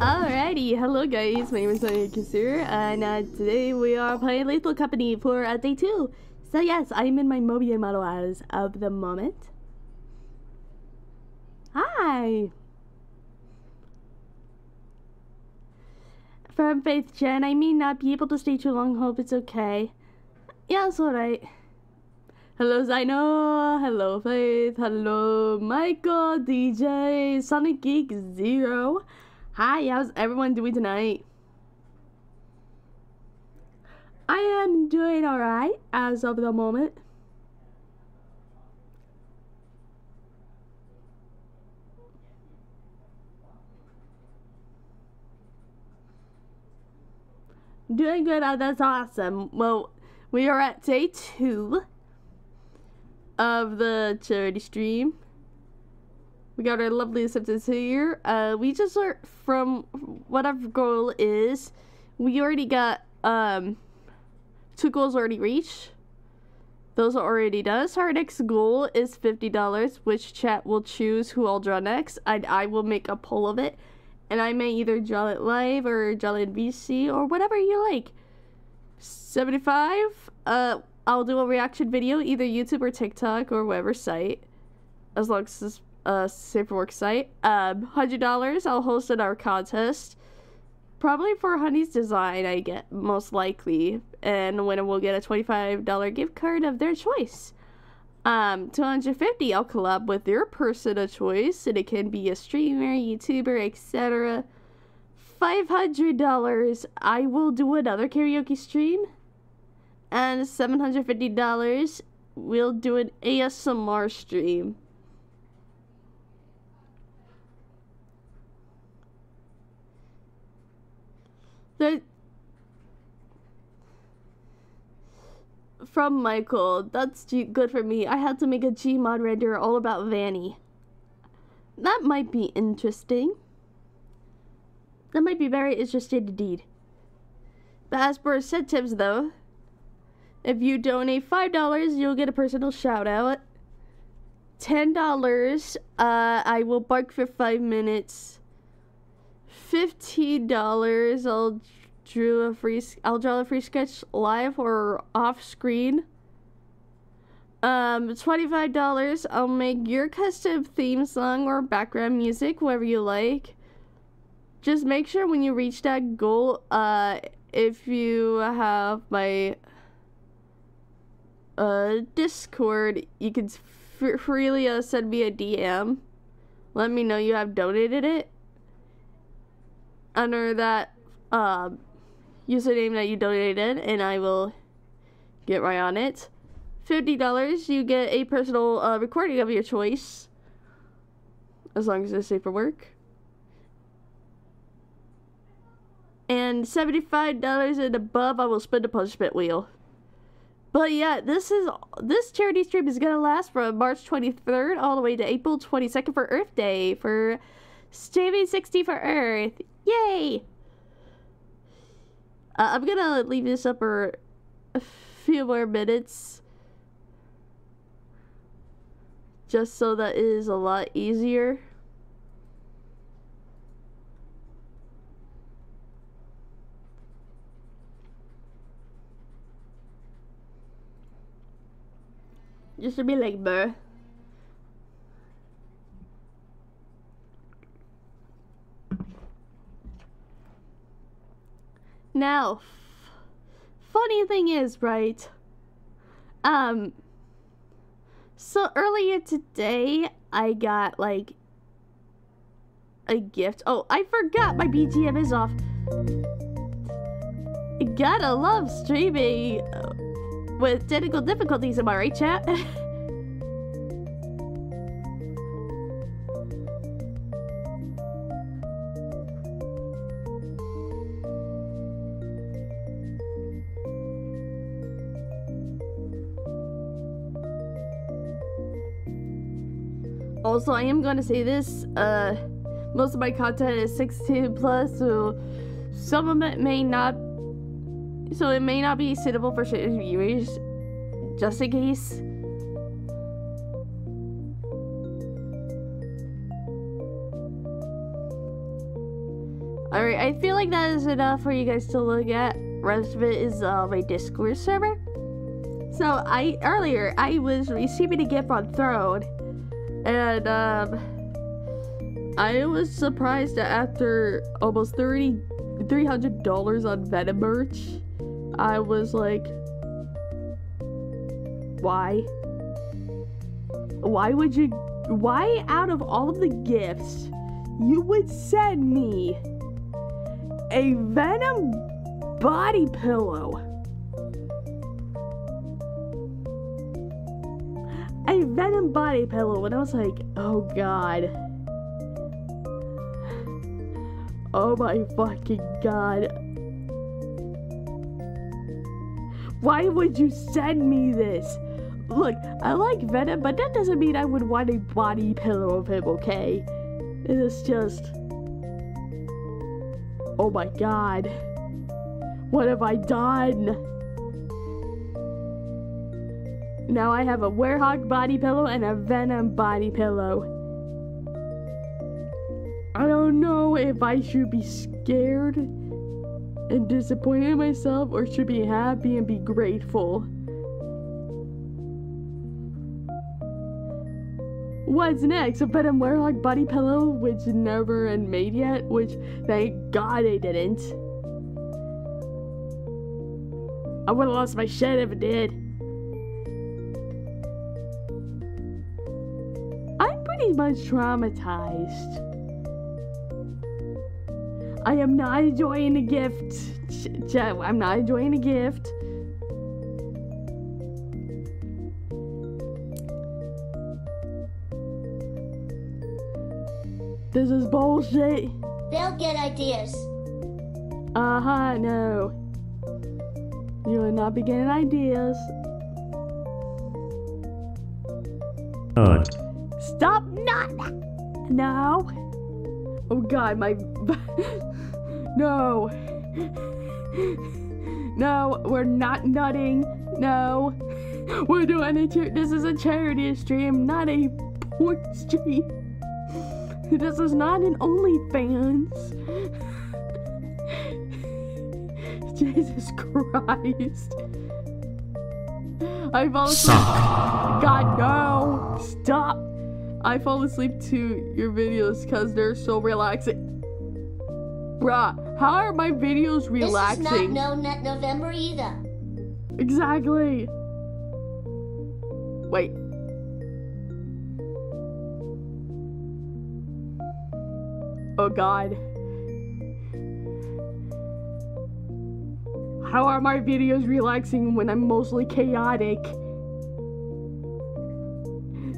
Alrighty, hello guys, my name is Sonia Kasur, and uh, today we are playing Lethal Company for uh, day 2. So yes, I'm in my Mobian model as of the moment. Hi! From Faith Jen, I may not be able to stay too long, hope it's okay. Yeah, it's alright. Hello Zino, hello Faith, hello Michael, DJ, Sonic Geek Zero. Hi, how's everyone doing tonight? I am doing alright as of the moment. Doing good, uh, that's awesome. Well, we are at day two of the charity stream. We got our lovely acceptance here. Uh, we just learned from what our goal is. We already got um, two goals already reached. Those are already done. So our next goal is $50, which chat will choose who I'll draw next. I, I will make a poll of it. And I may either draw it live or draw it in VC or whatever you like. 75 uh, I'll do a reaction video, either YouTube or TikTok or whatever site. As long as a safe work site. Um, hundred dollars. I'll host an art contest. Probably for Honey's design, I get most likely, and the winner will get a twenty-five dollar gift card of their choice. Um, 250 I'll collab with your person of choice, and it can be a streamer, YouTuber, etc. $500 I will do another karaoke stream. And $750 we'll do an ASMR stream. From Michael. That's G good for me. I had to make a Gmod render all about Vanny. That might be interesting. That might be very interesting indeed. But as for incentives, though, if you donate $5, you'll get a personal shout out. $10, uh, I will bark for five minutes fifteen dollars. I'll draw a free. I'll draw a free sketch live or off screen. Um, twenty-five dollars. I'll make your custom theme song or background music, whatever you like. Just make sure when you reach that goal, uh, if you have my uh Discord, you can freely uh, send me a DM. Let me know you have donated it under that uh, username that you donated, and I will get right on it. $50, you get a personal uh, recording of your choice, as long as it's safe for work. And $75 and above, I will spin the punishment wheel. But yeah, this is this charity stream is gonna last from March 23rd all the way to April 22nd for Earth Day for Saving 60 for Earth. Yay! Uh, I'm gonna leave this up for a few more minutes. Just so that it is a lot easier. Just to be like, bruh. Now, funny thing is, right? Um, so earlier today, I got like a gift. Oh, I forgot my BGM is off. Gotta love streaming with technical difficulties, am I right, chat? Also, I am gonna say this, uh, most of my content is 16 plus, so some of it may not, so it may not be suitable for certain viewers, just in case. Alright, I feel like that is enough for you guys to look at. Rest of it is uh, my Discord server. So I earlier I was receiving a gift on Throne, and um, I was surprised that after almost 30 $300 on Venom merch, I was like, why? Why would you, why out of all of the gifts, you would send me a Venom body pillow? Venom body pillow, and I was like, oh god. Oh my fucking god. Why would you send me this? Look, I like Venom, but that doesn't mean I would want a body pillow of him, okay? It is just... Oh my god. What have I done? Now I have a Werehog body pillow and a Venom body pillow. I don't know if I should be scared and disappointed in myself or should be happy and be grateful. What's next? A Venom Werehog body pillow, which never made yet, which thank God I didn't. I would have lost my shit if it did. I'm much traumatized. I am not enjoying the gift. I'm not enjoying the gift. This is bullshit. They'll get ideas. Uh huh, no. You will not be getting ideas. Good. Stop not. No. Oh god, my. no. No, we're not nutting. No. We're doing a char- This is a charity stream, not a porn stream. This is not an OnlyFans. Jesus Christ. I fall asleep. God, no. Stop. I fall asleep to your videos because they're so relaxing. Bruh, how are my videos relaxing? This is not No November either. Exactly. Wait. Oh god. How are my videos relaxing when I'm mostly chaotic?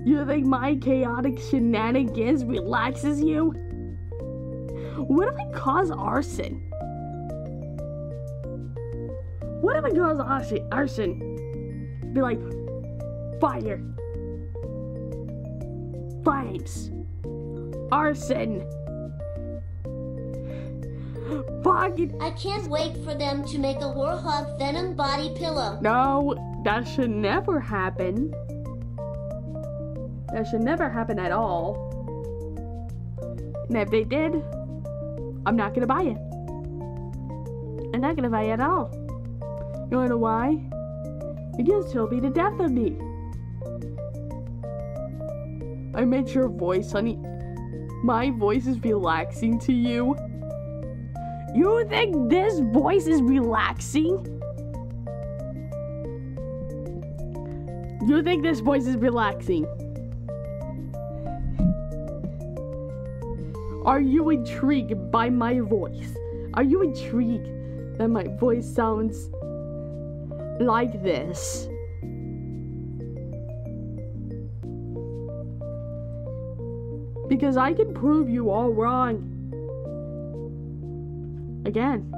You think my chaotic shenanigans relaxes you? What if I cause arson? What if I cause arson? arson? Be like, fire, flames, arson. Fucking I can't wait for them to make a Werehog Venom body pillow. no, that should never happen. That should never happen at all. And if they did, I'm not gonna buy it. I'm not gonna buy it at all. You wanna know why? Because he'll be the death of me. I made your voice, honey. My voice is relaxing to you. You think this voice is relaxing? You think this voice is relaxing? Are you intrigued by my voice? Are you intrigued that my voice sounds like this? Because I can prove you all wrong. Again.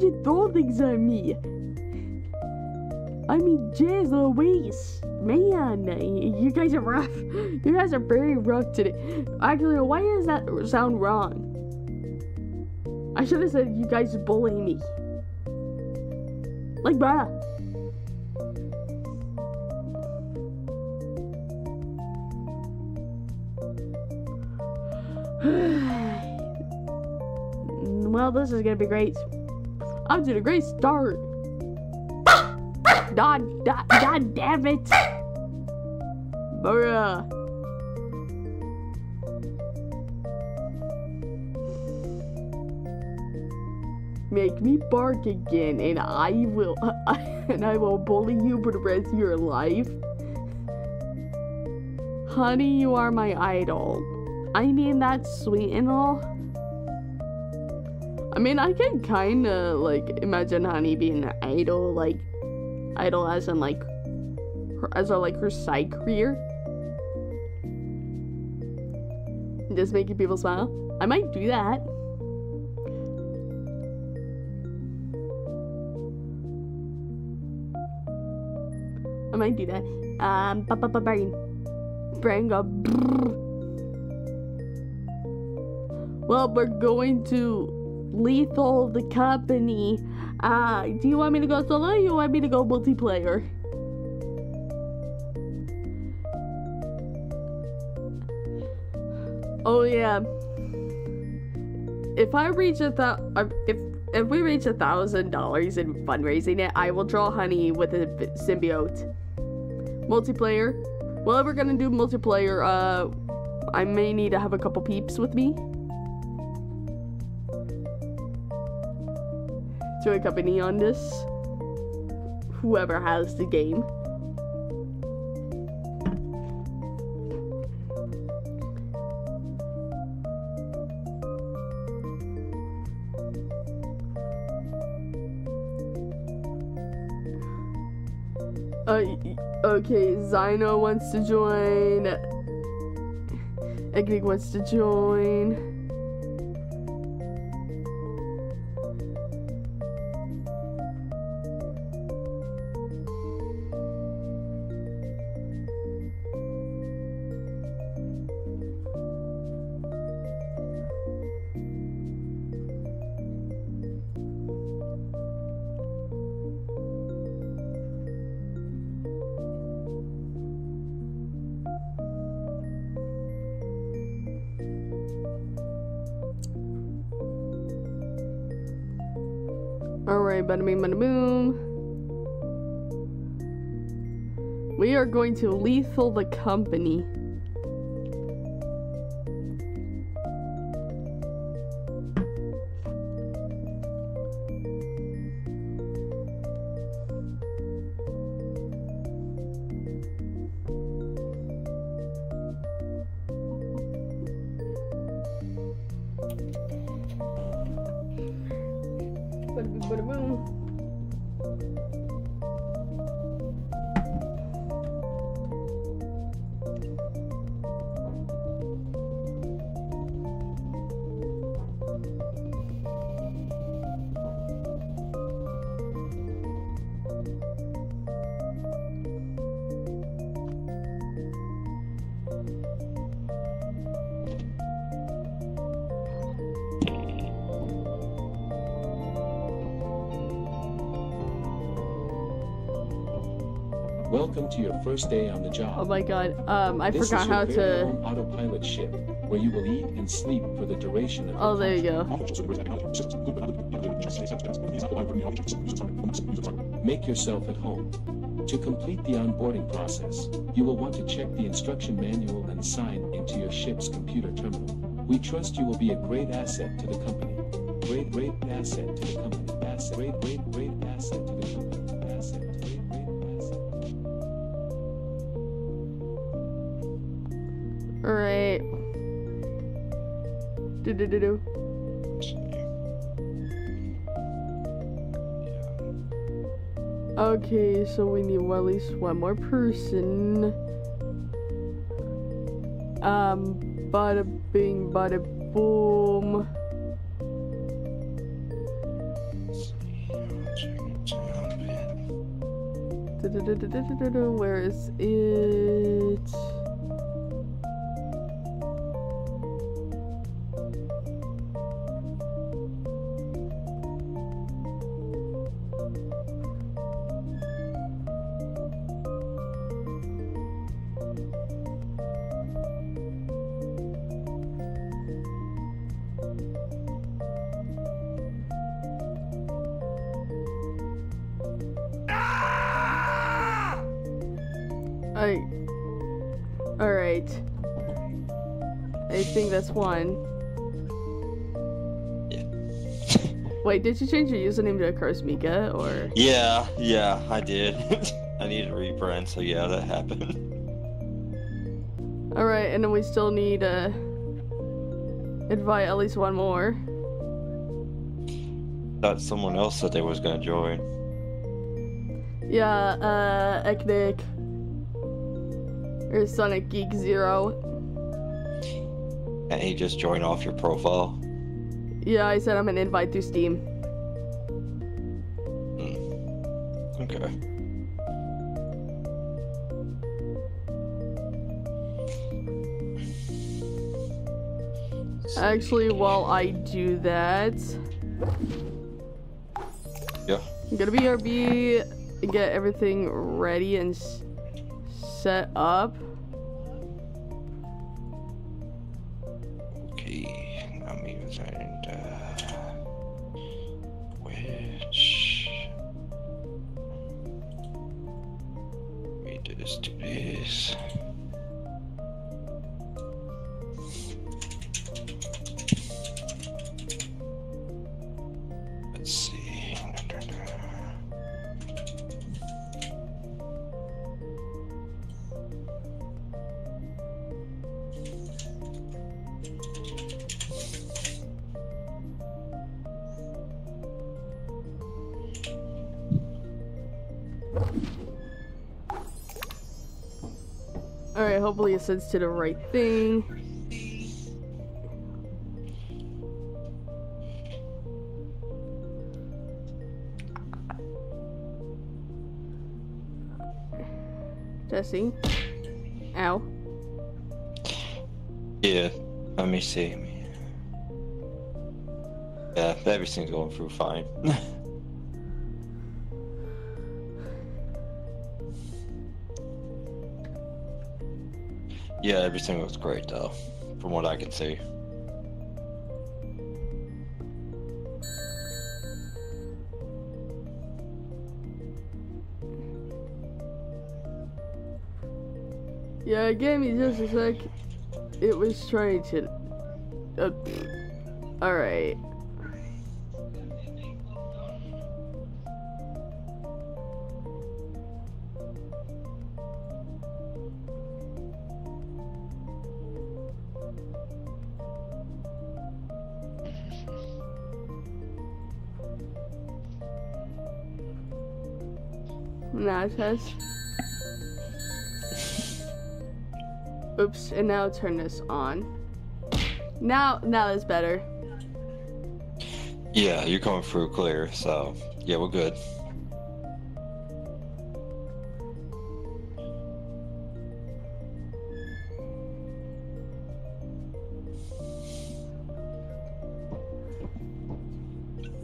You throw things at me? I mean, jeez Louise. Man, you guys are rough. You guys are very rough today. Actually, why does that sound wrong? I should have said you guys bully me. Like, bruh. well, this is gonna be great. I'm to a great start. God, God, God damn it. Bruh. Make me bark again, and I will, and I will bully you for the rest of your life. Honey, you are my idol. I mean, that's sweet and all. I mean, I can kind of like imagine Honey being an idol, like idol as in like her, as a like her side career. Just making people smile. I might do that. I might do that. Um, ba ba ba brain, brain go. brrr. Well, we're going to lethal the company. Uh, do you want me to go solo? Or you want me to go multiplayer? Oh yeah. If I reach a thou, uh, if if we reach a thousand dollars in fundraising it, I will draw Honey with a symbiote. Multiplayer. Well, if we're gonna do multiplayer, uh, I may need to have a couple peeps with me. To accompany on this. Whoever has the game. Uh, okay, Zyno wants to join. Egnig wants to join. Boom. We are going to lethal the company. First day on the job. Oh my god, um, I this forgot how to. autopilot ship, where you will eat and sleep for the duration of Oh, there you go. Make yourself at home. To complete the onboarding process, you will want to check the instruction manual and sign into your ship's computer terminal. We trust you will be a great asset to the company. Great, great asset to the company. Asset, great, great, great asset to the company. Alright. Do do do do. Okay, so we need at least one more person. Um, bada bing, bada boom. Where is it? One. Yeah. Wait, did you change your username to Mika or? Yeah, yeah, I did. I needed to rebrand, so yeah, that happened. Alright, and then we still need to invite at least one more. Thought someone else said they was gonna join. Yeah, uh, Eknik. Or Sonic Geek Zero. And he just joined off your profile. Yeah, I sent him an invite through Steam. Hmm. Okay. Actually, while I do that, Yeah. I'm gonna BRB get everything ready and s- set up. Sends to the right thing. Testing. Ow. Yeah, let me see. Yeah, everything's going through fine. yeah, everything looks great though, from what I can see. Yeah, it gave me just a sec. It was trying to. Uh, Alright. Now. Oops, and now turn this on. Now, now it's better. Yeah, you're coming through clear, so yeah, we're good.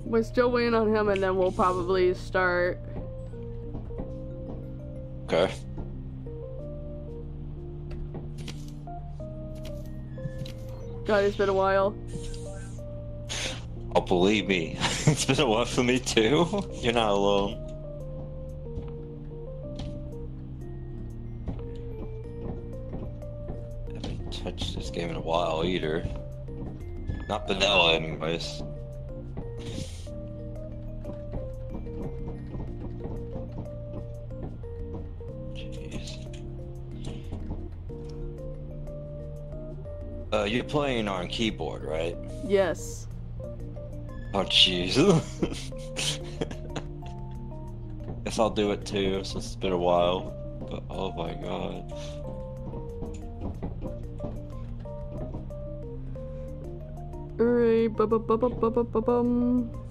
We're still waiting on him, and then we'll probably start. Okay. God, it's been a while. Oh, believe me, it's been a while for me too. You're not alone. Haven't touched this game in a while either. Not vanilla, anyways. Uh, you're playing on keyboard, right? Yes. Oh, jeez. Guess I'll do it too, since it's been a while. But oh my god. Alright, bum bum bum bum bum bum bum.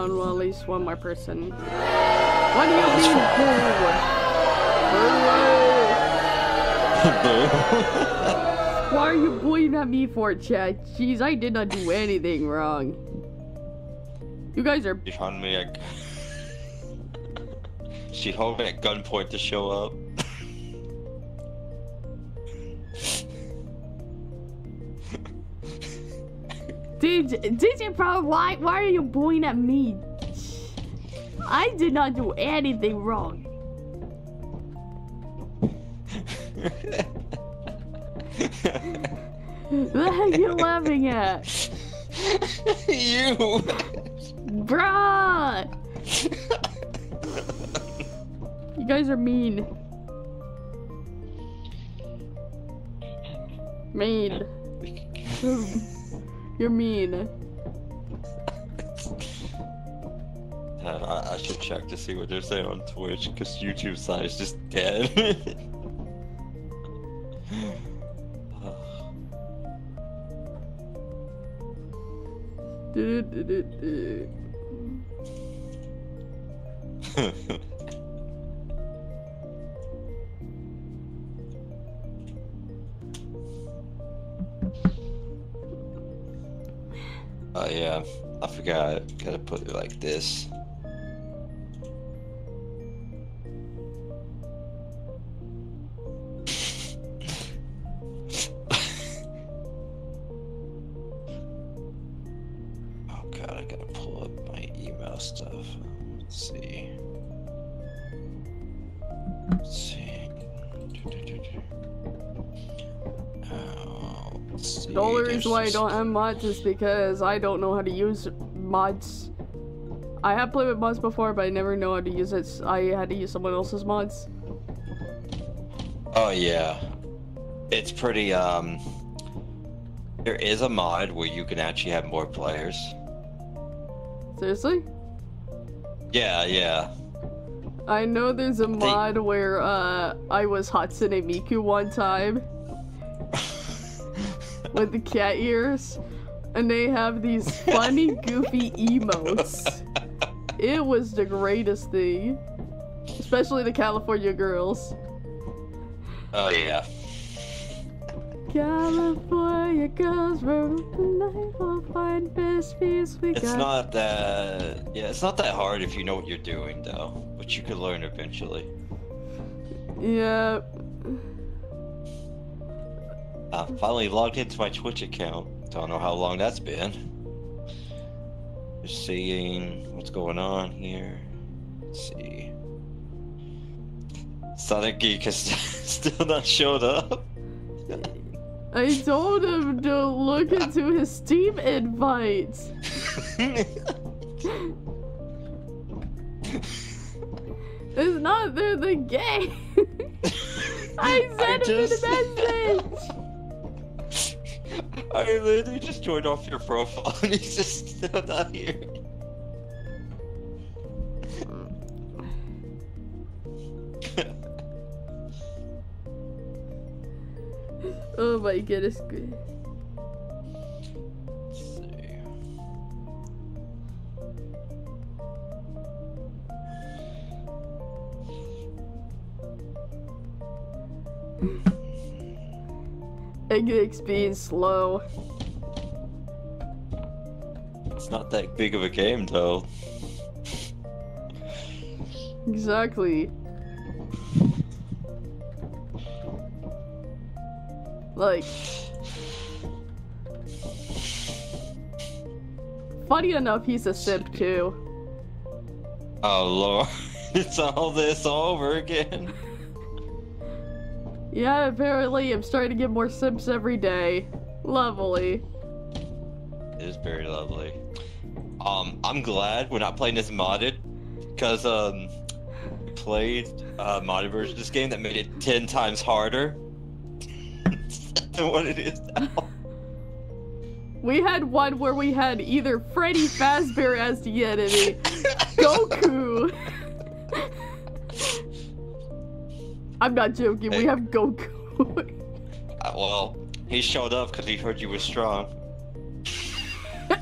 Still waiting on well, at least one more person. What do you mean, boo? Why are you bullying at me for, chat? Jeez, I did not do anything wrong. You guys are She held me at. she held me at gunpoint to show up. DJ, DJ Pro, why, why are you bullying at me? I did not do anything wrong. The heck you laughing at? you. Bruh! You guys are mean. Mean. You're mean. Uh, I, I should check to see what they're saying on Twitch because YouTube side is just dead. Du-du-du-du-du. Oh yeah, I forgot. Gotta put it like this. Reason why I this- don't have mods is because I don't know how to use mods. I have played with mods before, but I never know how to use it. so I had to use someone else's mods. Oh yeah. It's pretty um there is a mod where you can actually have more players. Seriously? Yeah, yeah. I know there's a mod where uh I was Hatsune Miku one time with the cat ears, and they have these funny, goofy emotes. It was the greatest thing, especially the California girls. Oh yeah. California girls, roll the night, we'll find best views we It's got. It's not that yeah, it's not that hard if you know what you're doing though. But you could learn eventually. Yeah. I finally logged into my Twitch account. Don't know how long that's been. Just seeing what's going on here. Let's see. Sonic Geek has still not showed up. I told him to look into his Steam invites. It's not through the game. I sent him just- a message. I literally just joined off your profile and he's just still not here. Oh my goodness. Let's being slow. It's not that big of a game though. Exactly. Like. Funny enough, he's a simp too. Oh lord, it's all this all over again. Yeah, apparently I'm starting to get more simps every day. Lovely. It is very lovely. Um, I'm glad we're not playing this modded, because um, we played a modded version of this game that made it ten times harder than what it is now. We had one where we had either Freddy Fazbear as the enemy, Goku. I'm not joking. We have Goku. Uh, well, he showed up because he heard you were strong.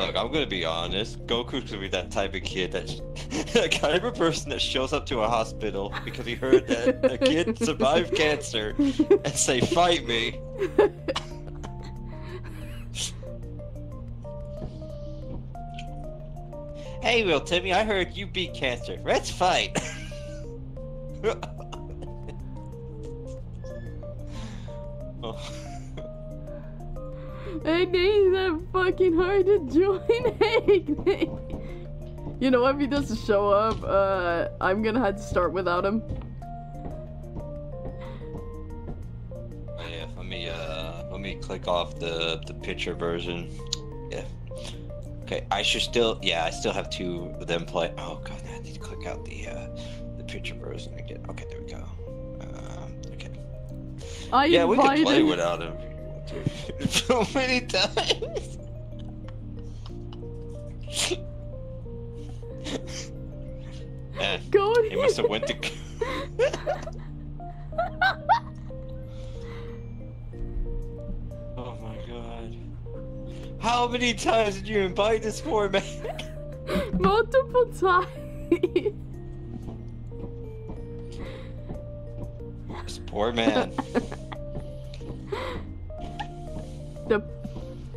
Look, I'm gonna be honest. Goku's gonna be that type of kid that, that kind of a person that shows up to a hospital because he heard that a kid survived cancer and say, "Fight me." Hey, Will Timmy, I heard you beat cancer. Let's fight. oh. Hey, Nate's that fucking hard to join. Hey, You know, if he doesn't show up, uh, I'm gonna have to start without him. Oh, yeah, let me uh let me click off the the picture version. Yeah. Okay, I should still yeah, I still have two of them play. Oh god, I need to click out the uh the picture version again. Okay, there we go. Um, okay. I Yeah, we can play without him. so many times. Man, Go he must have went to. oh my god. How many times did you invite this poor man? multiple times. This poor man. the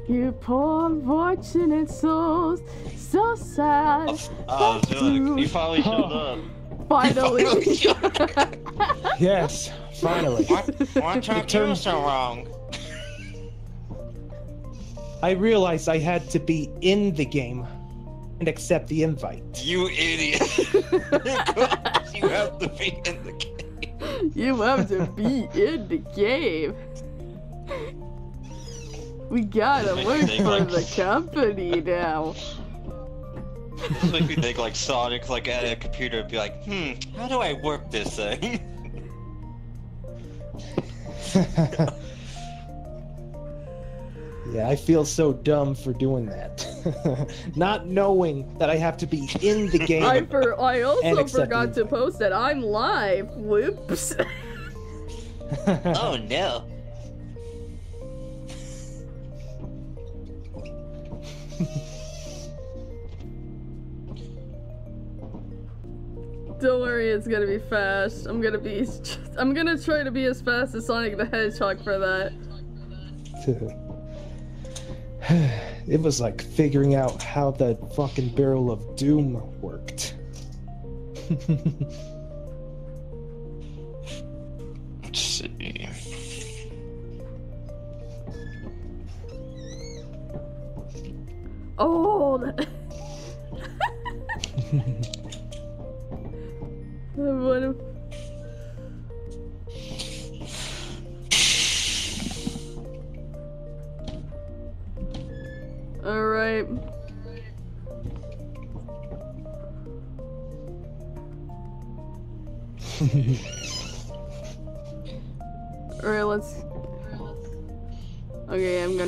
you poor unfortunate souls, so sad. Oh, uh, Fuck Zillick, you. you finally showed up. Finally. Finally. Yes, finally. Why took you so long? I realized I had to be in the game and accept the invite. You idiot. you have to be in the game. you have to be in the game. We gotta Makes work for like- the company now. It's like you think like Sonic like at a computer and be like, hmm, how do I work this thing? yeah, I feel so dumb for doing that. Not knowing that I have to be in the game. I for I also forgot the to post that I'm live. Whoops. oh no. Don't worry, it's gonna be fast. I'm gonna be. I'm gonna try to be as fast as Sonic the Hedgehog for that. it was like figuring out how the fucking barrel of doom worked. Let's see. Oh. that-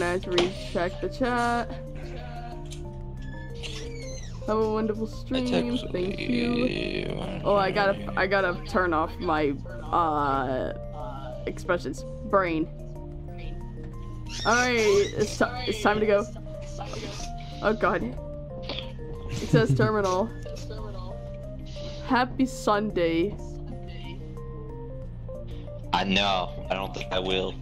Okay, I'm gonna have to recheck the chat. Have a wonderful stream. Thank you. Oh, I gotta, I gotta turn off my uh expressions. Brain. All right, it's time. It's time to go. Oh God. It says terminal. Happy Sunday. I know. I don't think I will.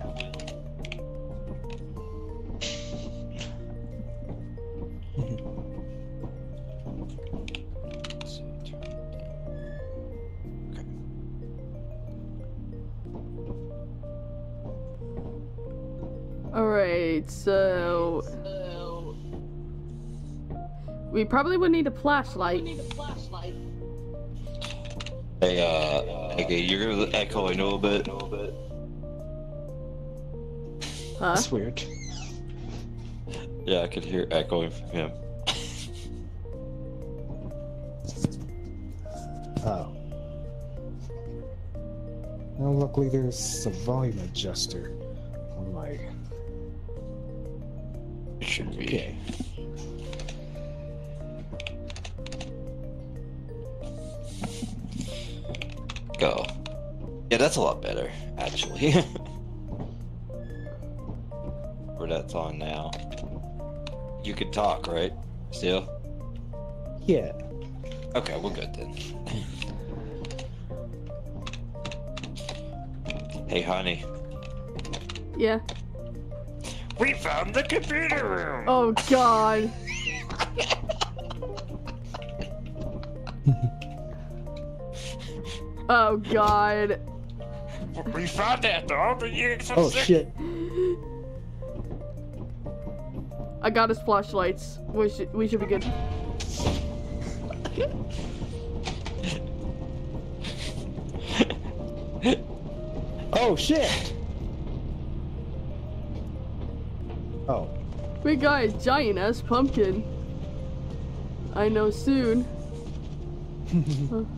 All right, so we probably would need a flashlight. Hey, uh, okay, you're echoing a little bit. Huh? That's weird. Yeah, I could hear echoing from him. Oh. Well, luckily there's a volume adjuster on my. It should be. Okay. Go. Yeah, that's a lot better, actually. Where that's on now. You could talk, right? Still? Yeah. Okay, we're good then. hey, honey. Yeah. We found the computer room! Oh god. oh god. We found it after all the years of Oh shit. I got his flashlights. We should we should be good. Oh shit. Oh. We got a giant ass pumpkin. I know soon.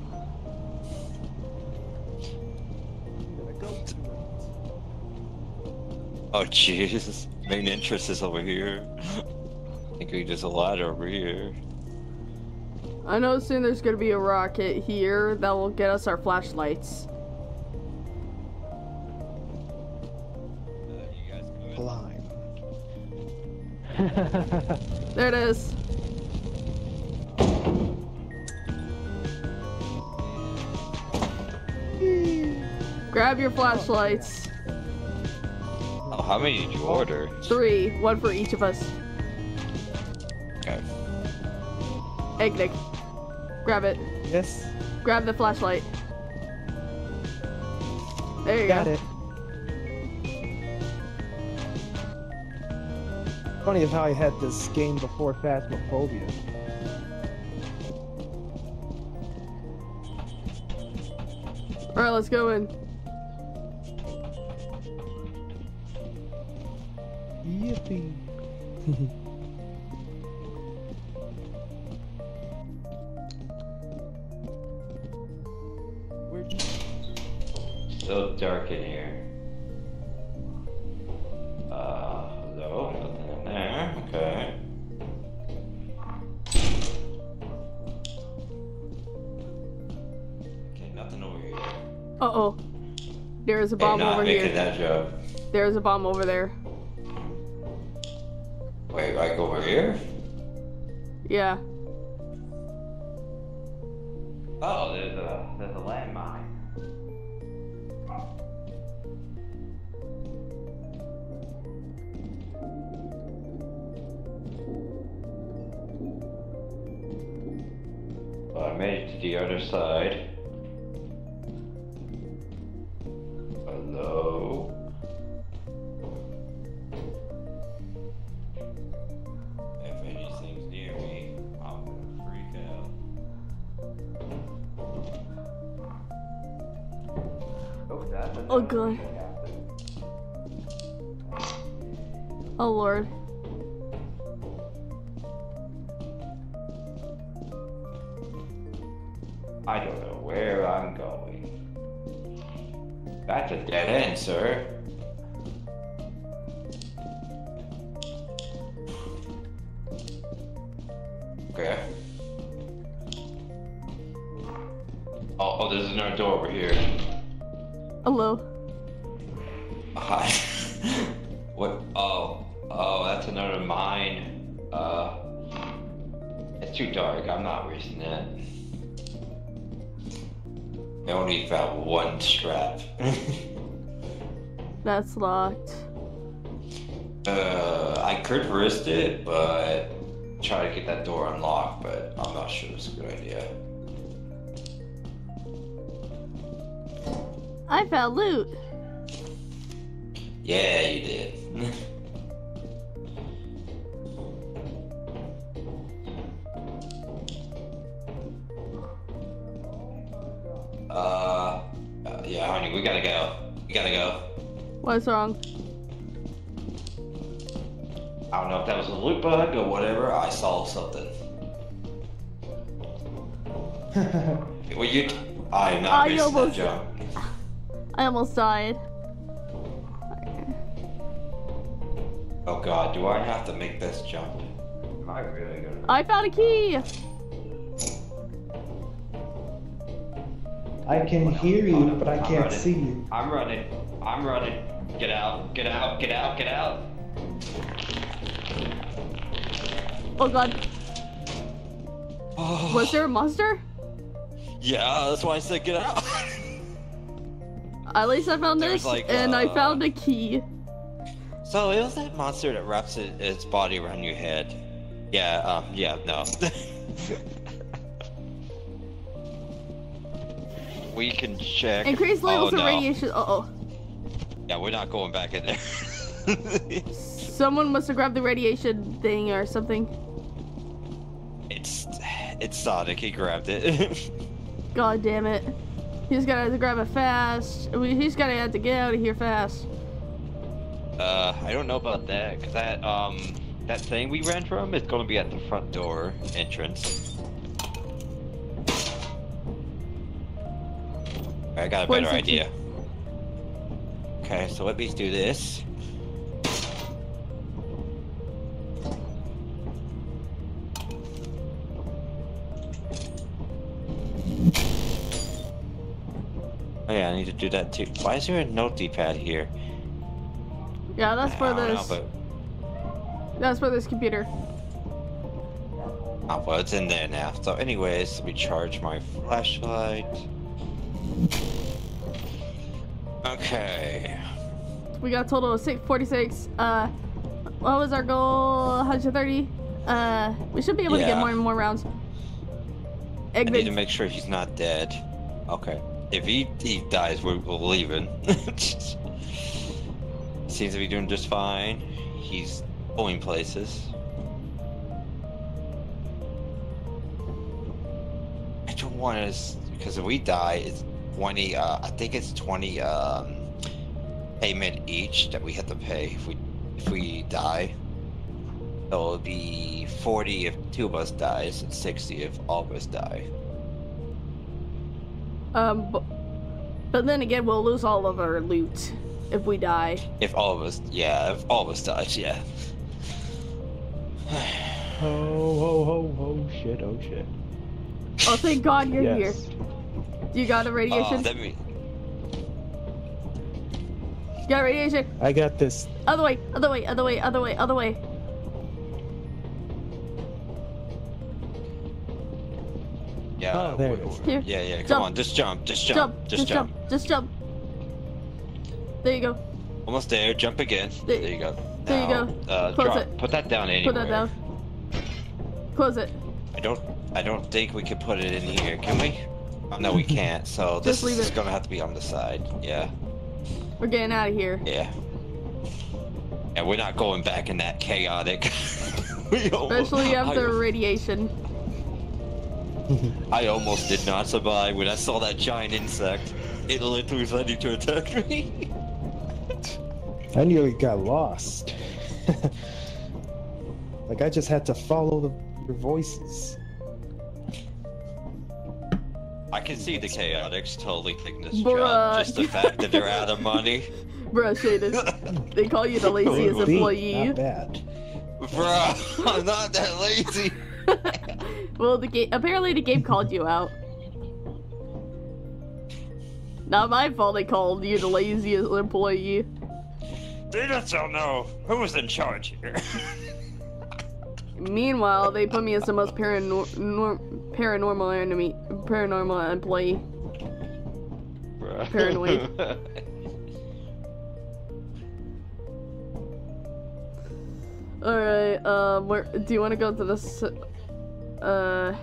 Oh, Jesus. Main interest is over here. I think we just a lot over here. I know soon there's gonna be a rocket here that will get us our flashlights. Uh, There it is. Grab your flashlights. Oh, how many did you order? Three, one for each of us. Okay. Egg Nick. Grab it. Yes. Grab the flashlight. There you Got go. it. Funny is how I had this game before Phasmophobia. Alright, let's go in. Yippee. So dark in here. Uh, hello? There. Okay. Okay, nothing over here. Uh oh. There's a bomb not over making here. that joke. There's a bomb over there. Wait, like over here? Yeah. Oh, there's a there's a landmine. Made it to the other side. Hello. Hi. what? Oh, oh, that's another mine. Uh, it's too dark. I'm not risking that. I only found one strap. That's locked. uh, I could risk it, but try to get that door unlocked. But I'm not sure it's a good idea. I found loot. Yeah, you did. uh, uh, yeah, honey, we gotta go. We gotta go. What's wrong? I don't know if that was a loot bug or whatever. I saw something. Well, you. I'm not I missing almost- that jump. I almost died. Oh God, do I have to make this jump? Am I really gonna? I found a key. I can hear you, but I I'm can't running. see you. I'm running. I'm running. Get out. Get out. Get out. Get out. Oh god. Oh, Was there a monster? Yeah, that's why I said get out. At least I found There was, this, like, and I uh, found a key. so it was that monster that wraps it, its body around your head. Yeah, um, yeah, no. we can check. Increased levels oh, of no. radiation. Uh oh. Yeah, we're not going back in there. Someone must have grabbed the radiation thing or something. it's it's Sonic. He grabbed it. God damn it. He's gotta have to grab it fast. He's gotta have to get out of here fast. uh, I don't know about that, cause that um that thing we ran from is gonna be at the front door entrance. I got a better idea. Okay, so let me do this. Oh yeah, I need to do that too. Why is there a note D-pad here? Yeah, that's for don't know, this. but That's for this computer. Oh, well, it's in there now. So, anyways, let me charge my flashlight. Okay. We got a total of 646. Uh, what was our goal? 130. Uh, we should be able to get more and more rounds. I need to make sure he's not dead. Okay. If he, he dies, we're, we're leaving. Seems to be doing just fine. He's going places. I don't want us because if we die, it's 20. Uh, I think it's 20 um, payment each that we have to pay if we if we die. So it'll be 40 if two of us dies, and 60 if all of us die. Um, but, but then again, we'll lose all of our loot if we die. If all of us, yeah, if all of us dies, yeah. Oh, oh, oh, oh, shit, oh, shit. Oh, thank God you're yes. here. You got a Oh, radiation? that mean, You got radiation? I got this. Other way, other way, other way, other way, other way. Yeah. Oh, there we- it is. we- Here. Yeah, yeah. Come Jump. on, just jump, just jump, Jump, just jump. just jump. There you go. Almost there. Jump again. There- There, you go. there you go. Uh, Close drop. it. Put that down anywhere. Put that down. Close it. I don't. I don't think we can put it in here. Can we? Oh, no, we can't. So this Just leave is it. gonna have to be on the side. Yeah. We're getting out of here. Yeah. And we're not going back in that chaotic. We almost- Especially I- after radiation. I almost did not survive when I saw that giant insect. It literally was ready to attack me. I nearly got lost. like, I just had to follow the, your voices. I can see the chaotics totally taking this Bruh. job. Just the fact that they're out of money. Bruh, Shadis. They call you the laziest Beat, employee. Not bad. Bruh, I'm not that lazy. Well, the game apparently the game called you out. Not my fault. They called you the laziest employee. They just don't know who was in charge here. Meanwhile, they put me as the most paranor- paranormal enemy, paranormal employee. Bruh. Paranoid. All right. Um, where do you want to go to this? Uh,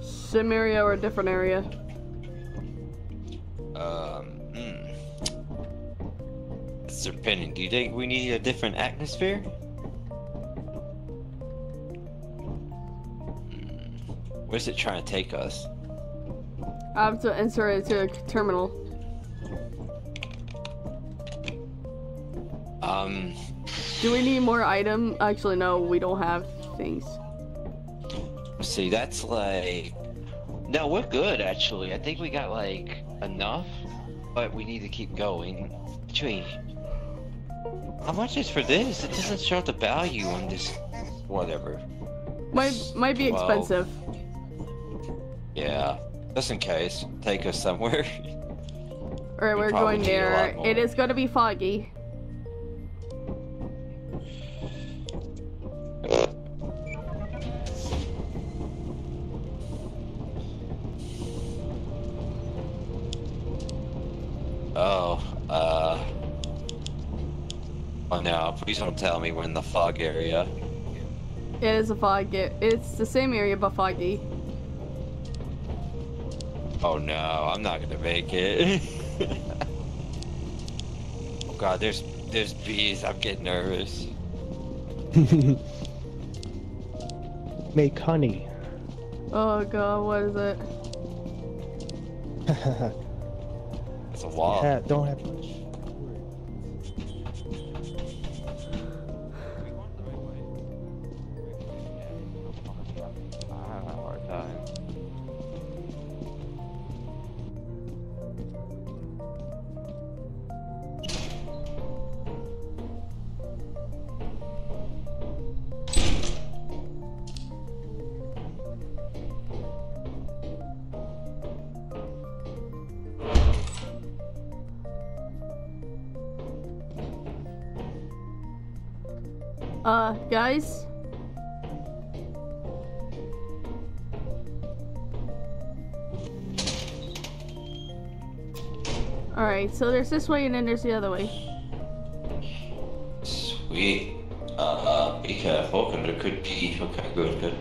sim area or a different area? um, hmm. It's depending. Do you think we need a different atmosphere? Hmm. Where's it trying to take us? I have to enter it to a terminal. Um, Do we need more item? Actually, no. We don't have things. see, that's like. No, we're good actually. I think we got like enough, but we need to keep going. Gee, how much is for this? It doesn't show the value on this. Whatever. Might might be Wow. expensive. Yeah, just in case. Take us somewhere. All right, We we're going need a lot there. It is gonna be foggy. Oh, uh. Oh no, please don't tell me we're in the fog area. It is a fog. It's the same area but foggy. Oh no, I'm not gonna make it. oh god, there's there's bees. I'm getting nervous. Make honey. Oh god, what is it? It's a wall. yeah, don't have much. Guys? Alright, so there's this way and then there's the other way. Sweet. Uh, be careful, 'cause there could be. Okay, good, good.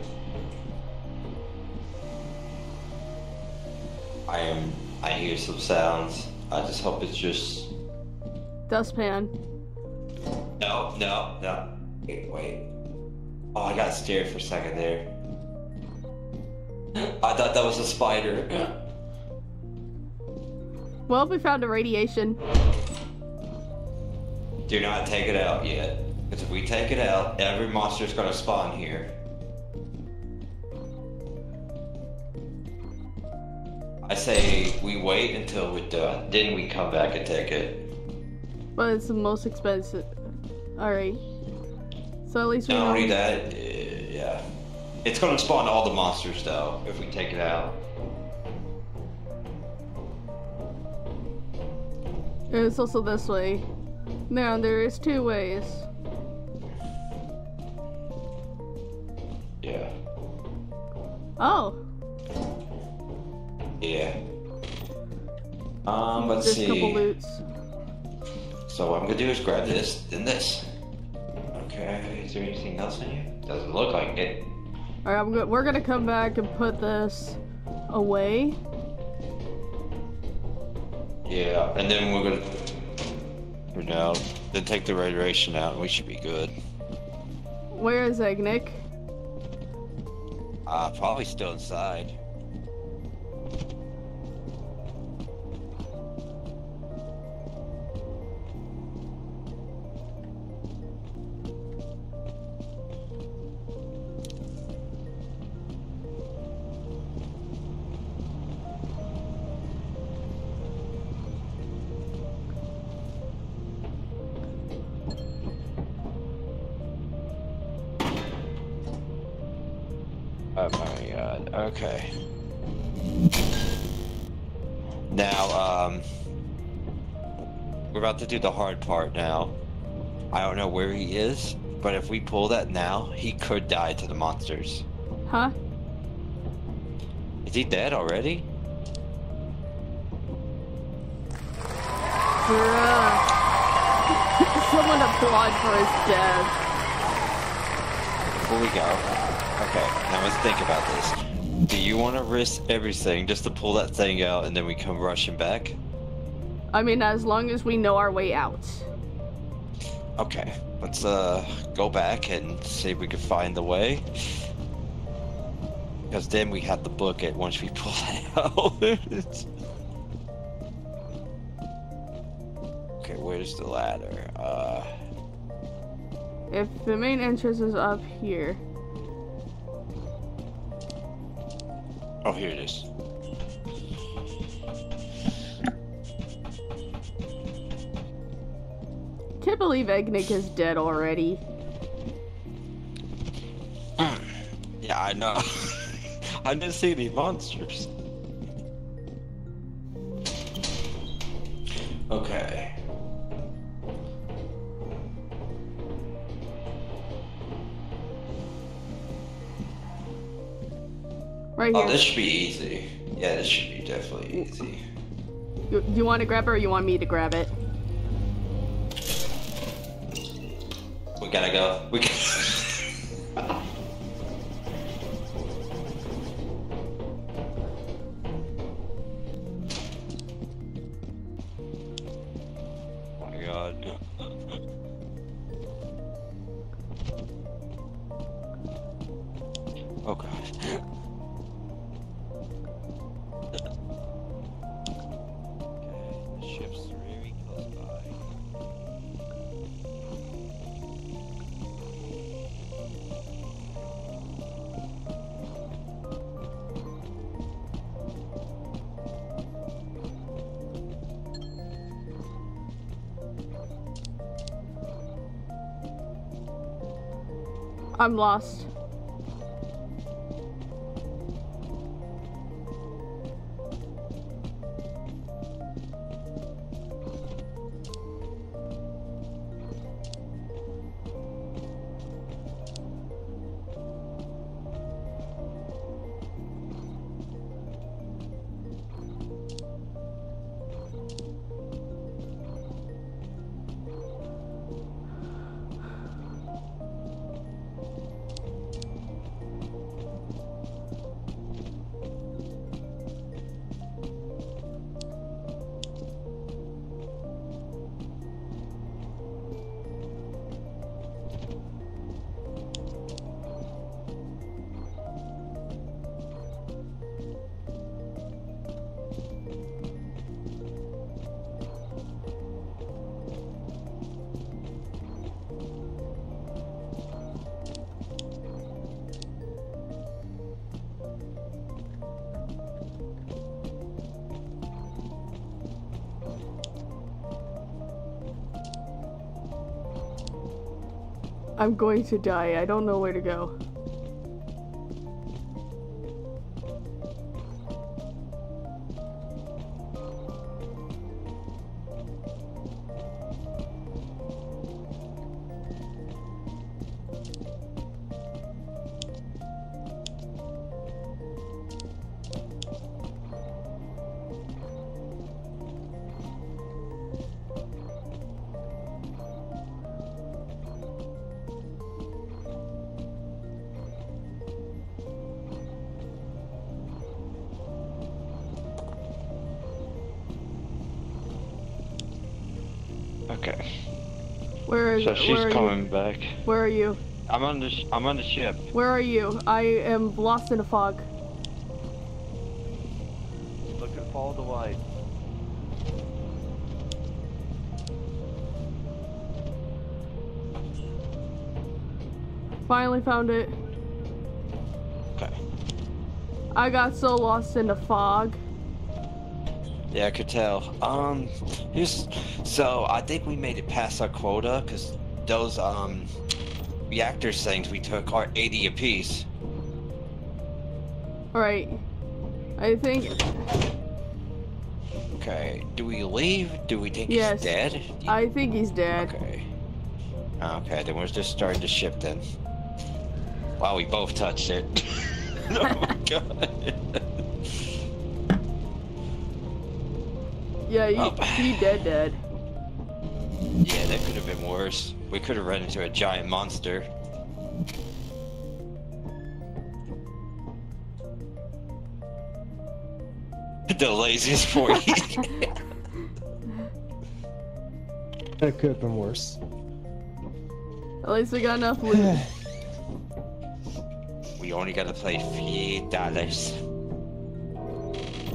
I am. I hear some sounds. I just hope it's just. Dustpan. No, no, no. Wait, wait. Oh, I got scared for a second there. I thought that was a spider. Well, we found a radiation. Do not take it out yet. Because if we take it out, every monster's gonna spawn here. I say we wait until we're done, then we come back and take it. But it's the most expensive. Alright. So at least we Not know. only that, uh, yeah. It's gonna spawn all the monsters though, if we take it out. It's also this way. Now, there is two ways. Yeah. Oh, Yeah. Um, let's there's see. couple loots. So what I'm gonna do is grab this, then this. Okay, is there anything else in here? Doesn't look like it. Alright, I'm go- we're gonna come back and put this away. Yeah, and then we're gonna for now, then take the radiation out and we should be good. Where is Egnick? Uh, probably still inside. About to do the hard part now. I don't know where he is, but if we pull that now, he could die to the monsters. Huh? Is he dead already? Bruh. Someone applaud for his death. Before we go, okay, now let's think about this. Do you want to risk everything just to pull that thing out and then we come rushing back? I mean, as long as we know our way out. Okay, let's uh go back and see if we can find the way. Because then we have to book it once we pull it out. okay, where's the ladder? Uh, If the main entrance is up here. oh, here it is. can't believe Egnick is dead already. Yeah, I know. I didn't see any monsters. Okay. Right oh, here. Oh, this should be easy. Yeah, this should be definitely easy. You, you want to grab it or you want me to grab it? We gotta go. We gotta... I'm lost. I'm going to die. I don't know where to go. So she's where are coming you? back. Where are you? I'm on the sh- I'm on the ship. Where are you? I am lost in a fog. Look and follow the light. Finally found it. Okay. I got so lost in the fog. Yeah, I could tell. Um, here's so I think we made it past our quota because those um reactors things we took are 80 apiece. Alright. I think. Okay. Do we leave? Do we think Yes. he's dead? I think he's dead. Okay. Okay, then we're just starting to ship then. Wow, we both touched it. oh my god. Yeah, he, Oh. he dead dead. yeah, that could have been worse. We could have run into a giant monster. the laziest for you. That could have been worse. At least we got enough loot. we only gotta play three dollars.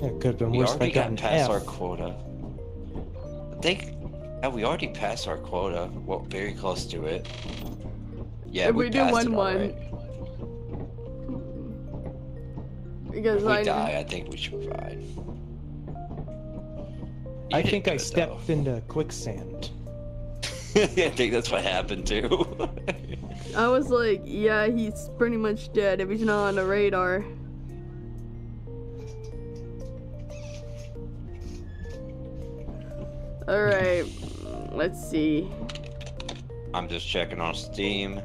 That could have been We worse. if I already got got past F. our quota. I think yeah, we already passed our quota. Well, very close to it. Yeah, if we, do passed one it one. alright. Because If we I die, I think we should be fine. I think I stepped though. into quicksand. I think that's what happened too. I was like, yeah, he's pretty much dead if he's not on the radar. Alright, let's see. I'm just checking on Steam.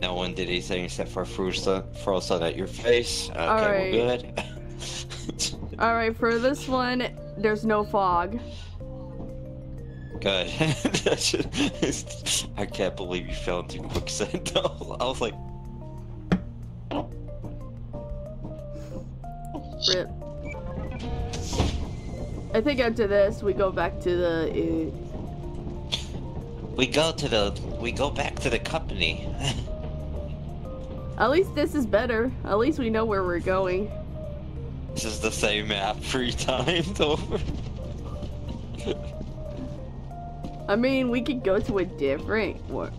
No one did anything except for Frozen, Frozen at your face. Okay, Alright. we're good. All right, for this one, there's no fog. good. I can't believe you fell into quicksand. though. I was like, Rip. I think after this, we go back to the. we go to the, we go back to the company. Uh, at least this is better. At least we know where we're going. this is the same map three times over. I mean, we could go to a different one.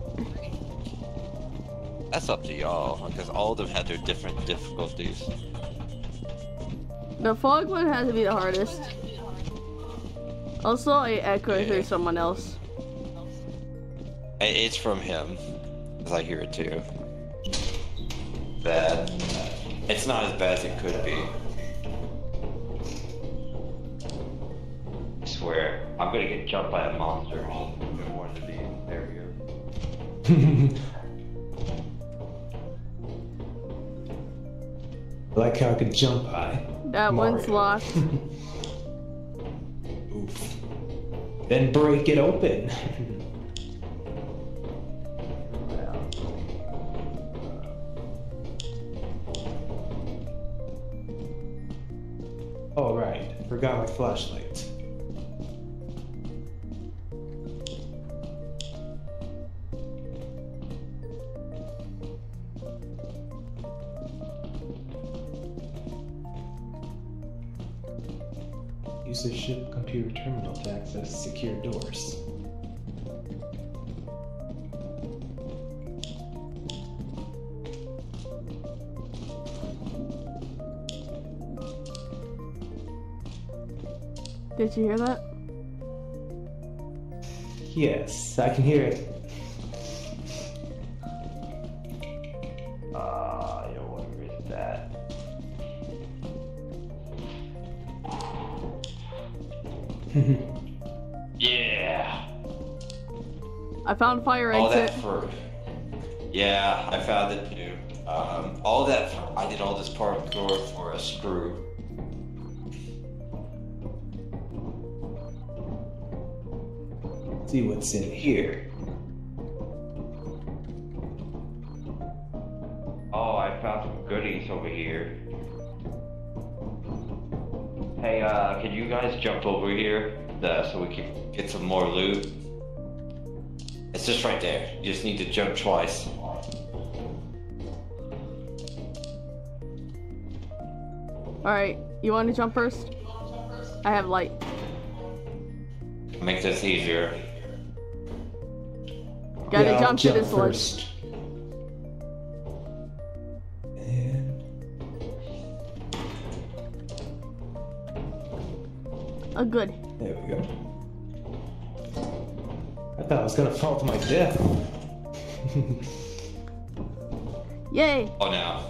That's up to y'all, because all of them had their different difficulties. The fog one has to be the hardest. Also, I echo Yeah. through someone else. It's from him, because I hear it too. Bad. It's not as bad as it could be. I swear, I'm gonna get jumped by a monster before the being. There we go. I like how I could jump high. That one's Mario. locked. Oof. Then break it open. oh right, forgot my flashlight. Did you hear that? Yes, I can hear it. Ah, uh, where is that? Yeah. I found fire All exit. that for. Yeah, I found it too. Um, all that. I did all this part of the parkour for a screw. See what's in here. Oh, I found some goodies over here. Hey, uh, can you guys jump over here uh, so we can get some more loot? It's just right there. You just need to jump twice. Alright, you want to jump first? I have light. Make this easier. Gotta Yeah, I'll jump to this one. first. And Oh, good. there we go. I thought I was gonna fall to my death. Yay! Oh, now.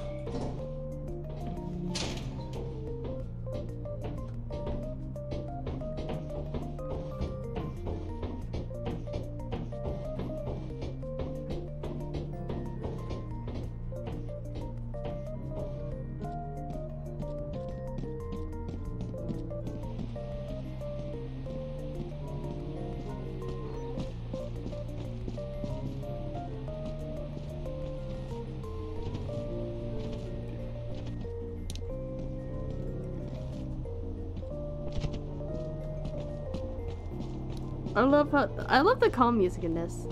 I love the calm music in this.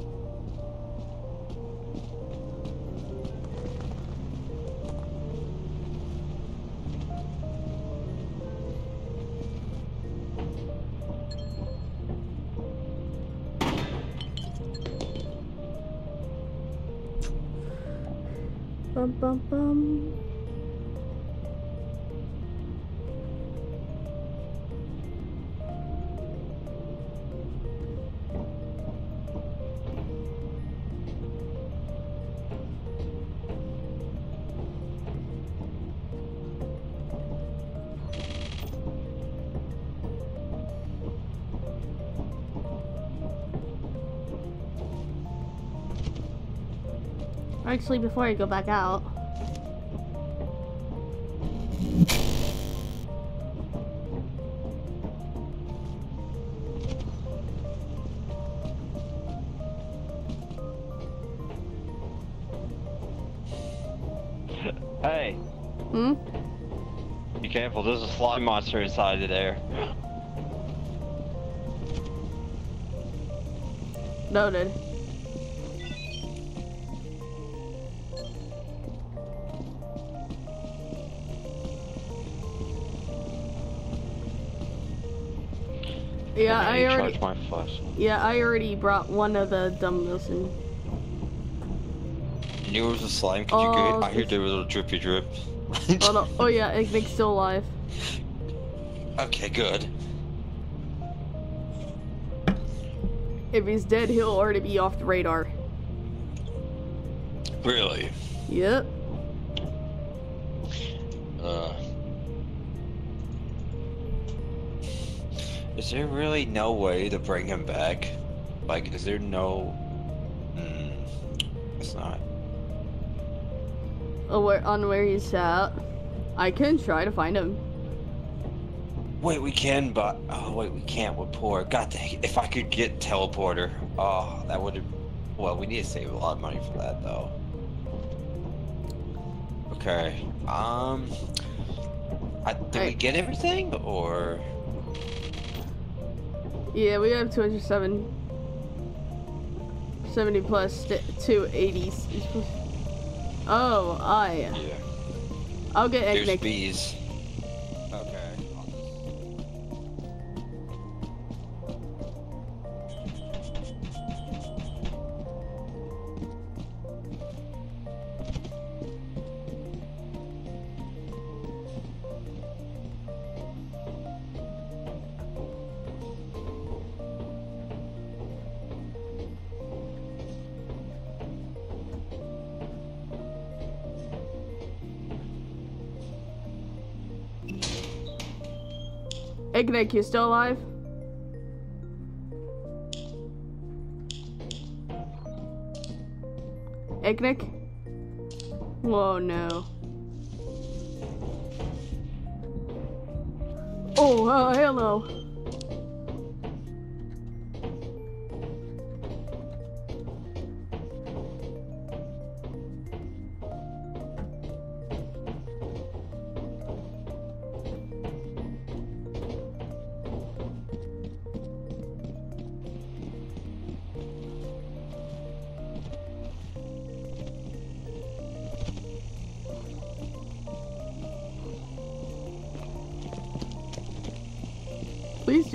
Bum bum bum. Actually, before I go back out. Hey, Hmm? be careful. There's a slime monster inside of there. Noted. Yeah, And I already. my flesh. Yeah, I already brought one of the dumbbells in. You knew it was a slime? Could you Oh, get? I hear there was a drippy drip. Oh no! Oh yeah, Ignic's still alive. okay, good. If he's dead, he'll already be off the radar. Really? Yep. Uh. Is there really no way to bring him back? Like, is there no? Hmm. It's not. Oh, where, on where he's at. I can try to find him. Wait, we can, but oh wait, we can't with poor. God dang! it, If I could get teleporter, oh, that would have. Well, we need to save a lot of money for that though. Okay. Um. I, did we get everything or? Yeah, we have 207. 70 plus st- 280s. Oh, I. Yeah. I'll get There's Ignic. bees. You still alive? Ignic? Whoa, no. Oh, uh, hello.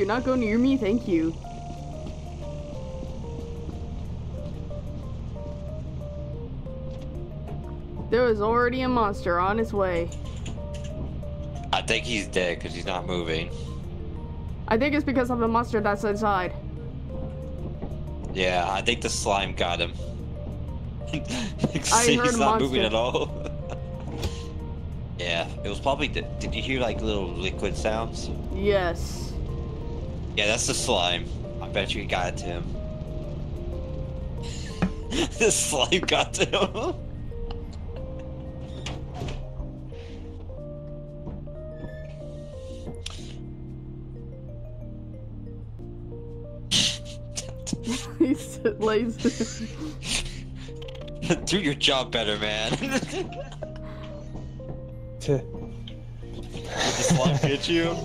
Do not go near me, thank you. There is already a monster on its way. I think he's dead because he's not moving. I think it's because of the monster that's inside. Yeah, I think the slime got him. I See, heard he's not moving at all. yeah, it was probably. Did you hear like little liquid sounds? Yes. Yeah, that's the slime. I bet you he got it to him. the slime got to him. He's lazy. Do your job better, man. Did the slime get you?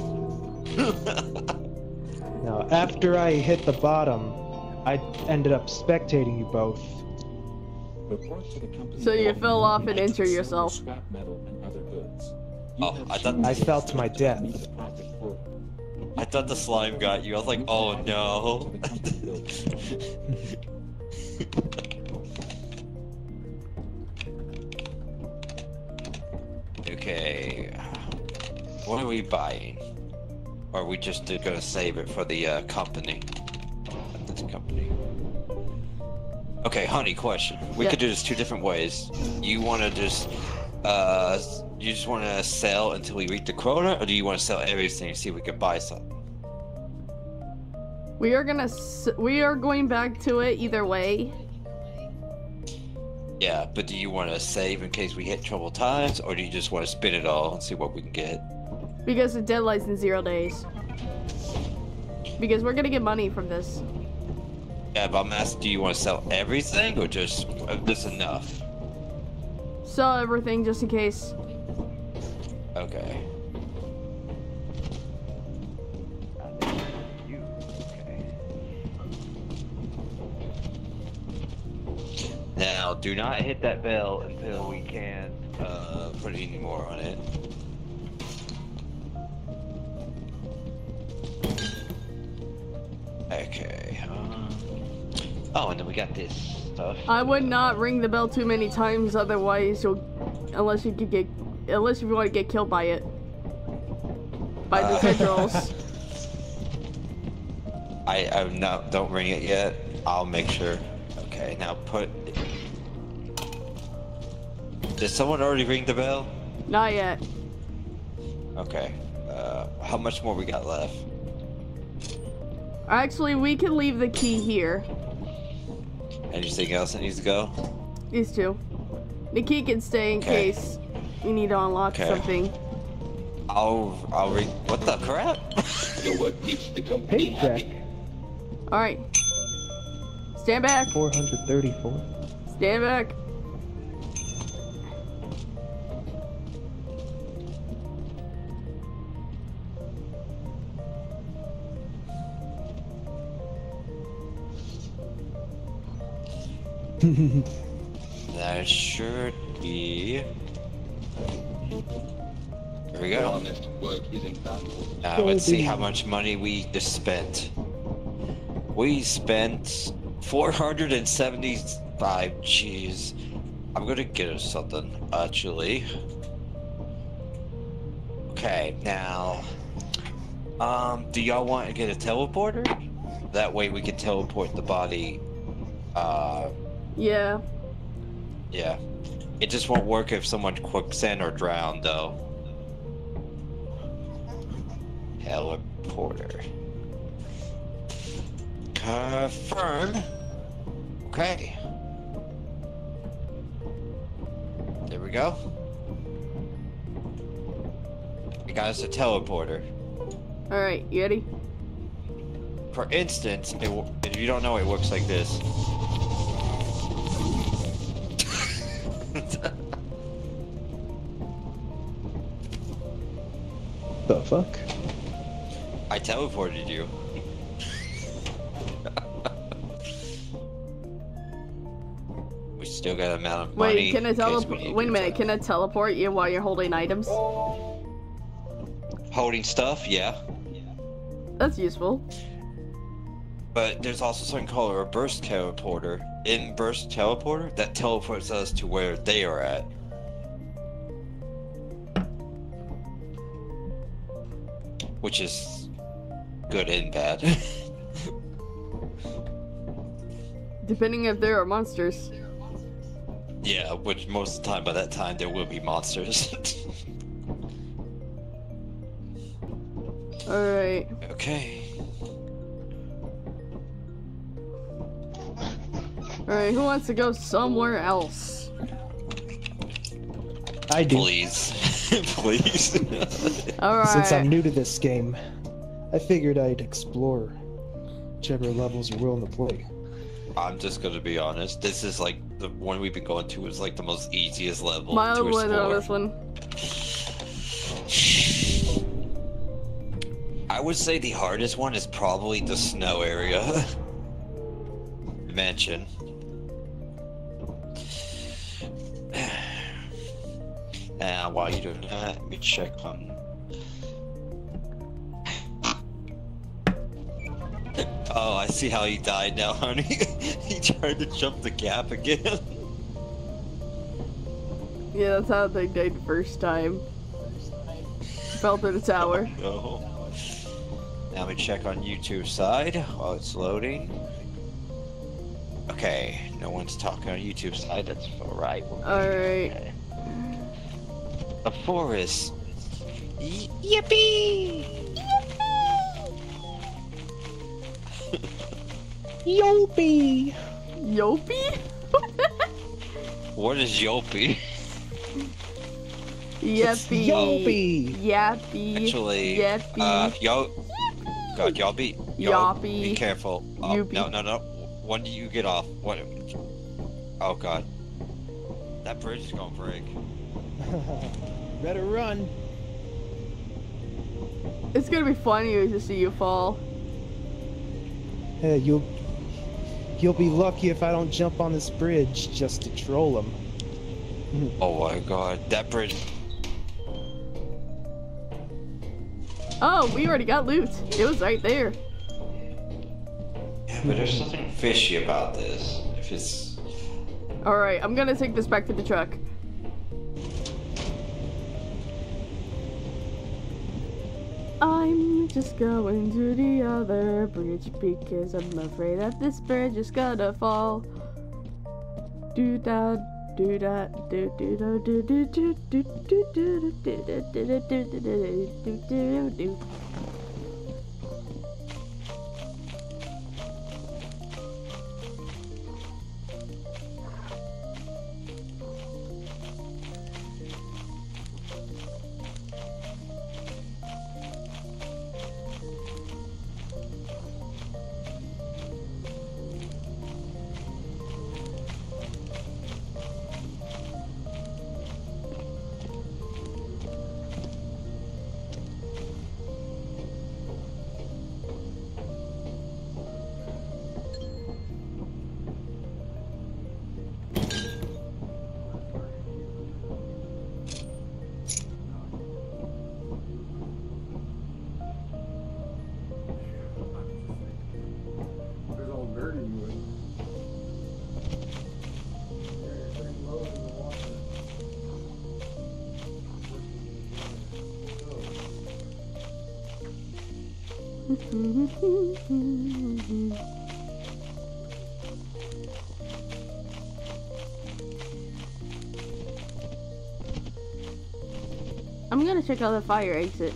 Now, after I hit the bottom, I ended up spectating you both. Report to the company. So you fell off and needs injured yourself. Scrap metal and other goods. You Oh, I thought- I fell to my death. meet the profit quota. I thought the slime got you. I was like, oh no. okay. What are we buying? Or are we just uh, gonna save it for the uh, company? This company. Okay, honey, question. We Yeah. could do this two different ways. You wanna just uh you just wanna sell until we reach the quota, or do you wanna sell everything and see if we can buy something? We are gonna. S- we are going back to it either way. Yeah, but do you want to save in case we hit trouble times, or do you just want to spin it all and see what we can get? Because the deadline's in zero days. Because we're gonna get money from this. Yeah, but I'm asking, do you want to sell everything, or just uh, this enough? Sell everything just in case. Okay. Okay. Now, do not hit that bell until we can uh, put any more on it. Okay. Um, oh, and then we got this stuff. I would not ring the bell too many times, otherwise you'll, unless you could get, unless you want to get killed by it, by the Uh. tendrils. I, I no, don't ring it yet. I'll make sure. Okay, now put. Did someone already ring the bell? not yet. Okay. Uh, how much more we got left? Actually, we can leave the key here. Anything else that needs to go? These two. The key can stay in Okay. case you need to unlock Okay. something. I'll I'll ring. What the crap? Paycheck. All right. Stand back. 434. Stand back. that should be. There we go. Now let's see how much money we just spent. We spent 475. Jeez. I'm gonna get us something, actually. Okay, now. Um, do y'all want to get a teleporter? That way we can teleport the body. Uh, Yeah. yeah. It just won't work if someone quicksand or drowned, though. Teleporter. Confirm. Okay. There we go. We got us a teleporter. All right. You ready? For instance, it, if you don't know, it works like this. The fuck? I teleported you. we still got a amount of money. Wait, can I in teleport? Wait a minute. Can I teleport you while you're holding items? Holding stuff, yeah. That's useful. But there's also something called a reverse teleporter. Inverse teleporter, that teleports us to where they are at. Which is good and bad. Depending if there are monsters. yeah, which most of the time by that time there will be monsters. All right. okay. All right. Who wants to go somewhere else? I do. Please. Please. All right. Since I'm new to this game, I figured I'd explore whichever levels you're willing to play. I'm just gonna be honest. This is like the one we've been going to is like the most easiest level Mile to win on this one. I would say the hardest one is probably the snow area. Mansion. Now, while you're doing that, let me check on. Oh, I see how he died now, honey. he tried to jump the gap again. Yeah, that's how they died the first time. Fell through the tower. No. Now we check on YouTube side while it's loading. Okay, no one's talking on YouTube side. That's alright. All right. A forest. Y- yippee! Yopee! Yopie? What is Yelpy? Yappy. Yopi! Yappy. Actually, Yappy. uh, yo, God, y'all be, y'all be careful. Oh, no, no, no. When do you get off? What? Oh God, that bridge is gonna break. Better run. It's gonna be funny to see you fall. Hey, you'll you'll be lucky if I don't jump on this bridge just to troll him. Oh my God, that bridge. Oh, we already got loot. It was right there. Yeah, but there's something fishy about this. If it's Alright, I'm gonna take this back to the truck. I'm just going to the other bridge because I'm afraid that this bridge is gonna fall. Do da do da do do da do do do do do do do do do do do do do do do I'm gonna check out the fire exit.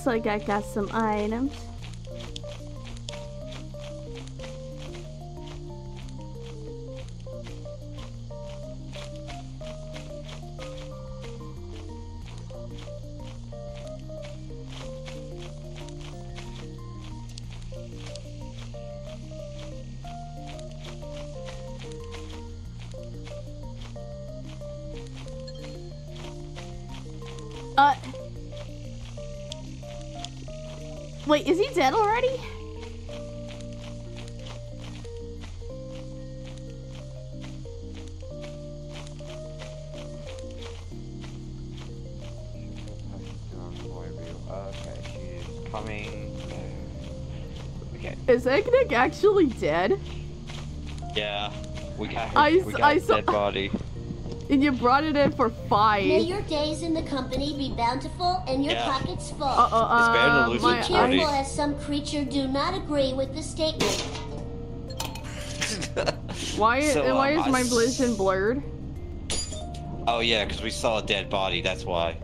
Looks like I got some items. Okay. Is Egnick actually dead? Yeah. We got I we got I a saw- dead body. And you brought it in for five. May your days in the company be bountiful and your Yeah. pockets full. Uh oh, It's better to uh, lose my it Be Twenty. careful as some creature do not agree with the statement. Why, So, and why um, is my vision blurred? oh yeah, because we saw a dead body. That's why.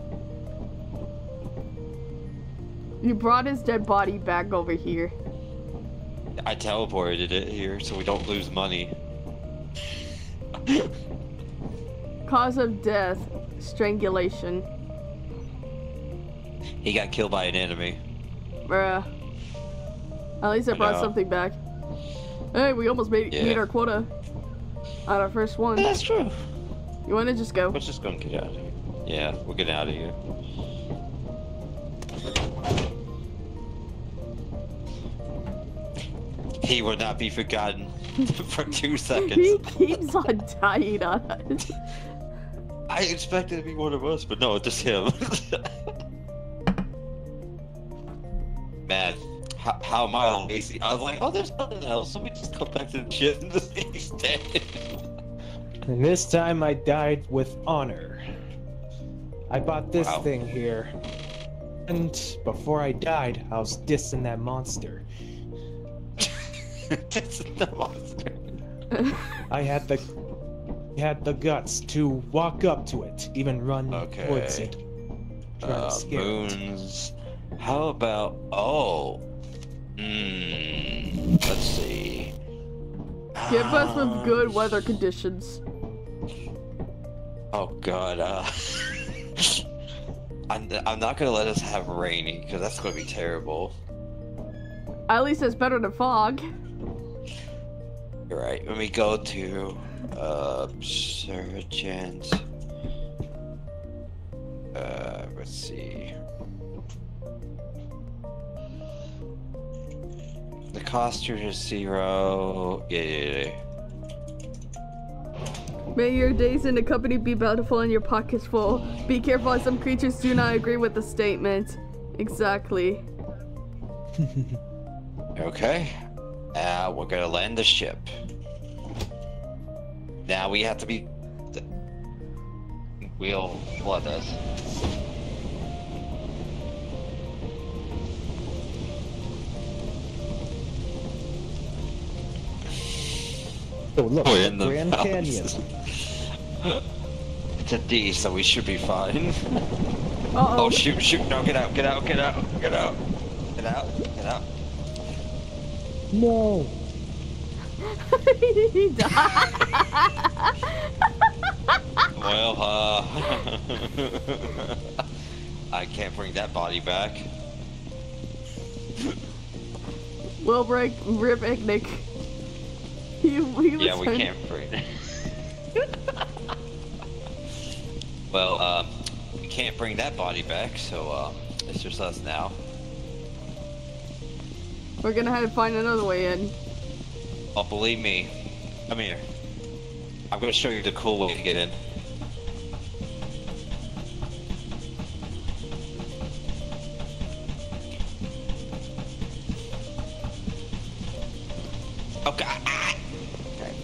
You brought his dead body back over here. I teleported it here so we don't lose money. Cause of death, strangulation. He got killed by an enemy. Bruh. At least I brought something back. Hey, we almost made Yeah. meet our quota. On our first one. That's true. You wanna just go? Let's just go and get out of here. Yeah, we're getting out of here. He will not be forgotten for two seconds. He keeps on dying on us. I expected it to be one of us, but no, just him. Man, how, how am I lazy? I was like, oh, there's nothing else. Let me just come back to the ship and just he's dead. And this time I died with honor. I bought this Wow. thing here. And before I died, I was dissing that monster. This is the monster. I had the had the guts to walk up to it, even run towards it. Trying Uh, to scare it. moons. How about oh? Hmm. Let's see. Give us with Um, good weather conditions. Oh god. Uh. I'm, I'm not gonna let us have rainy because that's gonna be terrible. At least it's better than fog. You're right. When we go to uh Surgeons. Uh let's see. The cost is zero. Yeah, yeah, yeah. May your days in the company be bountiful and your pockets full. Be careful as some creatures do not agree with the statement. Exactly. Okay. Uh, we're gonna land the ship. Now we have to be. We'll flood us. Oh, look, We're in the Grand Canyon. It's a D, so we should be fine. Uh Oh oh. shoot! Shoot! No! Get out! Get out! Get out! Get out! Get out! Get out! No! he died. Well, uh, I can't bring that body back. We'll break rip picnic. He, he Yeah, we trying- can't bring. well, uh, we can't bring that body back, so uh, it's just us now. We're gonna have to find another way in. Oh, believe me. Come here. I'm gonna show you the cool way to get in. Okay. ah! Okay.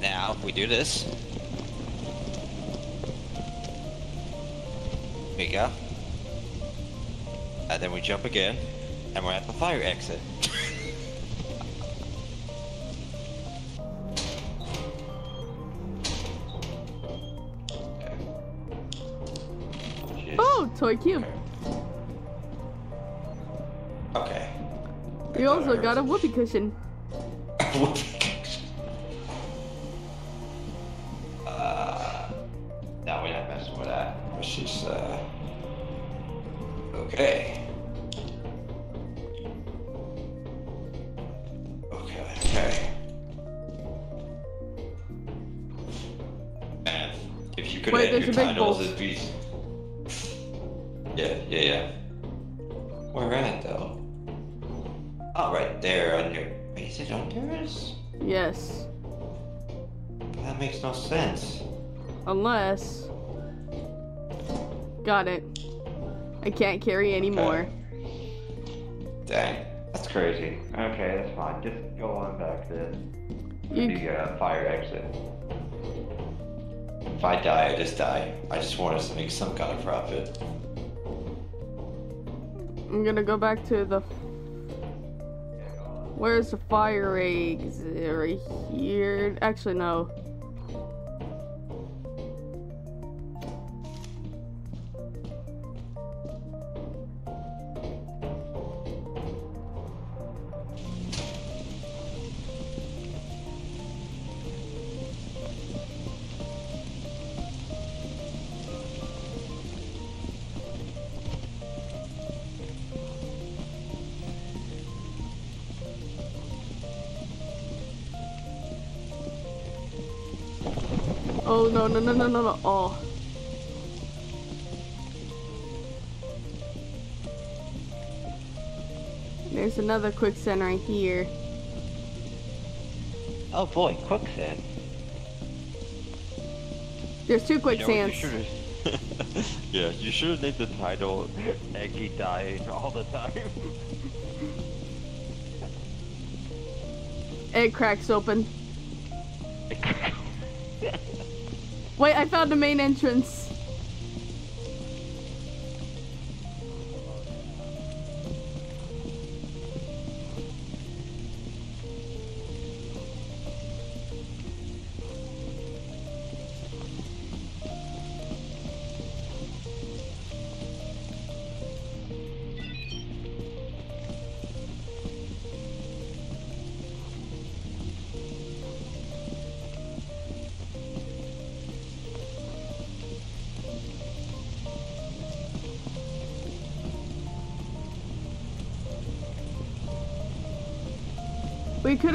Now we do this. Here you go. And then we jump again, and we're at the fire exit. Oh, toy cube. Okay. You also got a whoopee cushion. Unless. Got it. I can't carry anymore. Dang, that's crazy. Okay, that's fine. Just go on back then. You- the uh, fire exit. If I die, I just die. I just want us to make some kind of profit. I'm gonna go back to the. Where's the fire exit? Right here. Actually, no. No no no no no no! Oh. There's another quicksand right here. Oh boy, quicksand. There's two You know you quicksands. should've- yeah, you should have named the title Eggy dying all the time. Egg cracks open. Wait, I found the main entrance.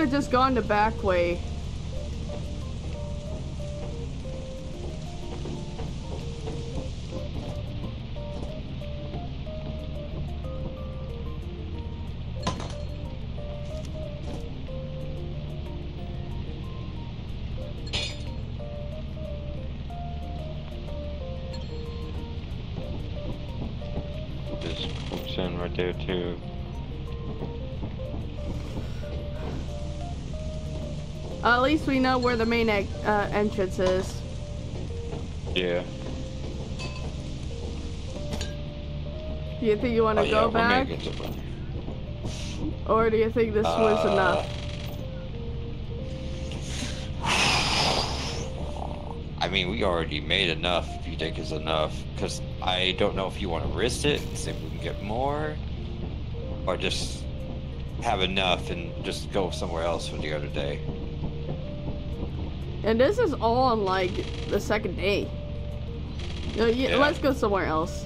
Just gone the back way. Least we know where the main uh, entrance is. Yeah. Do you think you want to oh, go we're back? Or do you think this was Uh, enough? I mean, we already made enough if you think it's enough. Because I don't know if you want to risk it and see if we can get more. Or just have enough and just go somewhere else for the other day. And this is all on like the second day. No, yeah, Yeah. Let's go somewhere else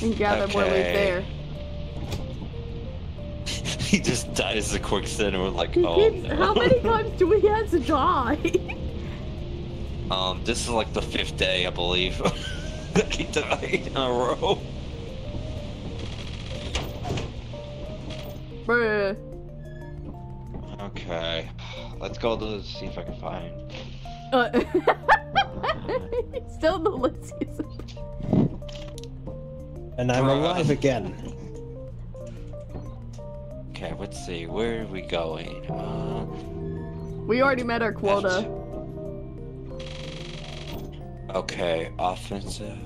and gather more loot there. he just dies a quicksand and we're like, He oh keeps- no. How many times do we have to die? Um, this is like the fifth day, I believe. that he died in a row. Bruh. Okay. Let's go to see if I can find. Uh, still the laziest. And I'm Uh, alive again. Okay, let's see. Where are we going? Uh, We already met our quota. okay, offensive.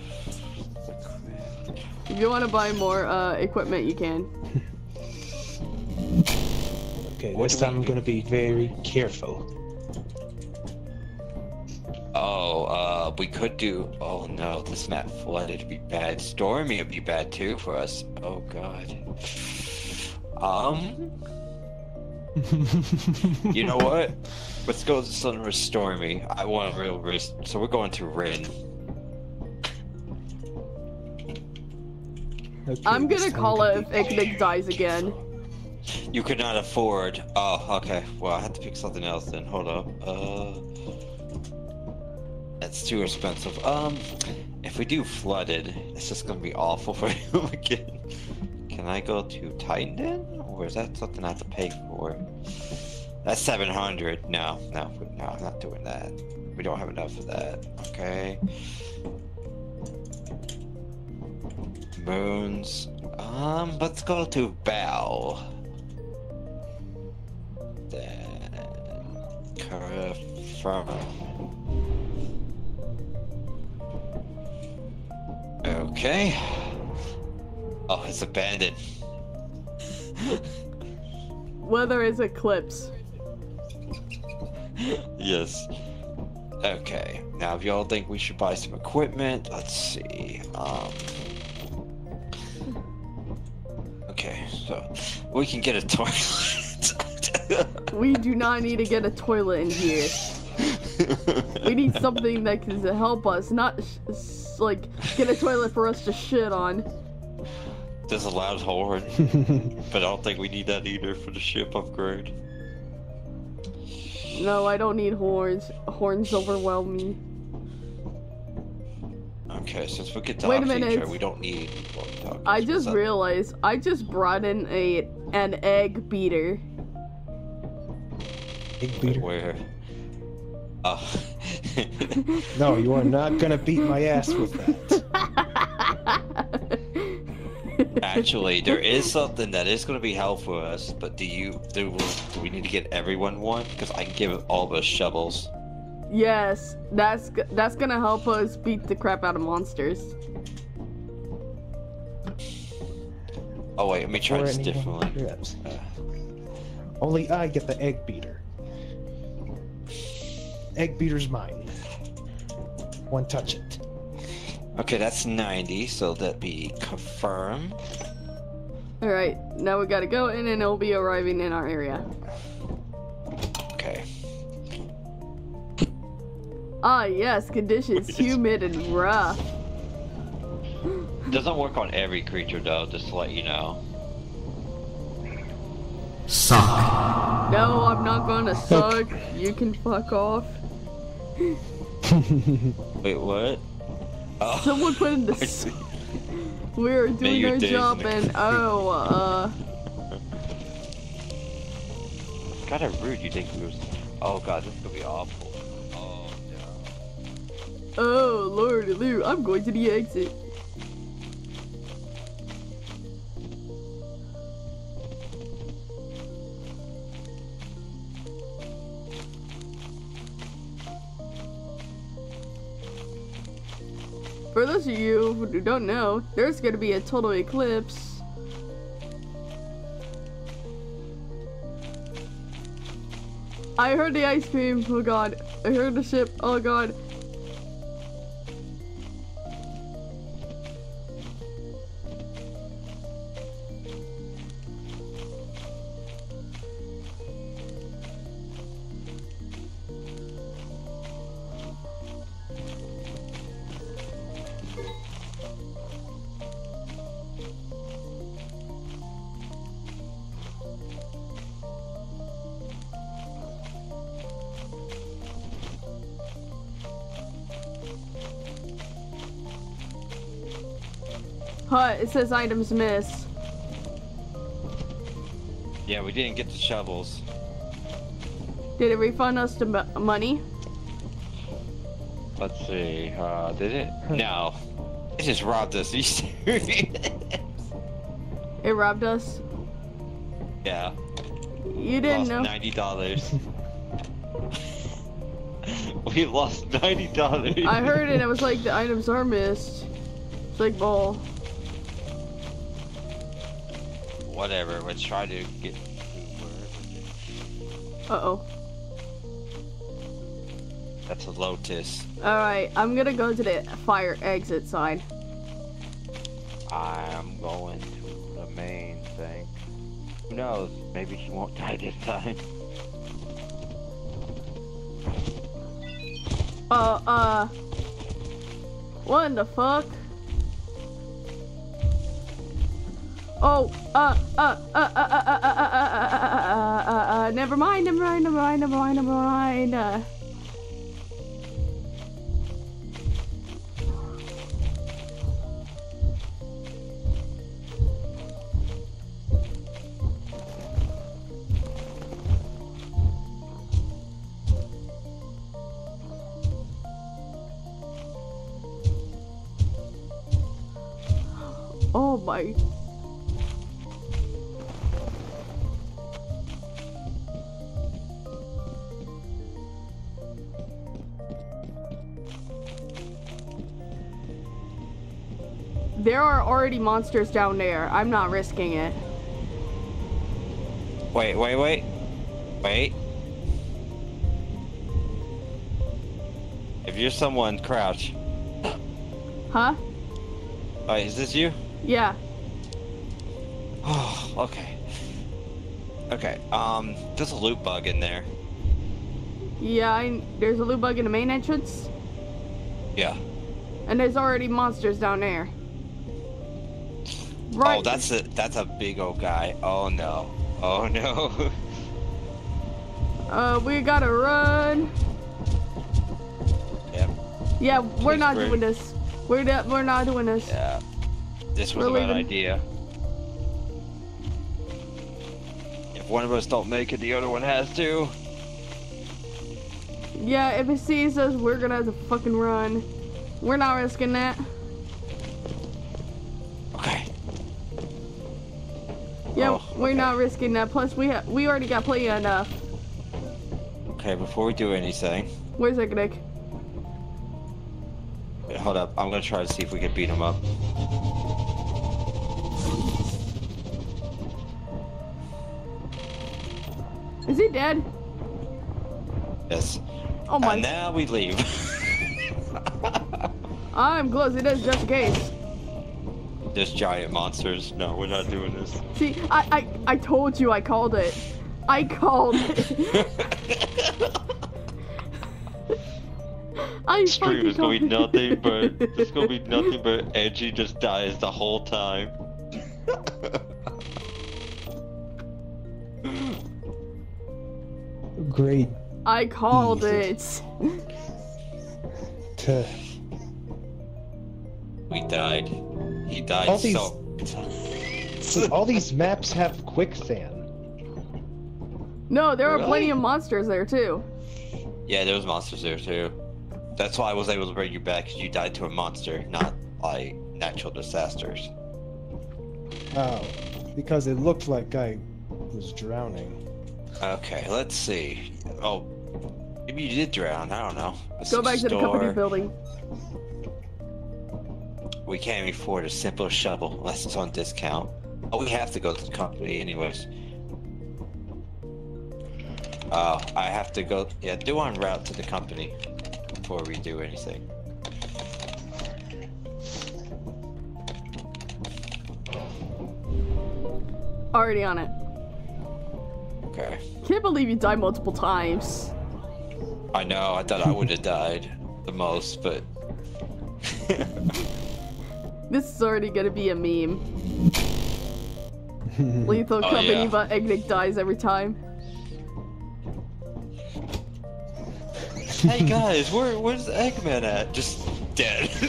If you want to buy more uh, equipment, you can. Okay, this time I'm gonna be very careful. Oh, uh, we could do. Oh no, this map flooded would be bad. Stormy would be bad too for us. Oh god. Um, you know what? Let's go to Sunrise Stormy. I want a real risk, so we're going to Rin. Okay, I'm gonna call it if be Ignic dies again. You could not afford. Oh, okay. Well, I have to pick something else then. Hold up. Uh, that's too expensive. Um, if we do flooded, it's just gonna be awful for you again. Can I go to Titan or is that something I have to pay for? That's seven hundred. No, no, no. I'm not doing that. We don't have enough of that. Okay. Moons. Um, let's go to Vow. Then Confirm. Okay. Oh, it's abandoned. Weather is eclipse. Yes. Okay. Now, if y'all think we should buy some equipment, let's see. Um. Okay, so we can get a toilet. We do not need to get a toilet in here. We need something that can help us, not sh- s- like get a toilet for us to shit on. There's a loud horn, but I don't think we need that either for the ship upgrade. No, I don't need horns. Horns overwhelm me. Okay, since we get to Wait a minute. future, we don't need. walkie-talkies. I just that? realized I just brought in a an egg beater. Egg beater. Where? Oh. No, you are not gonna beat my ass with that. Actually, there is something that is going to be helpful for us, but do you do, do we need to get everyone one? Because I can give all of us shovels. yes, that's that's gonna help us beat the crap out of monsters. Oh wait, let me try Or this anyone differently. grabs. Uh. Only I get the egg beater. Egg beater's mine. One touch it. Okay, that's 90, so that be confirm. All right, now we gotta go in, and it'll be arriving in our area. Okay. Ah, yes, conditions humid and rough. Doesn't work on every creature though, just to let you know. Suck. No, I'm not gonna suck. You can fuck off. Wait, what? Oh, Someone put in I this. see. We're doing our job, and oh, uh, It's Kind of rude. You think we was? Oh god, this is gonna be awful. Oh no. oh, lordy Lou, I'm going to the exit. For those of you who don't know, there's gonna be a total eclipse. I heard the ice cream. Oh god. I heard the ship. Oh god. It says items missed. Yeah, we didn't get the shovels. Did it refund us the money? Let's see. Uh, did it? No. It just robbed us. Are you serious? It robbed us. yeah. You didn't know. ninety dollars. we lost ninety dollars. I heard it. I was like the items are missed. It's like bull. Whatever. Let's try to get. Uh oh. That's a lotus. All right, I'm gonna go to the fire exit side. I'm going to the main thing. Who knows? Maybe she won't die this time. Uh, uh. What in the fuck? Oh, uh, uh, uh, uh, uh, uh, uh, uh, uh, uh, uh, uh, never mind, never mind, never mind, never mind, never mind. Uh, oh my. Already monsters down there. I'm not risking it. Wait, wait, wait. Wait. If you're someone, crouch. Huh? Wait, is this you? Yeah. Oh, okay. Okay, um, there's a loot bug in there. Yeah, I, there's a loot bug in the main entrance, Yeah. and there's already monsters down there. Right. Oh, that's a that's a big old guy. Oh no. Oh no. Uh, we gotta run. yep. Yeah, we're Please not break. doing this. We're not, we're not doing this. Yeah. This was We're a bad leaving. idea. If one of us don't make it, the other one has to. Yeah, if it sees us, we're gonna have to fucking run. We're not risking that. Yeah, Oh, we're okay. not risking that. Plus, we ha- we already got plenty enough. Okay, before we do anything, Where's wait, hold up. I'm gonna try to see if we can beat him up. Is he dead? Yes. Oh my! And now we leave. I'm closing this just in case. There's giant monsters. No, we're not doing this. See, I, I, I told you I called it. I called it. I Screw, fucking it's gonna be nothing it. but it's gonna be nothing but Edgy just dies the whole time. Great. I called Jesus. it. To We died. He died All these- so. All these maps have quicksand. No, there are Really? plenty of monsters there too. Yeah, there was monsters there too. That's why I was able to bring you back because you died to a monster, not like natural disasters. Oh, because it looked like I was drowning. Okay, let's see. Oh, maybe you did drown. I don't know. Let's Go back to the company building. We can't afford a simple shovel unless it's on discount. Oh, we have to go to the company anyways. Oh, I have to go. Yeah, do en route to the company before we do anything. Already on it. Okay. Can't believe you died multiple times. I know. I thought I would have died the most, but This is already gonna be a meme. Lethal Oh, company, yeah. but Egnick dies every time. hey guys, where where's Eggman at? Just dead.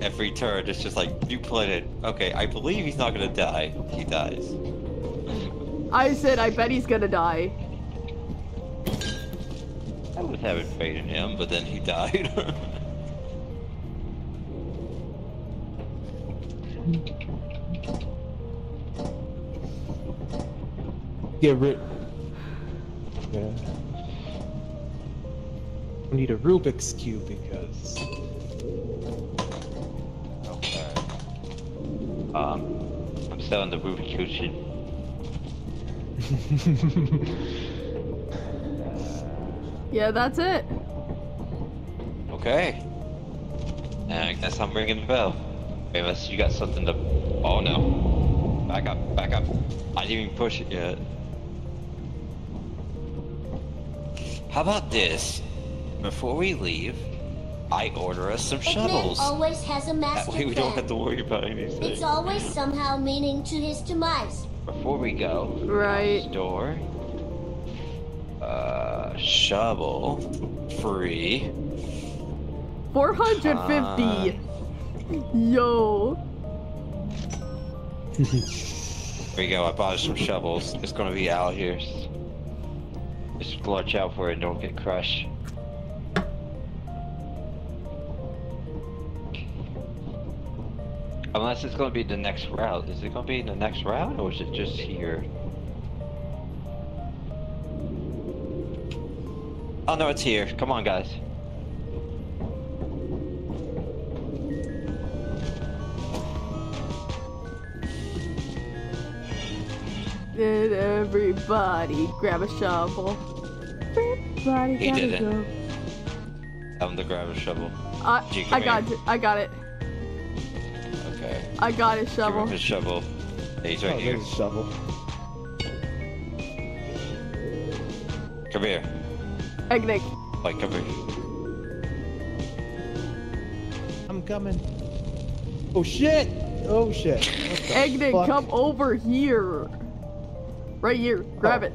Every turn, it's just like you played it. Okay, I believe he's not gonna die. He dies. I said I bet he's gonna die. I was having faith in him, but then he died. Get rid. Yeah. We need a Rubik's cube because okay. Um, I'm selling the Ruby Cushion. Yeah, that's it. Okay. And I guess I'm ringing the bell. Unless you got something to. Oh no. Back up, back up. I didn't even push it yet. How about this? Before we leave, I order us some Eggman shovels. always has a master That way we don't have to worry about anything. It's always somehow meaning to his demise. Before we go, Right. store. Uh, shovel. Free. 450. Yo. There you go, I bought some shovels. It's gonna be out here. Just watch out for it don't get crushed. Unless it's gonna be the next route. Is it gonna be the next route or is it just here? Oh no, it's here. Come on, guys. Did everybody grab a shovel? Everybody he didn't. Go. Tell him to grab a shovel. I got it. I got it. Okay. I got a shovel. Give him his shovel. Yeah, he's right oh, here. Shovel. Come here. Egg Like, come here. I'm coming. Oh shit! Oh shit! What Egg fuck? come over here. Right here. Grab Oh. it.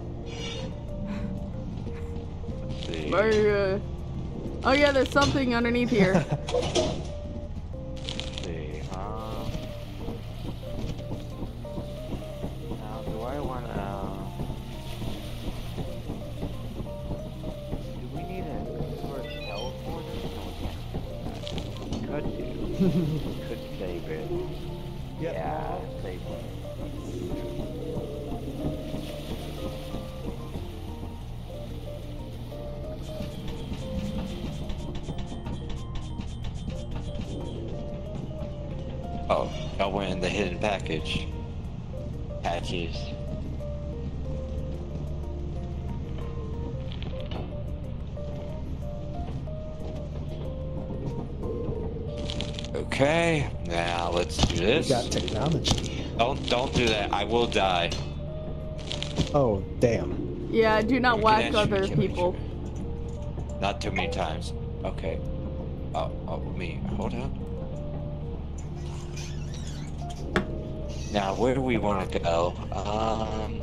Let's see. Where, uh... Oh yeah, there's something underneath here. technology. Don't don't do that. I will die. Oh damn. yeah, do not You whack other people. other. Not too many times. Okay. Oh, oh, me. Hold on. Now, where do we want to go? Um,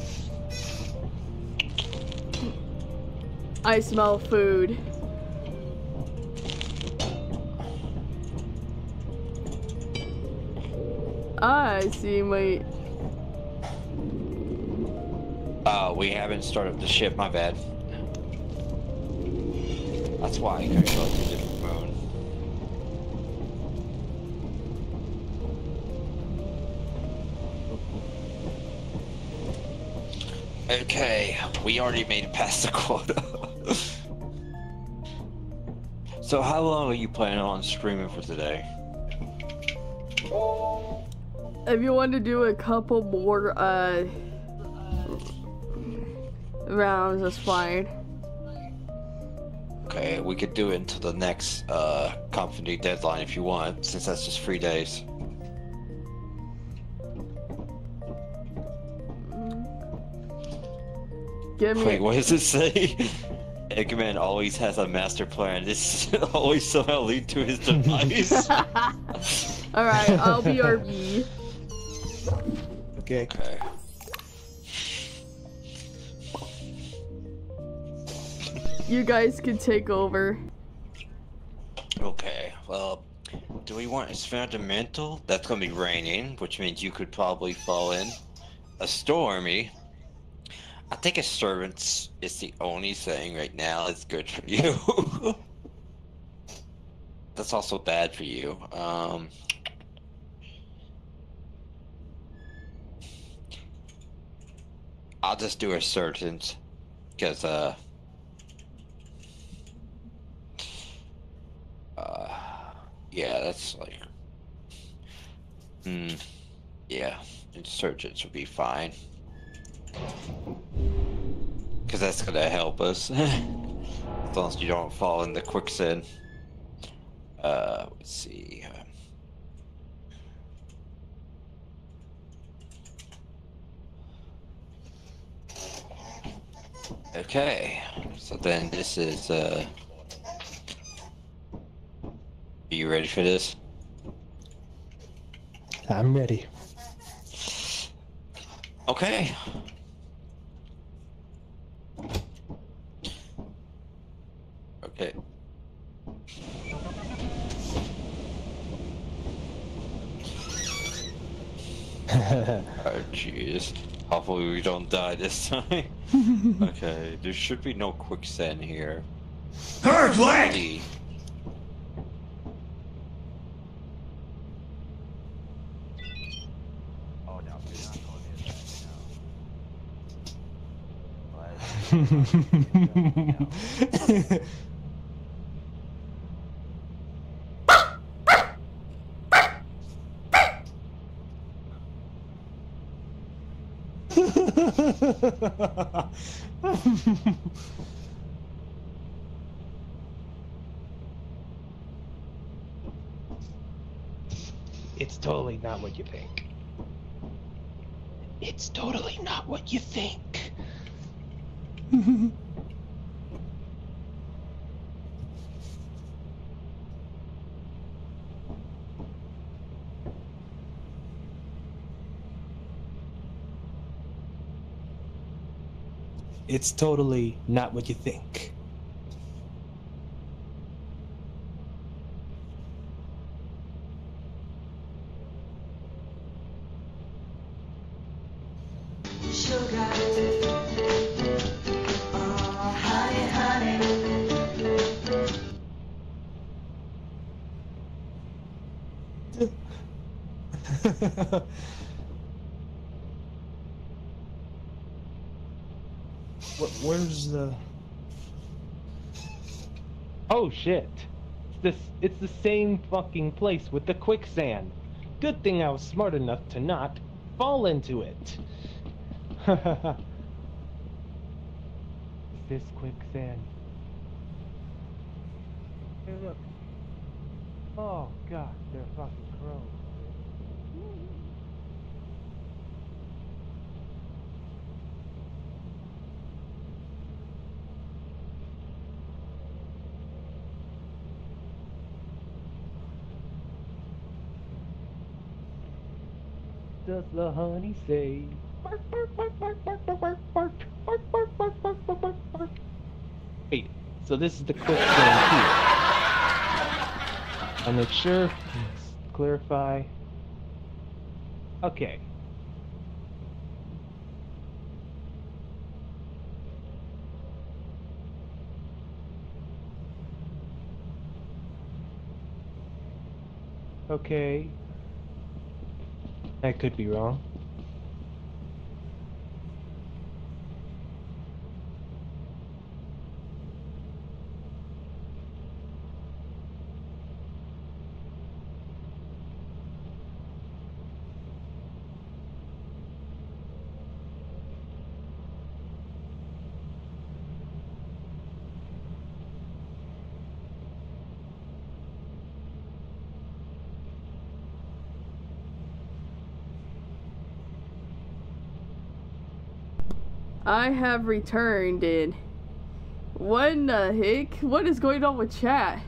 I smell food. I see my... uh, we haven't started the ship. My bad. That's why I couldn't go to a different moon. Okay, we already made it past the quota. so how long are you planning on streaming for today? If you want to do a couple more, uh... Rounds, that's fine. Okay, we could do it until the next uh company deadline if you want, since that's just three days. Give me... Wait, what does it say? Eggman always has a master plan. This always somehow lead to his demise. Alright, I'll be RB. Okay. okay. You guys can take over. Okay. Well, do we want experimental? That's gonna be raining, which means you could probably fall in. A stormy. I think Assurance is the only thing right now that's good for you. that's also bad for you. Um. I'll just do a certain, because uh. Uh, yeah, that's like. Hmm. Yeah, insurgents would be fine. Because that's gonna help us. as long as you don't fall in the quicksand. Uh, let's see. Okay, so then this is, uh. Are you ready for this? I'm ready. Okay. Okay. Oh jeez. Hopefully we don't die this time. okay, there should be no quicksand here. Third leg! Oh no, do not go near that, no. it's totally not what you think. It's totally not what you think. It's totally not what you think. Where's the? Oh shit! It's this. It's the same fucking place with the quicksand. Good thing I was smart enough to not fall into it. this quicksand. Hey, look. Oh god, they're fucking crows. does the honey say? Wait, so this is the quicksand too. I'll make sure, Let's clarify. Okay. Okay, I could be wrong. I have returned and what in the heck? What is going on with chat?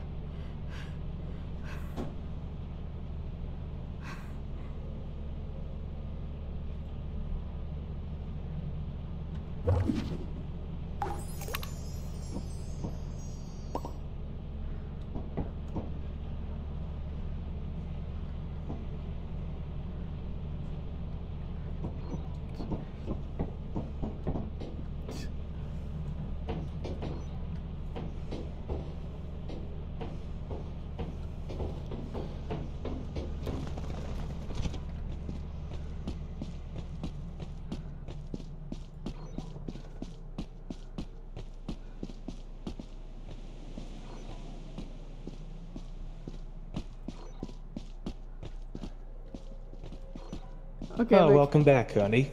Okay, oh, welcome back, honey.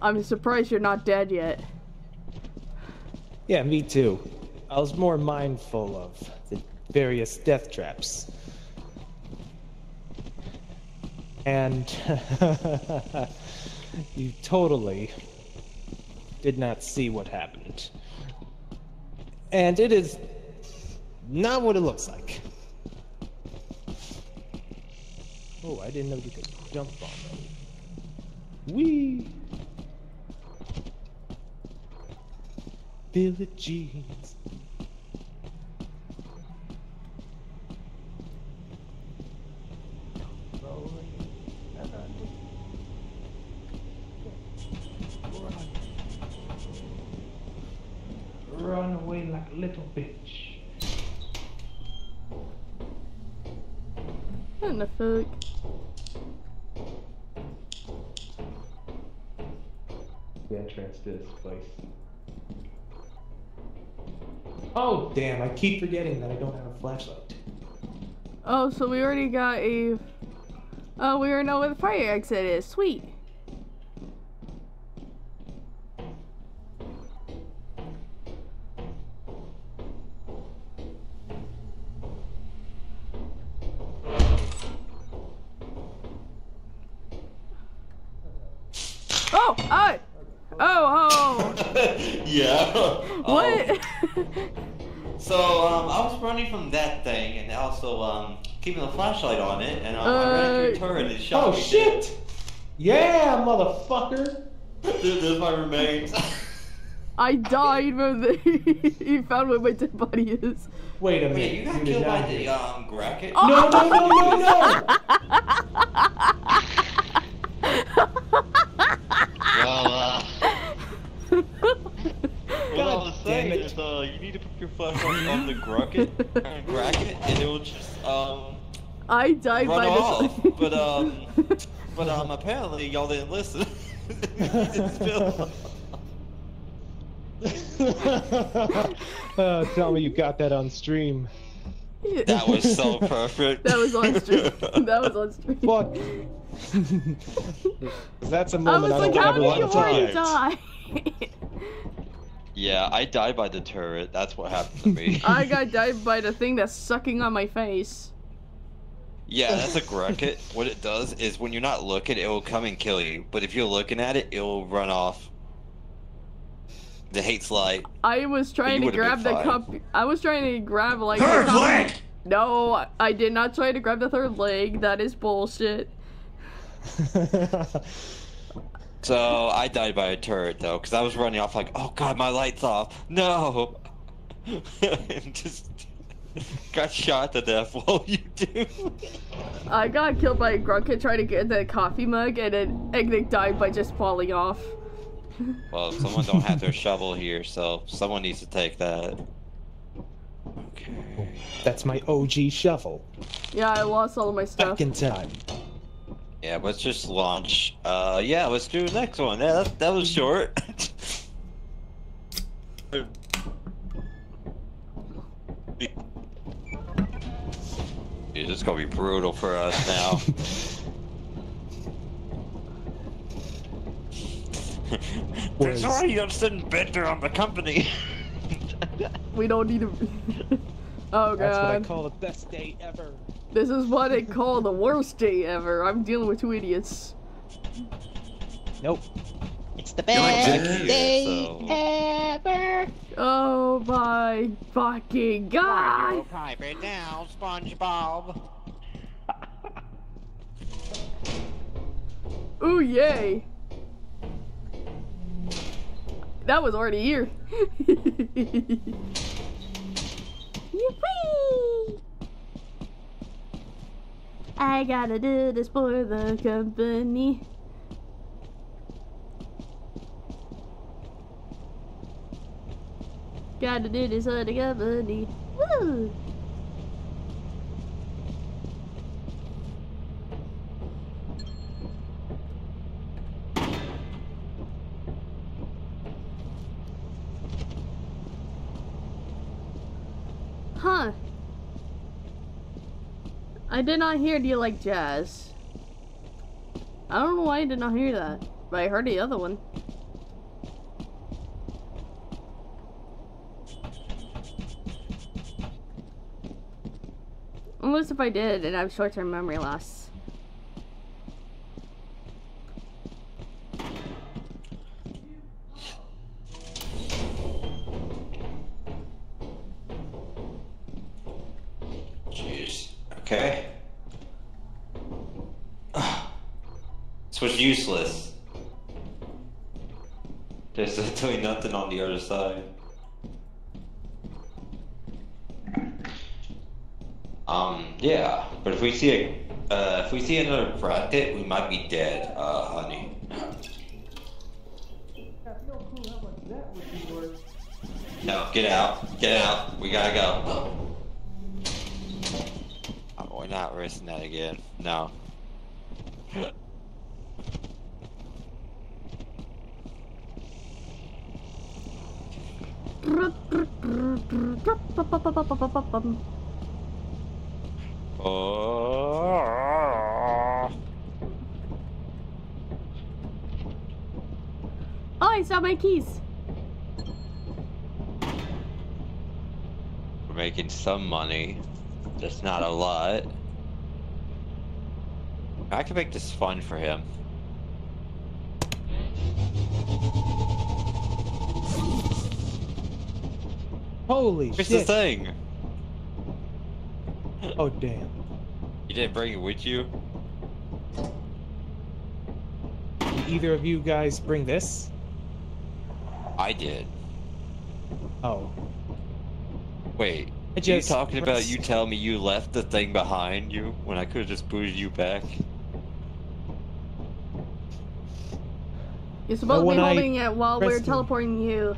I'm surprised you're not dead yet. Yeah, me too. I was more mindful of the various death traps. And you totally did not see what happened. And it is not what it looks like. Oh, I didn't know you could jump on them. Wee! Billie Jeans. Keep forgetting that I don't have a flashlight. Oh, so we already got a. Oh, we already know where the fire exit is. Sweet. Shot Oh me shit! Yeah, motherfucker! dead. Dude, there's my remains. I died when the he found where my dead body is. Wait a minute. Wait, you got did killed by the um, Bracken? Oh. No, no, no, no, no! Well, uh, what I God was damn saying it. is, uh, you need to put your flashlight on the Bracken, Bracken, and it will just um I died run by off. this. But um, but um, apparently y'all didn't listen. It's uh, tell me you got that on stream. that was so perfect. That was on stream. That was on stream. Fuck. That's a I moment was I, like, don't how ever did want you to already die. die? Yeah, I died by the turret. That's what happened to me. I got died by the thing that's sucking on my face. Yeah, that's a Bracken. What it does is when you're not looking, it will come and kill you. But if you're looking at it, it will run off. The hates light. I was trying to grab the cup. I was trying to grab like. Third cup- leg! No, I did not try to grab the third leg. That is bullshit. So I died by a turret though, because I was running off like, oh god, my light's off. No. just got shot to death while you do. I got killed by a Bracken trying to get the coffee mug, and then Egnick died by just falling off. Well, someone don't have their shovel here, so someone needs to take that. Okay. That's my OG shovel. Yeah, I lost all of my stuff. Back in time. Yeah, let's just launch. Uh, yeah, let's do the next one. Yeah, that, that was short. Dude, this is gonna be brutal for us now. Whereas- That's why you're sitting better on the company. We don't need to. oh god. That's what I god. call the best day ever. This is what they call the worst day ever. I'm dealing with two idiots. Nope. It's the You're like best Jackie, day so- ever. Oh my fucking god! pipe it down, SpongeBob. Ooh yay! That was already here. Yippee! I gotta do this for the company. Gotta do this for the company. Woo! Huh. I did not hear Do you like jazz? I don't know why I did not hear that, but I heard the other one. Unless if I did and I have short-term memory loss. Jeez. Okay. This was useless. There's literally nothing on the other side. Um, yeah, but if we see a, uh, if we see another Bracken, we might be dead, uh, honey. No, get out, get out, we gotta go. Oh, we're not risking that again, no. Oh. Oh, I saw my keys. We're making some money. Just not a lot. I could make this fun for him. Holy Here's shit. Here's the thing. Oh damn! You didn't bring it with you? Did either of you guys bring this? I did. Oh, Wait. I you just talking about you telling me you left the thing behind you when I could have just booted you back? You're supposed to when be I holding it while we're pressed teleporting you.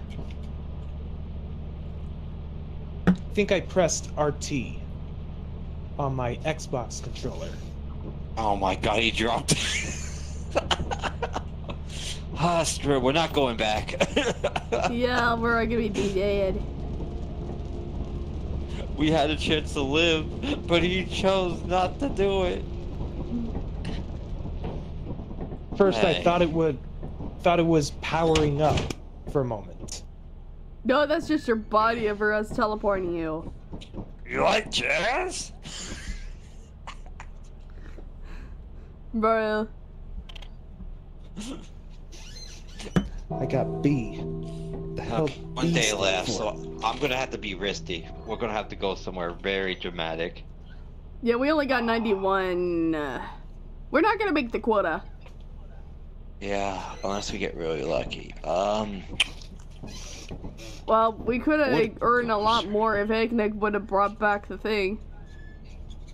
I think I pressed RT on my Xbox controller. Oh my god, he dropped it. Ah, screw it, we're not going back. Yeah, we're gonna be dead. we had a chance to live, but he chose not to do it. First, I thought it would, thought it was powering up for a moment. No, that's just your body over us teleporting you. You like jazz? Bro. I got B. The hell? Okay, one day left, so I'm gonna have to be risky. We're gonna have to go somewhere very dramatic. Yeah, we only got 91. Uh, we're not gonna make the quota. Yeah, unless we get really lucky. Um, Well, we could have What- earned a lot more if Ignic would have brought back the thing.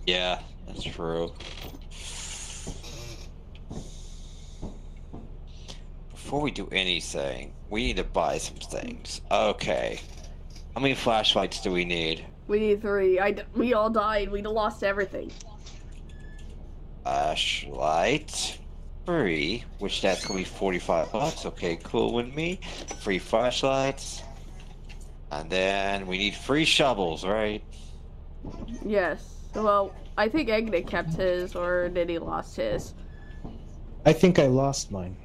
yeah, that's true. Before we do anything, we need to buy some things. Okay. How many flashlights do we need? We need three. I d- we all died. We lost everything. Flashlight. Free, which that's gonna be 45 bucks. Okay, cool with me. Free flashlights. And then we need free shovels, right? Yes. Well, I think Ignic kept his, or did he lost his? I think I lost mine.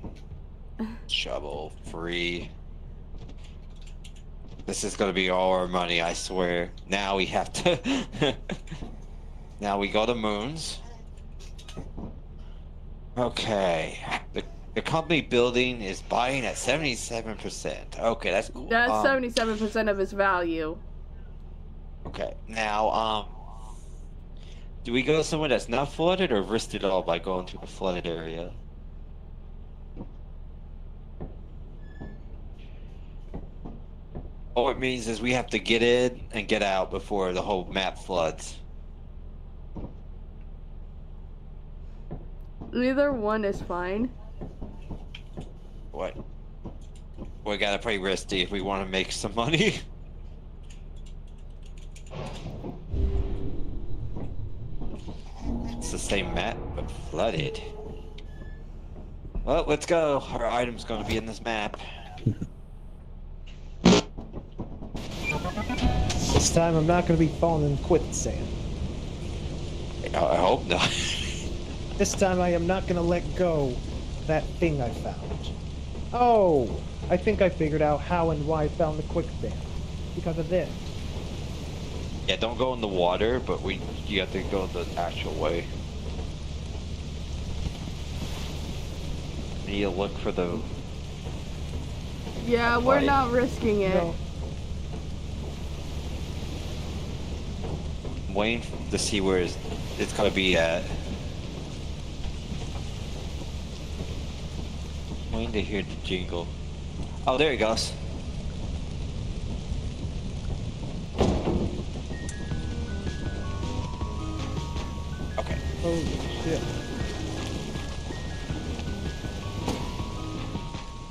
Shovel, free. This is gonna be all our money, I swear. Now we have to. now we go to moons. Okay. The, the company building is buying at 77%. Okay, that's cool. That's Um, seventy-seven percent of its value. Okay, now, um. Do we go somewhere that's not flooded or risk it all by going to the flooded area? All it means is we have to get in and get out before the whole map floods. Either one is fine. What? We gotta play risky if we want to make some money. It's the same map, but flooded. Well, let's go. Our item's gonna be in this map. This time I'm not going to be falling in quicksand. I I hope not. This time I am not going to let go that thing I found. Oh, I think I figured out how and why I found the quicksand. Because of this. yeah, don't go in the water, but we you have to go the actual way. We need to look for the Yeah, we're Why? not risking it. No. waiting to see where it's, it's gonna be at. Waiting to hear the jingle. Oh, there he goes. Okay. Holy shit.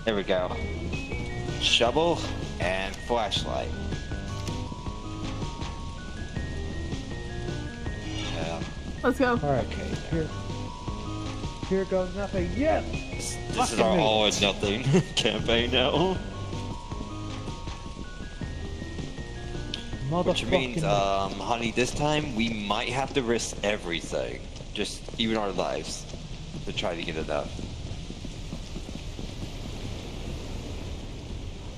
There we go. Shovel and flashlight. Yeah. Let's go. Alright, okay. Here. Here goes nothing. Yes! This, this is our me. all or nothing campaign now. Which means, um, honey, this time we might have to risk everything. Just even our lives. To try to get it enough.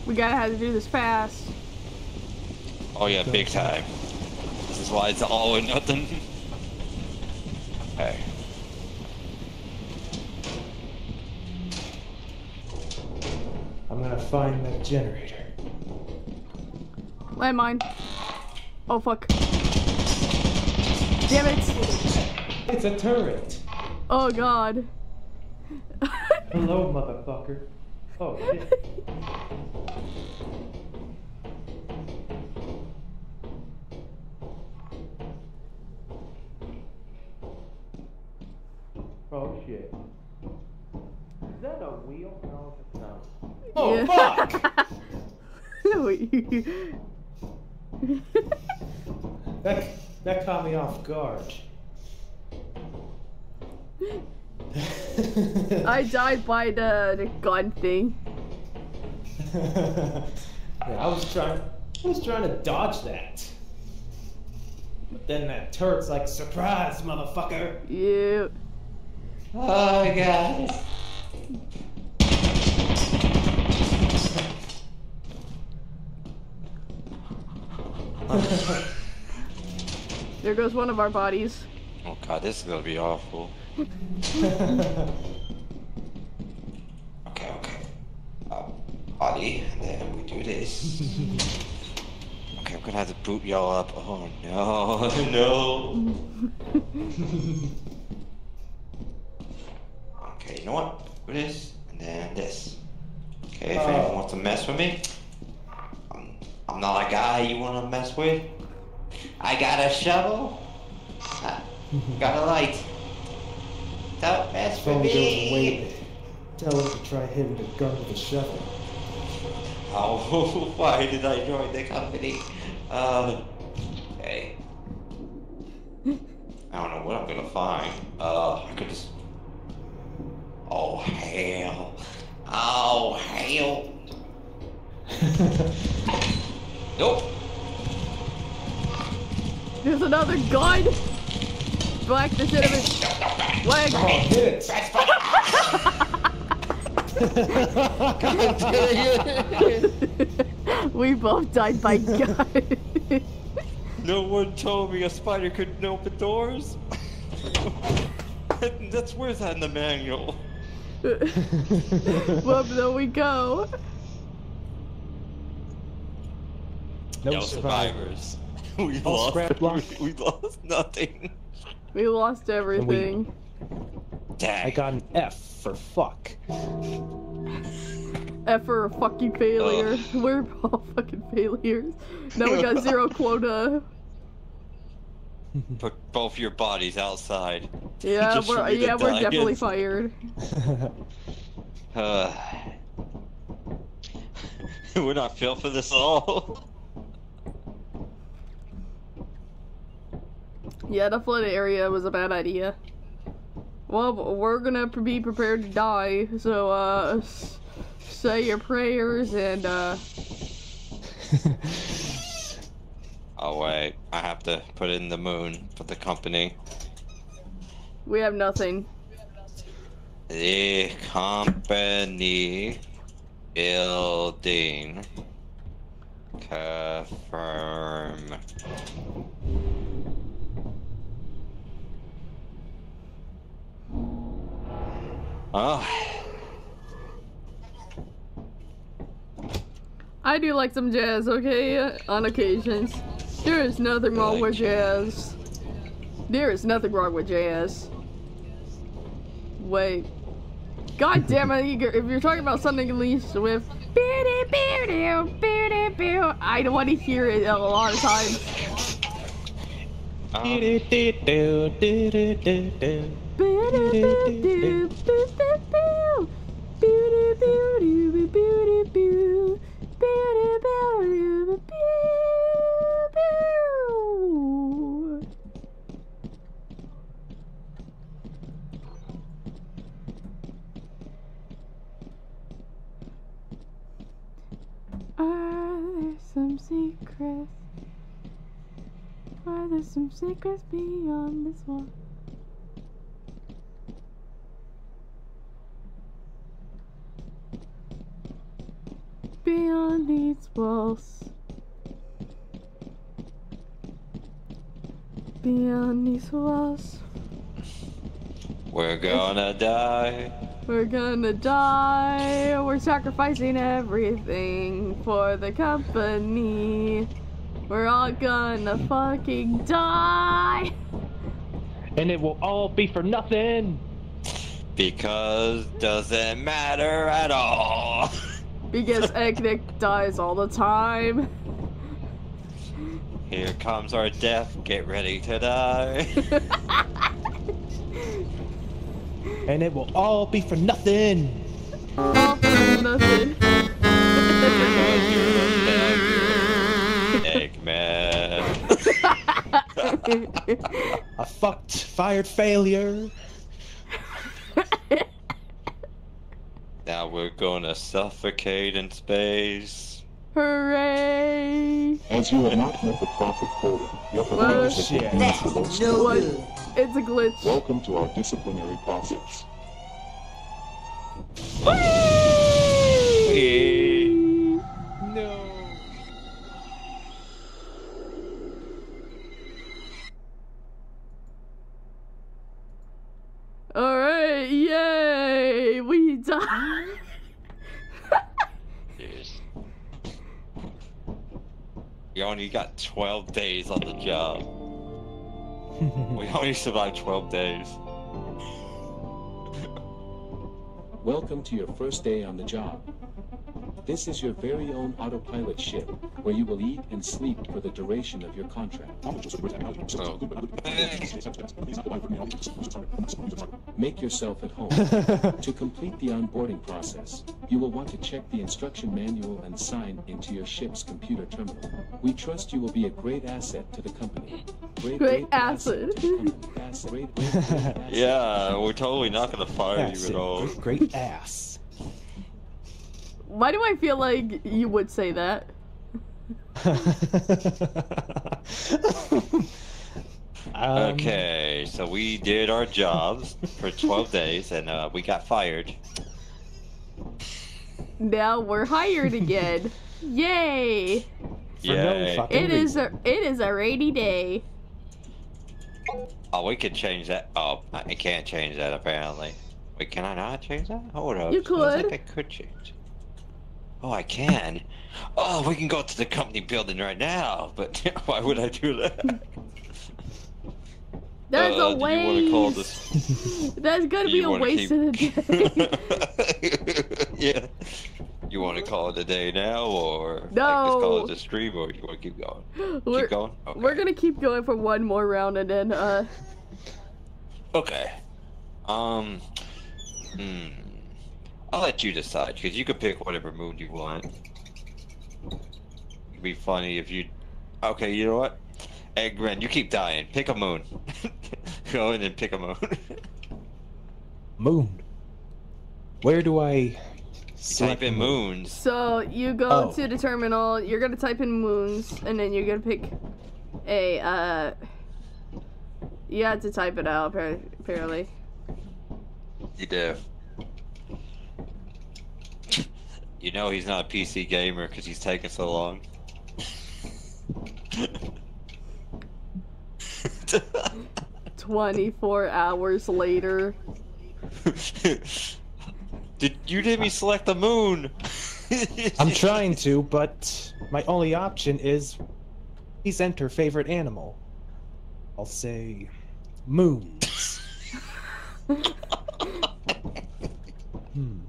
We gotta have to do this fast. Oh yeah, big time. This is why it's all or nothing. Okay. I'm gonna find that generator. Landmine. Oh fuck. Damn it. It's a turret. Oh god. Hello, motherfucker. Oh shit. Oh shit. Is that a wheel? No, it's not. Oh Yeah. fuck! That that caught me off guard. I died by the, the gun thing. yeah, I was trying. I was trying to dodge that. But then that turret's like, surprise, motherfucker! You. Oh my god. There goes one of our bodies. Oh god, this is gonna be awful. Okay, okay. Uh, body, and then we do this. okay, I'm gonna have to boot y'all up. Oh no, no. okay, you know what? Do this, and then this. Okay, if Oh. anyone wants to mess with me, I'm, not a guy you wanna mess with. I got a shovel. I got a light. Don't mess with me. Tell him to try hitting the gun with a shovel. Oh, why did I join the company? Uh, okay. I don't know what I'm gonna find. Uh, I could just. Oh hell! Oh hell! Nope. There's another gun! Black the shit of it. Leg! Oh, hit it! we both died by gun. No one told me a spider couldn't open doors. That's where's that in the manual? well, there we go. No, No survivors. survivors. We All lost. scrap block. We, we lost nothing. We lost everything. Dang. I got an F for fuck. F for a fucking failure. We're all fucking failures. Now we got zero quota. Put both your bodies outside. Yeah, we're yeah we're die definitely against- fired. Uh, we're not built for this all. Yeah, the flooded area was a bad idea. Well, we're gonna be prepared to die, so uh, s- say your prayers and uh, oh wait, I have to put in the moon for the company. we have nothing. The company building confirm. Oh, I do like some jazz, okay? On occasions. There is nothing wrong like with jazz. jazz. There is nothing wrong with jazz. Wait. God damn it, if you're talking about something Elise with I don't want to hear it a lot of times. um, some secrets? Are there some secrets beyond this one? Beyond these walls. Beyond these walls. we're gonna die. We're gonna die. We're sacrificing everything for the company. We're all gonna fucking die. And it will all be for nothing. Because doesn't matter at all. Because Eknik dies all the time. Here comes our death. Get ready to die. And it will all be for nothing. All for nothing. Eggman. A fucked, fired failure. Now we're gonna suffocate in space. Hooray! As you have not met the profit quota, your Well, performance has shit. been That's no standard. good. It's a glitch. Welcome to our disciplinary process. No. Alright, yay! We died! you only got 12 days on the job. We only survived 12 days. Welcome to your first day on the job. This is your very own autopilot ship, where you will eat and sleep for the duration of your contract. Make yourself at home. to complete the onboarding process, you will want to check the instruction manual and sign into your ship's computer terminal. We trust you will be a great asset to the company. Great asset. to the. Asset. Great, great, great asset. Yeah, we're totally not gonna fire That's you at it. all. Great ass. Why do I feel like you would say that? Um, Okay, so we did our jobs for 12 days and uh, we got fired. Now we're hired again. Yay! For no Yay. It is a it is a rainy day. Oh, we could change that. Oh, I can't change that apparently. Wait, can I not change that? Hold up. You I think could. I could change. Oh, I can. Oh, we can go to the company building right now. But why would I do that? That's Uh, a do you want to call waste. That's gonna be a waste keep- of the day. yeah. You want to call it a day now, or like, just No. call it a stream, or you want to keep going? we're, Keep going. Okay. we're gonna keep going for one more round and then uh Okay. Um. Hmm. I'll let you decide because you can pick whatever mood you want. It'd be funny if you. Okay, you know what? Eggman, you keep dying. Pick a moon. Go in and pick a moon. Moon. Where do I Type in moons. so you go Oh. to the terminal, you're gonna type in moons and then you're gonna pick a uh you have to type it out apparently. You do. You know he's not a PC gamer because he's taking so long. Twenty four hours later. Did you did me select the moon? I'm trying to, but my only option is please enter favorite animal. I'll say moons. hmm.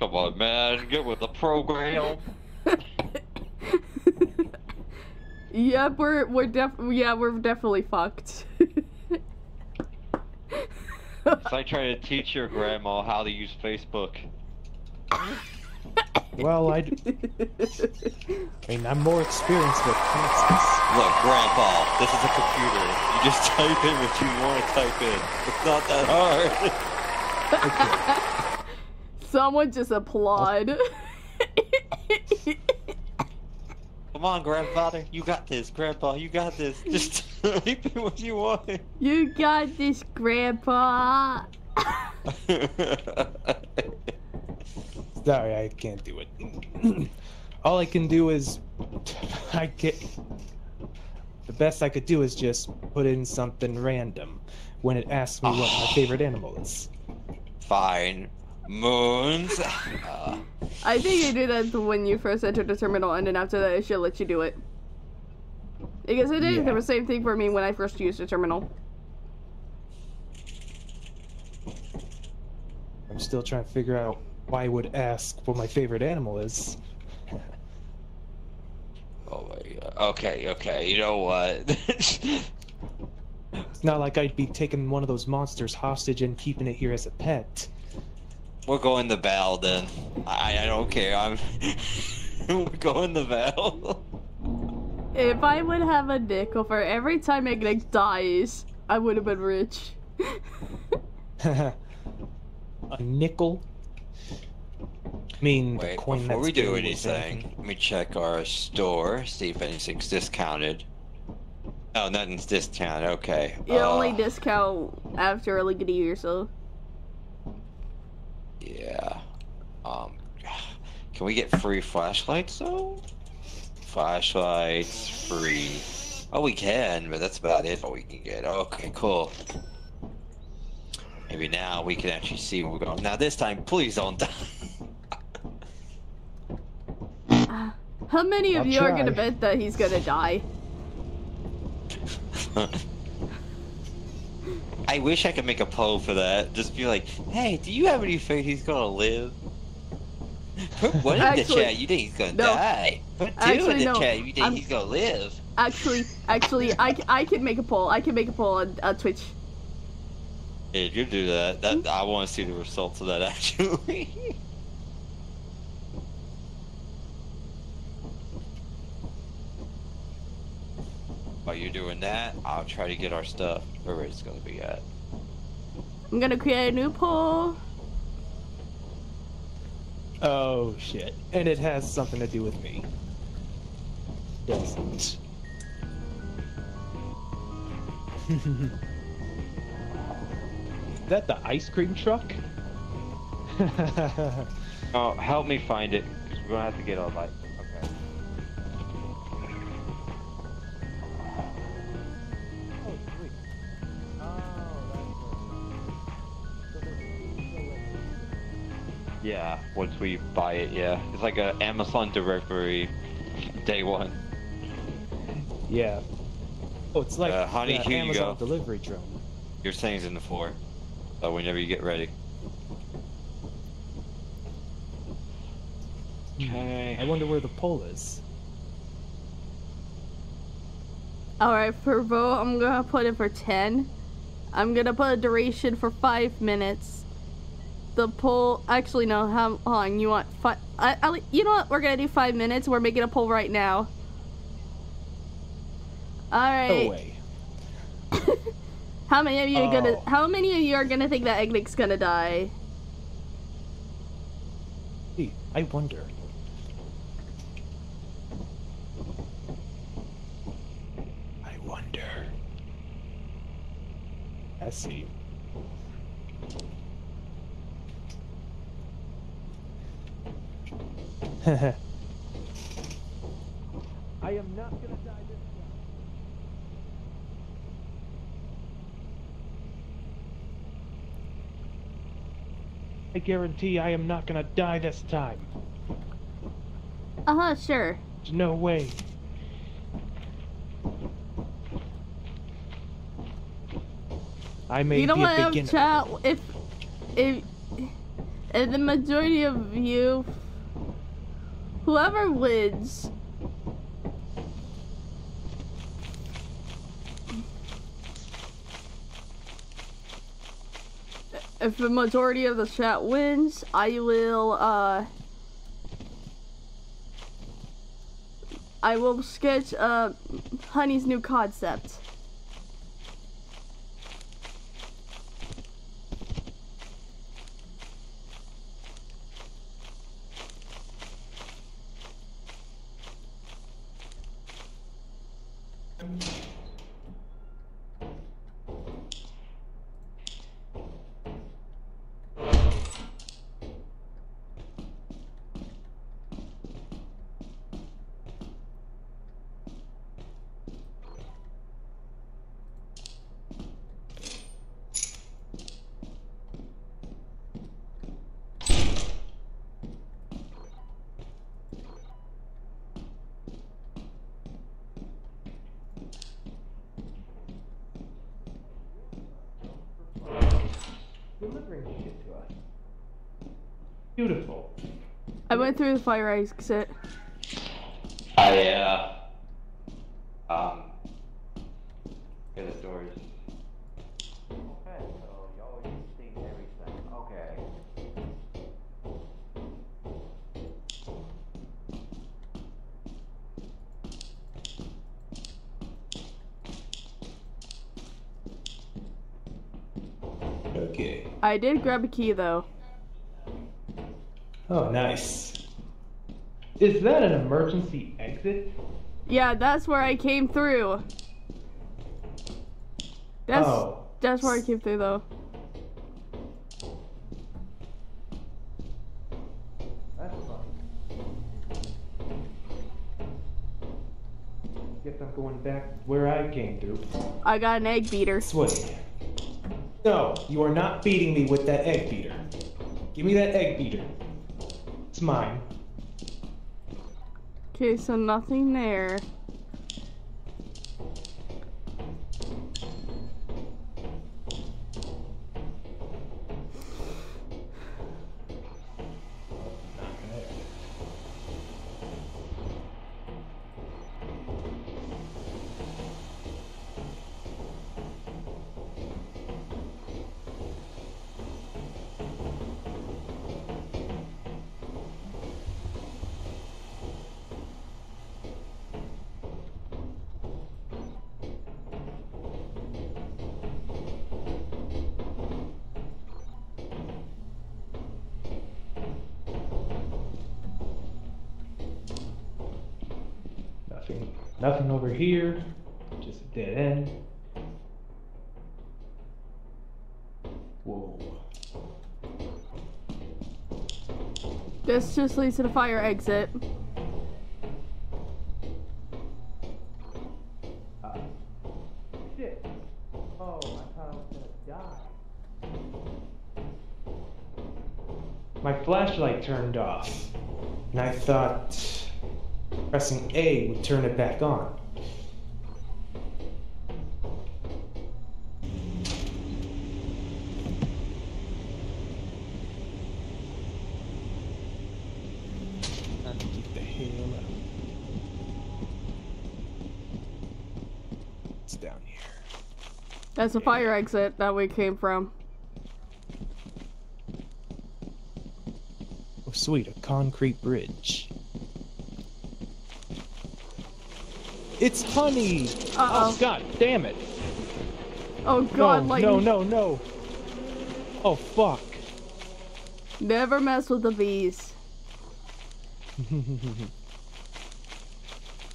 Come on, man, get with the program. Yep, we're we're def yeah, we're definitely fucked. It's like trying to teach your grandma how to use Facebook. Well, I mean, I'm more experienced with Kansas. Look, grandpa, this is a computer. You just type in what you want to type in. It's not that hard. Someone just applaud. Come on, grandfather, you got this. Grandpa, you got this. Just type in what you want. you got this, Grandpa. Sorry, I can't do it. All I can do is, I get. The best I could do is just put in something random when it asks me what my favorite animal is. Fine. Moons. Uh, I think you do that when you first enter the terminal, and then after that, it should let you do it. Because it did Yeah. the same thing for me when I first used the terminal. I'm still trying to figure out why I would ask what my favorite animal is. Oh my god. Okay, okay. You know what? It's not like I'd be taking one of those monsters hostage and keeping it here as a pet. We're going the Val then. I I don't care. I'm. We're going the Val. If I would have a nickel for every time Ignic dies, I would have been rich. a nickel? I mean, the Wait, coin before that's we do anything, let me check our store, see if anything's discounted. Oh, nothing's discounted. Okay. You only uh, discount after like a year or so. Yeah. Um. Can we get free flashlights though? Flashlights free. Oh, we can, but that's about it. What we can get. Okay, cool. Maybe now we can actually see where we're going. Now this time, please don't die. How many of I'll you are gonna bet that he's gonna die? I wish I could make a poll for that. Just be like, hey, do you have any faith he's gonna live? Put one in the chat, you think he's gonna no. die. Put two Actually, in the no. chat, you think I'm- he's gonna live. Actually, actually, I, I can make a poll. I can make a poll on uh, Twitch. Yeah, you do that. That I want to see the results of that actually. While you're doing that, I'll try to get our stuff where it's gonna be at. I'm gonna create a new poll. Oh shit. And it has something to do with me. Doesn't. Is that the ice cream truck? Oh, help me find it, because we're gonna have to get all light. Yeah, once we buy it, yeah. It's like a Amazon delivery day one. yeah. Oh, it's like Uh, honey, the here you Amazon go. delivery drone. Your thing's in the floor. So whenever you get ready. Okay. I wonder where the pole is. Alright, for vote, I'm gonna put it for 10. I'm gonna put a duration for 5 minutes. The poll, actually, no, how long? you want five? I, I, you know what? We're gonna do 5 minutes. We're making a poll right now. Alright. No way. How many of you are gonna? Oh. How many of you are gonna think that Egnic's gonna die? Gee, I wonder. I wonder. I see. I am not gonna die this time. I guarantee I am not gonna die this time. Uh huh. Sure. There's no way. I may you know be what, a um, beginner. chat? If, if, if the majority of you, whoever wins, if the majority of the chat wins, I will, uh, I will sketch, uh, Honey's new concept. Went through the fire exit. I, uh, um, get the doors. Okay, so you always see everything. Okay. Okay. I did grab a key though. Oh, nice. Is that an emergency exit? Yeah, that's where I came through. That's oh. that's where I came through though. That's fun. Guess I'm going back where I came through. I got an egg beater. Way. No, you are not beating me with that egg beater. Give me that egg beater. It's mine. Okay, so nothing there. This just leads to the fire exit. Uh. Oh. My flashlight turned off, and I thought pressing A would turn it back on. Get the hell out. It's down here. That's the fire exit that we came from. Oh, sweet, a concrete bridge. It's honey! Uh Oh, god damn it! oh. Oh god, no, like no, no, no! Oh, fuck. never mess with the bees.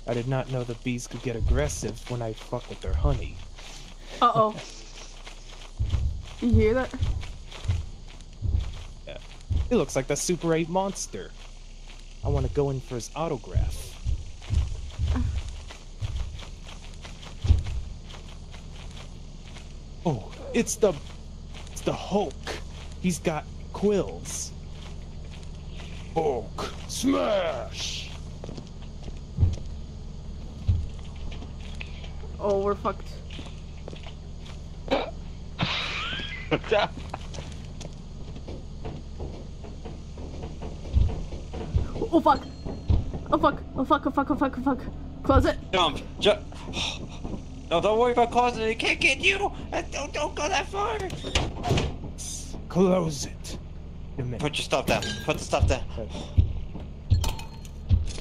I did not know the bees could get aggressive when I fuck with their honey. Uh oh. you hear that? Yeah. It looks like the Super 8 monster. I want to go in for his autograph. Oh, it's the it's the Hulk. He's got quills. Hulk smash. Oh, we're fucked. Oh fuck! Oh fuck! Oh fuck! Oh fuck! Oh fuck! Oh fuck! Close it. Jump! Jump! No, don't worry about causing it. It can't get you. Uh, Don't don't go that far. Close it. Wait a minute. Put your stuff down. Put the stuff down.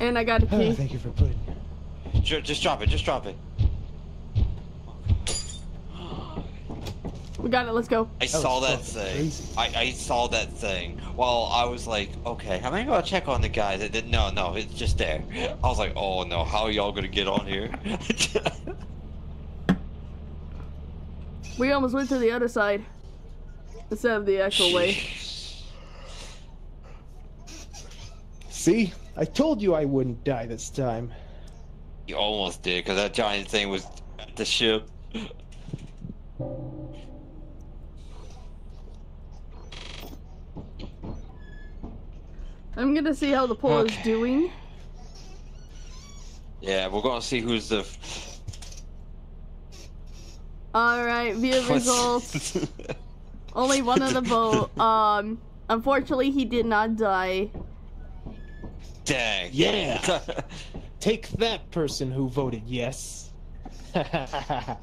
And I got a Oh, key. thank you for putting. Just drop it. Just drop it. We got it. Let's go. I saw that thing. I, I saw that thing. Well, I was like, okay, I'm gonna go check on the guy that did no, no, it's just there. I was like, oh no, how are y'all gonna get on here? We almost went to the other side instead of the actual way. See, I told you I wouldn't die this time. you almost did, because that giant thing was at the ship. I'm gonna see how the poll is doing. Yeah, we're gonna see who's the. All right, view results. only one of the vote. Um, unfortunately, he did not die. Dang. Yeah. Take that person who voted yes. I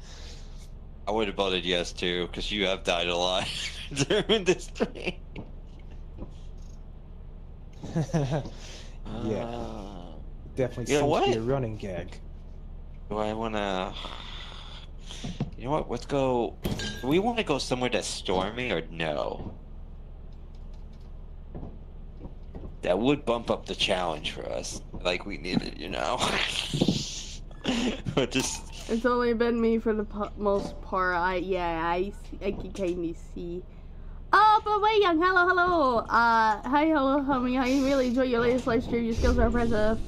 would have voted yes too, because you have died a lot during this stream. yeah, Uh, definitely You know seems to be a running gag. do I wanna? You know what? Let's go. Do we want to go somewhere that's stormy or no? That would bump up the challenge for us, like we need it, you know. but just It's only been me for the po- most part. I yeah, I I can kind of see. Oh, but wait, young, hello, hello. Uh, hi, hello, homie. I really enjoy your latest live stream. Your skills are impressive.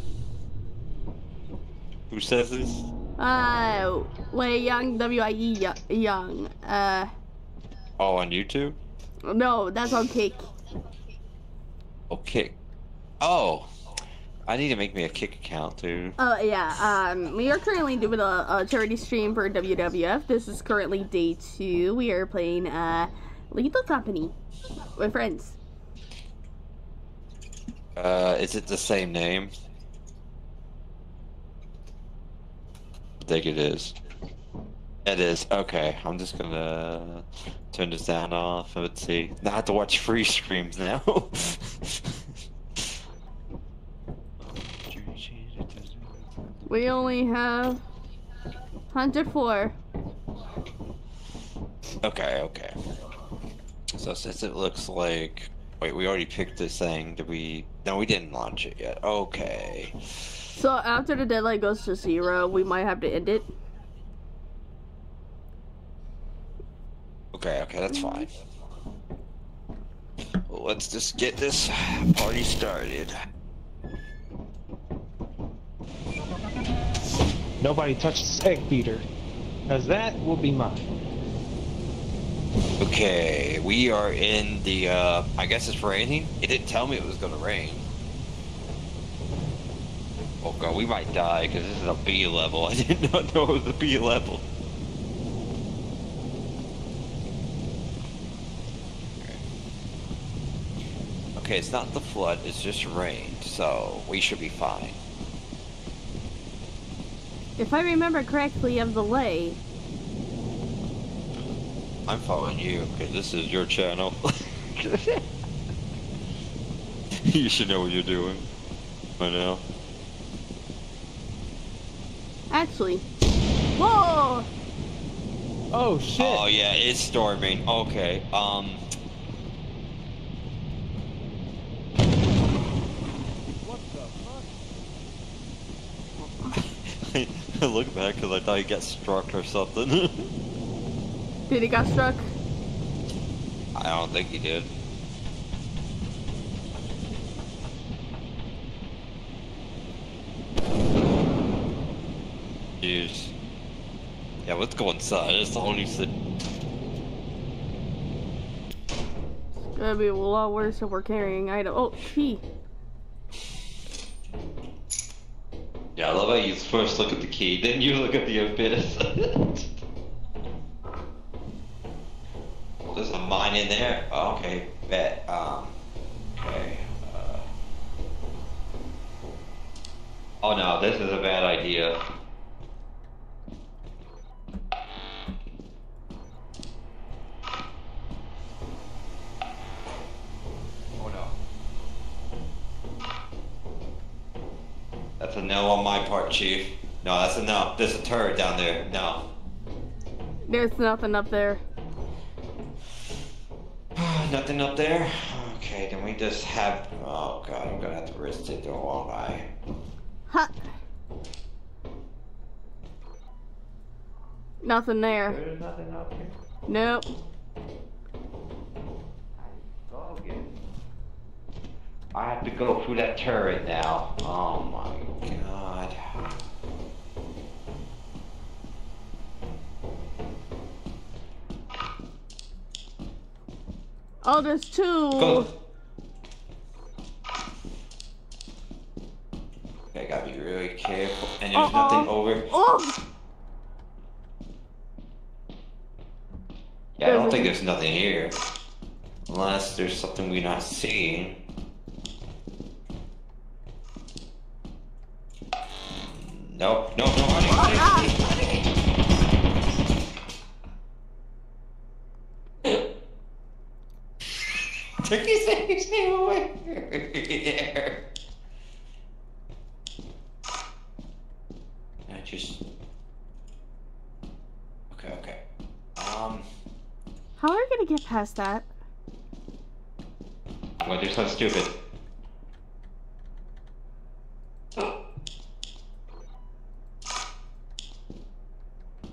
who says this? Uh, Wei Young, W I E Young. Uh, Oh, on YouTube. no, that's on Kick. Okay. Oh, I need to make me a kick account too. Oh yeah. Um, we are currently doing a, a charity stream for WWF. This is currently day two. We are playing uh, Lethal Company with friends. Uh, is it the same name? I think it is. It is. Okay, I'm just gonna turn this down off. Let's see. Now I have to watch free streams now. We only have 104. okay, okay. So since it looks like, wait, we already picked this thing. Did we? No, we didn't launch it yet. Okay. So after the deadline goes to zero, we might have to end it. Okay, okay, that's fine. Well, let's just get this party started. Nobody touches egg beater, cause that will be mine. Okay, we are in the, uh, I guess it's raining? It didn't tell me it was gonna rain. Oh god, we might die, because this is a B level. I did not know it was a B level. Okay, it's not the flood, it's just rain, so we should be fine. If I remember correctly of the lay, I'm following you, because this is your channel. you should know what you're doing. I know. actually. Whoa! Oh shit! Oh yeah, it's storming. Okay. Um. What the fuck? I look back because I thought he got struck or something. Did he got struck? I don't think he did. Jeez. Yeah, let's go inside. It's the only thing. It's gonna be a lot worse if we're carrying item. Oh, he. Yeah, I love how you first look at the key, then you look at the abyss. There's a mine in there. Oh, okay, bet. Um, okay. Uh... Oh no, this is a bad idea. Oh no. That's a no on my part, Chief. No, that's a no. There's a turret down there. No. There's nothing up there. Nothing up there? Okay, then we just have. Oh god, I'm gonna have to risk it, though, won't I? Ha! Nothing there. There's nothing up here. Nope. I have to go through that turret now. Oh my god. Oh, there's two. Okay, I gotta be really careful. And there's nothing over. Oh! Yeah, I don't think there's nothing here. Unless there's something we're not seeing. Nope, no, no, honey, honey, honey. Turkey say stay away. I just. Okay, okay. Um, How are we gonna get past that? I'm gonna stupid.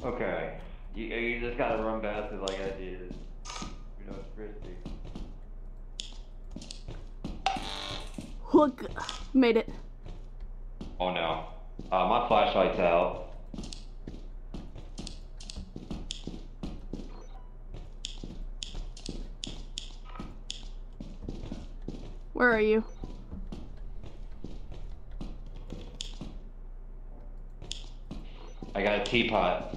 Okay, you, you just gotta run past it like I did. You know it's risky. Hook. Made it. Oh no. Uh, my flashlight's out. Where are you? I got a teapot.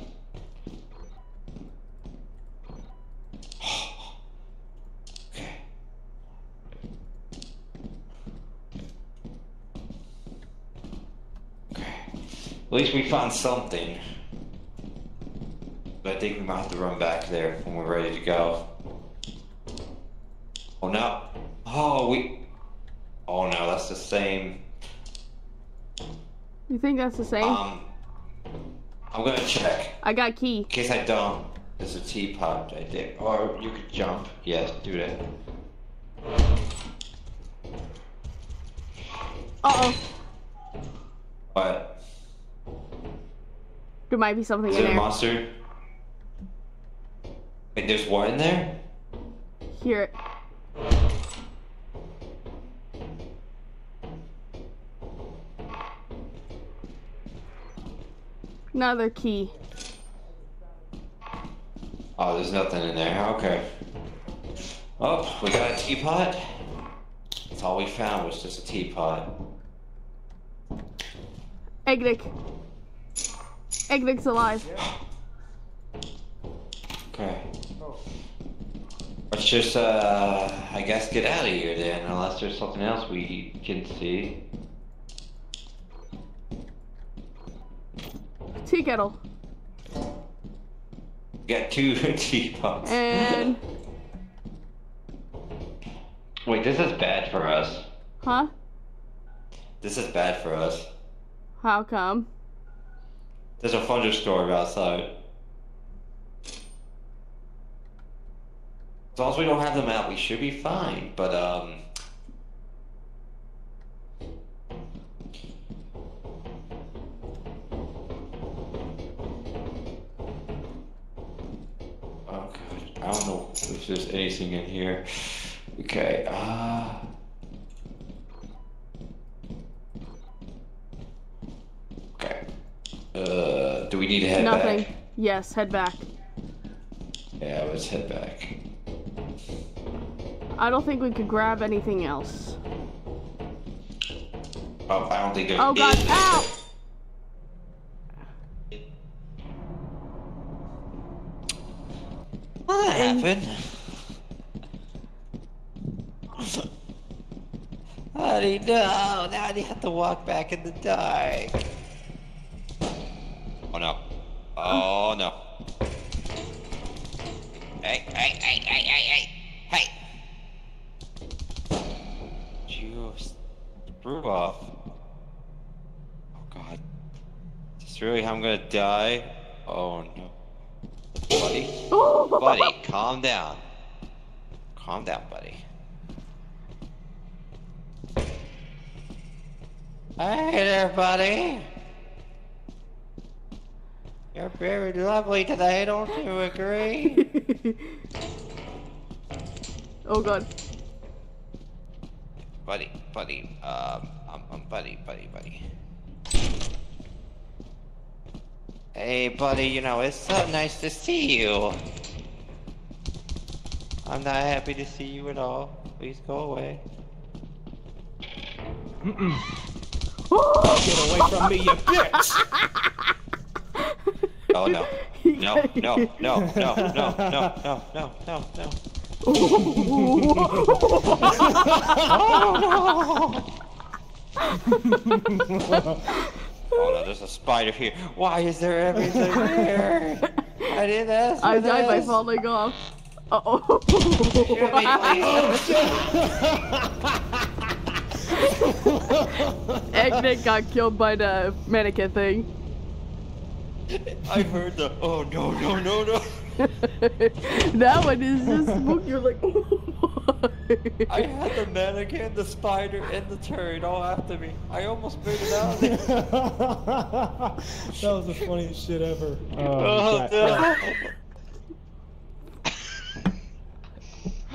Least we found something. But I think we might have to run back there when we're ready to go. Oh no. Oh, we. Oh no, that's the same. You think that's the same? Um. I'm gonna check. I got key. In case I don't, there's a teapot right there. Or you could jump. Yes, do that. Uh oh. What? There might be something Is in it a there. monster? Wait, there's what in there? Hear it. Another key. Oh, there's nothing in there. Okay. Oh, we got a teapot. That's all we found was just a teapot. Egnick. Egnick's alive. Okay. Let's just, uh, I guess get out of here then, unless there's something else we can see. Tea kettle. Got two teapots. And. Wait, this is bad for us. Huh? This is bad for us. How come? There's a thunderstorm outside. As long as we don't have them out, we should be fine. But um, oh god, I don't know if there's anything in here. Okay, uh. Okay. Uh, do we need to head Nothing. back? Yes, head back. Yeah, let's head back. I don't think we could grab anything else. Oh, I don't think there Oh god, ow! What happened? Honey, no! Now I have to walk back in the dark. Oh no. Oh no. Hey, hey, hey, hey, hey, hey! Hey! Juice. Screw off. Oh god. Is this really how I'm gonna die? Oh no. Buddy. Buddy, calm down. Calm down, buddy. Hey there, buddy. You're very lovely today, don't you agree? oh god. buddy, buddy, um, um, um, buddy, buddy, buddy. Hey, buddy, you know, it's so nice to see you. I'm not happy to see you at all. Please go away. Get away from me, you bitch! Oh no. No, no, no, no, no, no, no, no, no, no. Oh no, there's a spider here. Why is there everything here? I ask for I died by falling off. Uh oh. Egg got killed by the mannequin thing. I heard the oh no no no no. that one is just spooky. You're like, oh I had the mannequin, the spider, and the turd all after me. I almost made it out. that was the funniest shit ever. Oh, oh God. no.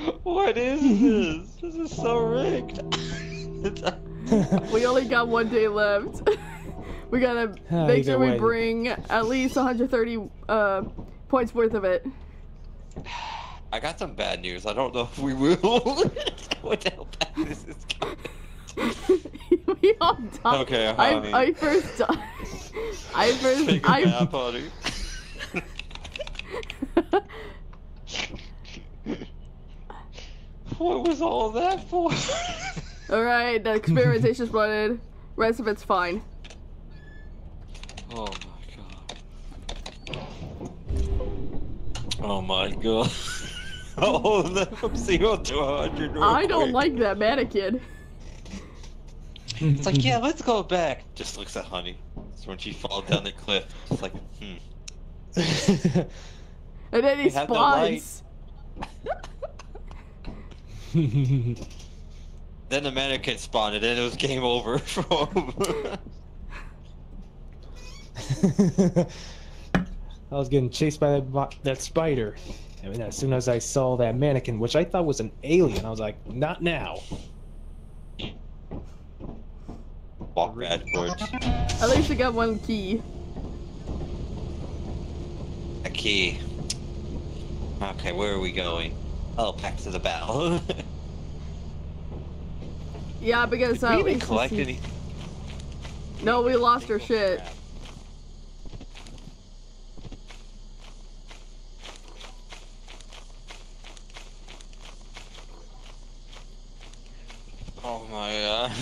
what is this? This is so rigged. we only got one day left. We gotta Ah, make either sure we bring at least 130 uh, points worth of it. I got some bad news. I don't know if we will. what the hell bad is this? we all died. Okay, I, honey. I first died. I first. Take a I, nap, honey. what was all that for? all right, the experimentation started. Rest of it's fine. Oh my god. Oh my god. oh, the from zero to a hundred. I don't quick. like that mannequin. It's like, yeah, let's go back. Just looks at Honey. So when she falls down the cliff, it's like, hmm. And then he They have no light. spawns. Then the mannequin spawned, and then it was game over for him. I was getting chased by that, that spider. And then as soon as I saw that mannequin, which I thought was an alien, I was like, not now. Walk backwards. At least you got one key. A key. Okay, where are we going? Oh, back to the battle. Yeah, because Did uh, we even we- collect any? No, we lost our shit. Oh my god.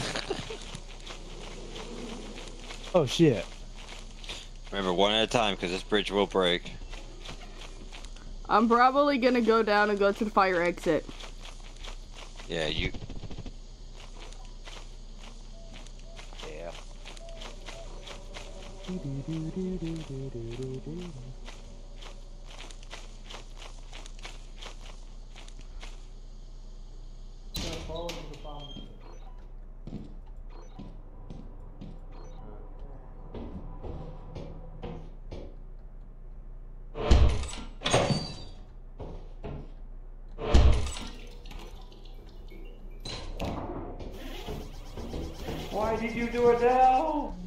Oh shit. Remember, one at a time, because this bridge will break. I'm probably gonna go down and go to the fire exit. Yeah, you. Yeah. Did you do now?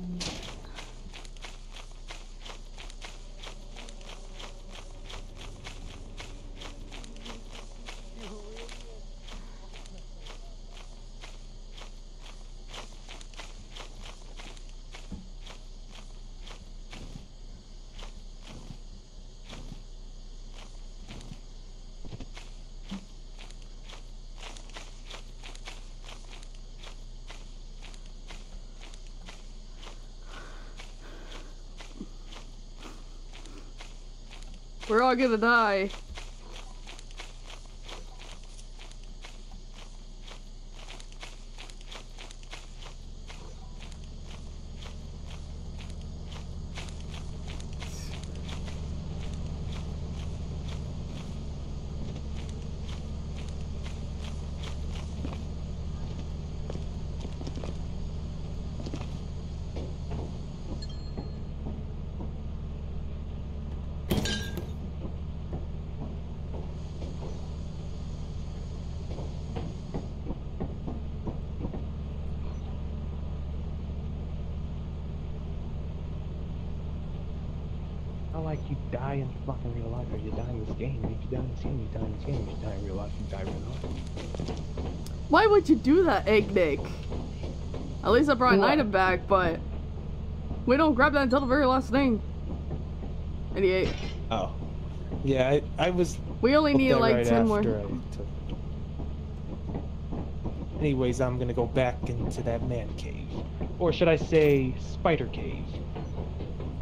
not gonna die. Why would you do that, Egg Nick? At least I brought an item back, but we don't grab that until the very last thing. 88. Oh. Yeah, I, I was. We only need like right 10 more. took- Anyways, I'm gonna go back into that man cave. Or should I say, spider cave?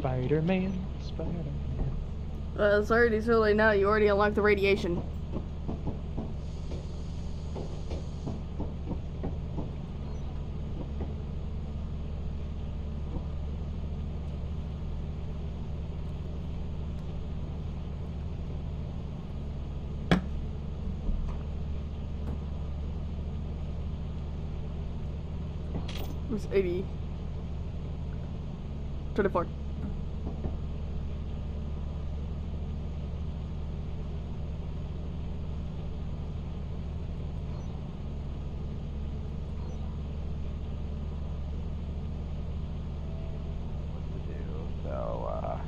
Spider Man, Spider Man. Uh, it's already too late now. You already unlocked the radiation. It was 80. 24. So,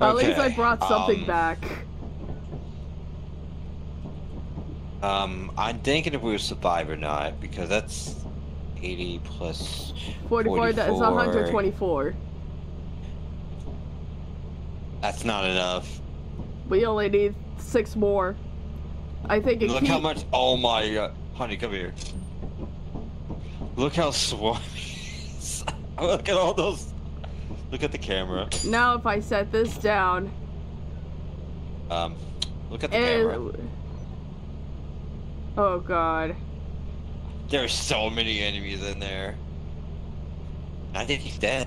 uh, At least I brought something um, back. Um, I'm thinking if we will survive or not because that's 80 plus 44, that is 124. That's not enough. We only need six more. I think it Look how much. Oh my god, honey, come here. Look how swarmy. Look at all those. Look at the camera. Now if I set this down, Um, look at the camera. oh god, There's so many enemies in there. I think he's dead.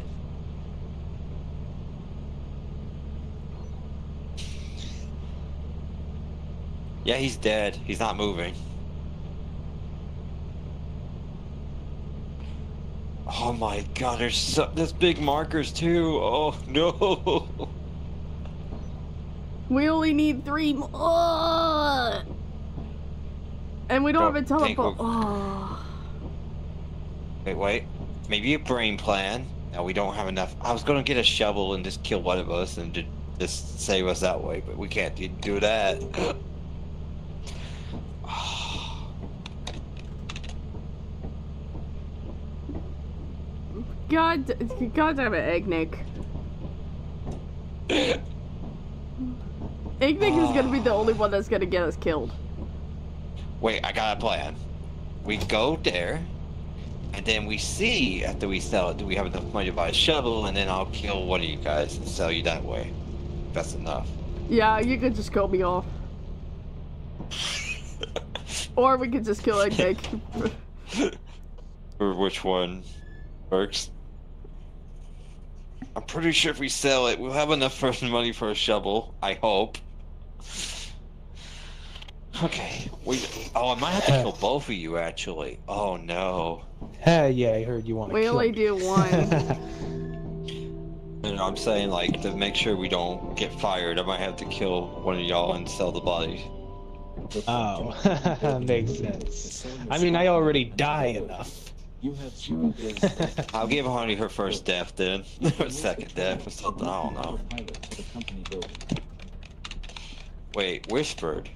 Yeah, he's dead. He's not moving. Oh my god, there's so, there's big markers too. Oh no. we only need three more. And we don't have a teleport. Oh. Wait, wait. Maybe a brain plan. Now we don't have enough. I was gonna get a shovel and just kill one of us and ju- just save us that way, but we can't do- that. God, God damn it, Egg Nick. Egg Nick is gonna be the only one that's gonna get us killed. Wait, I got a plan. We go there, and then we see after we sell it, do we have enough money to buy a shovel, and then I'll kill one of you guys and sell you that way. That's enough. Yeah, you could just kill me off. or we could just kill Egg Nick. or which one works? I'm pretty sure if we sell it, we'll have enough money for a shovel. I hope. Okay. We. Oh, I might have to kill both of you actually. Oh no. Ah, yeah, I heard you want to we kill only me. do one. You know, I'm saying like to make sure we don't get fired, I might have to kill one of y'all and sell the body. oh, makes sense. I mean, I already die enough. You have zero days left. I'll give Honey her first death then, or second death or something. I don't know. Pilot to the company building. Wait, whispered.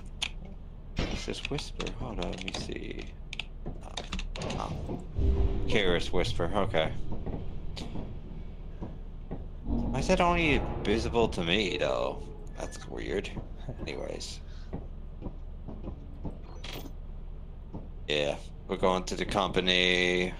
This whisper? Hold on, let me see. Oh. Karis whisper. Okay. Why is that only visible to me though? That's weird. Anyways. Yeah, we're going to the company.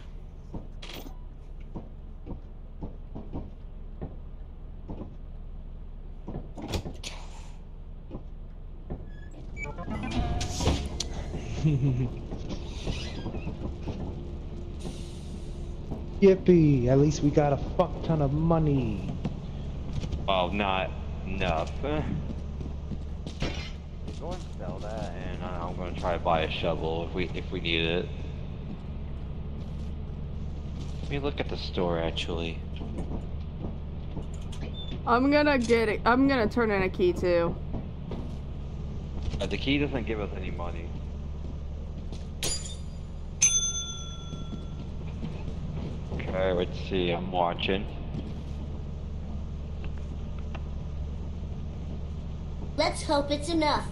Yippee! At least we got a fuck ton of money. Well, not enough. Go and sell that, and I'm gonna try to buy a shovel if we if we need it. Let me look at the store actually. I'm gonna get it. I'm gonna turn in a key too. Uh, the key doesn't give us any money. All right, let's see, I'm watching. Let's hope it's enough.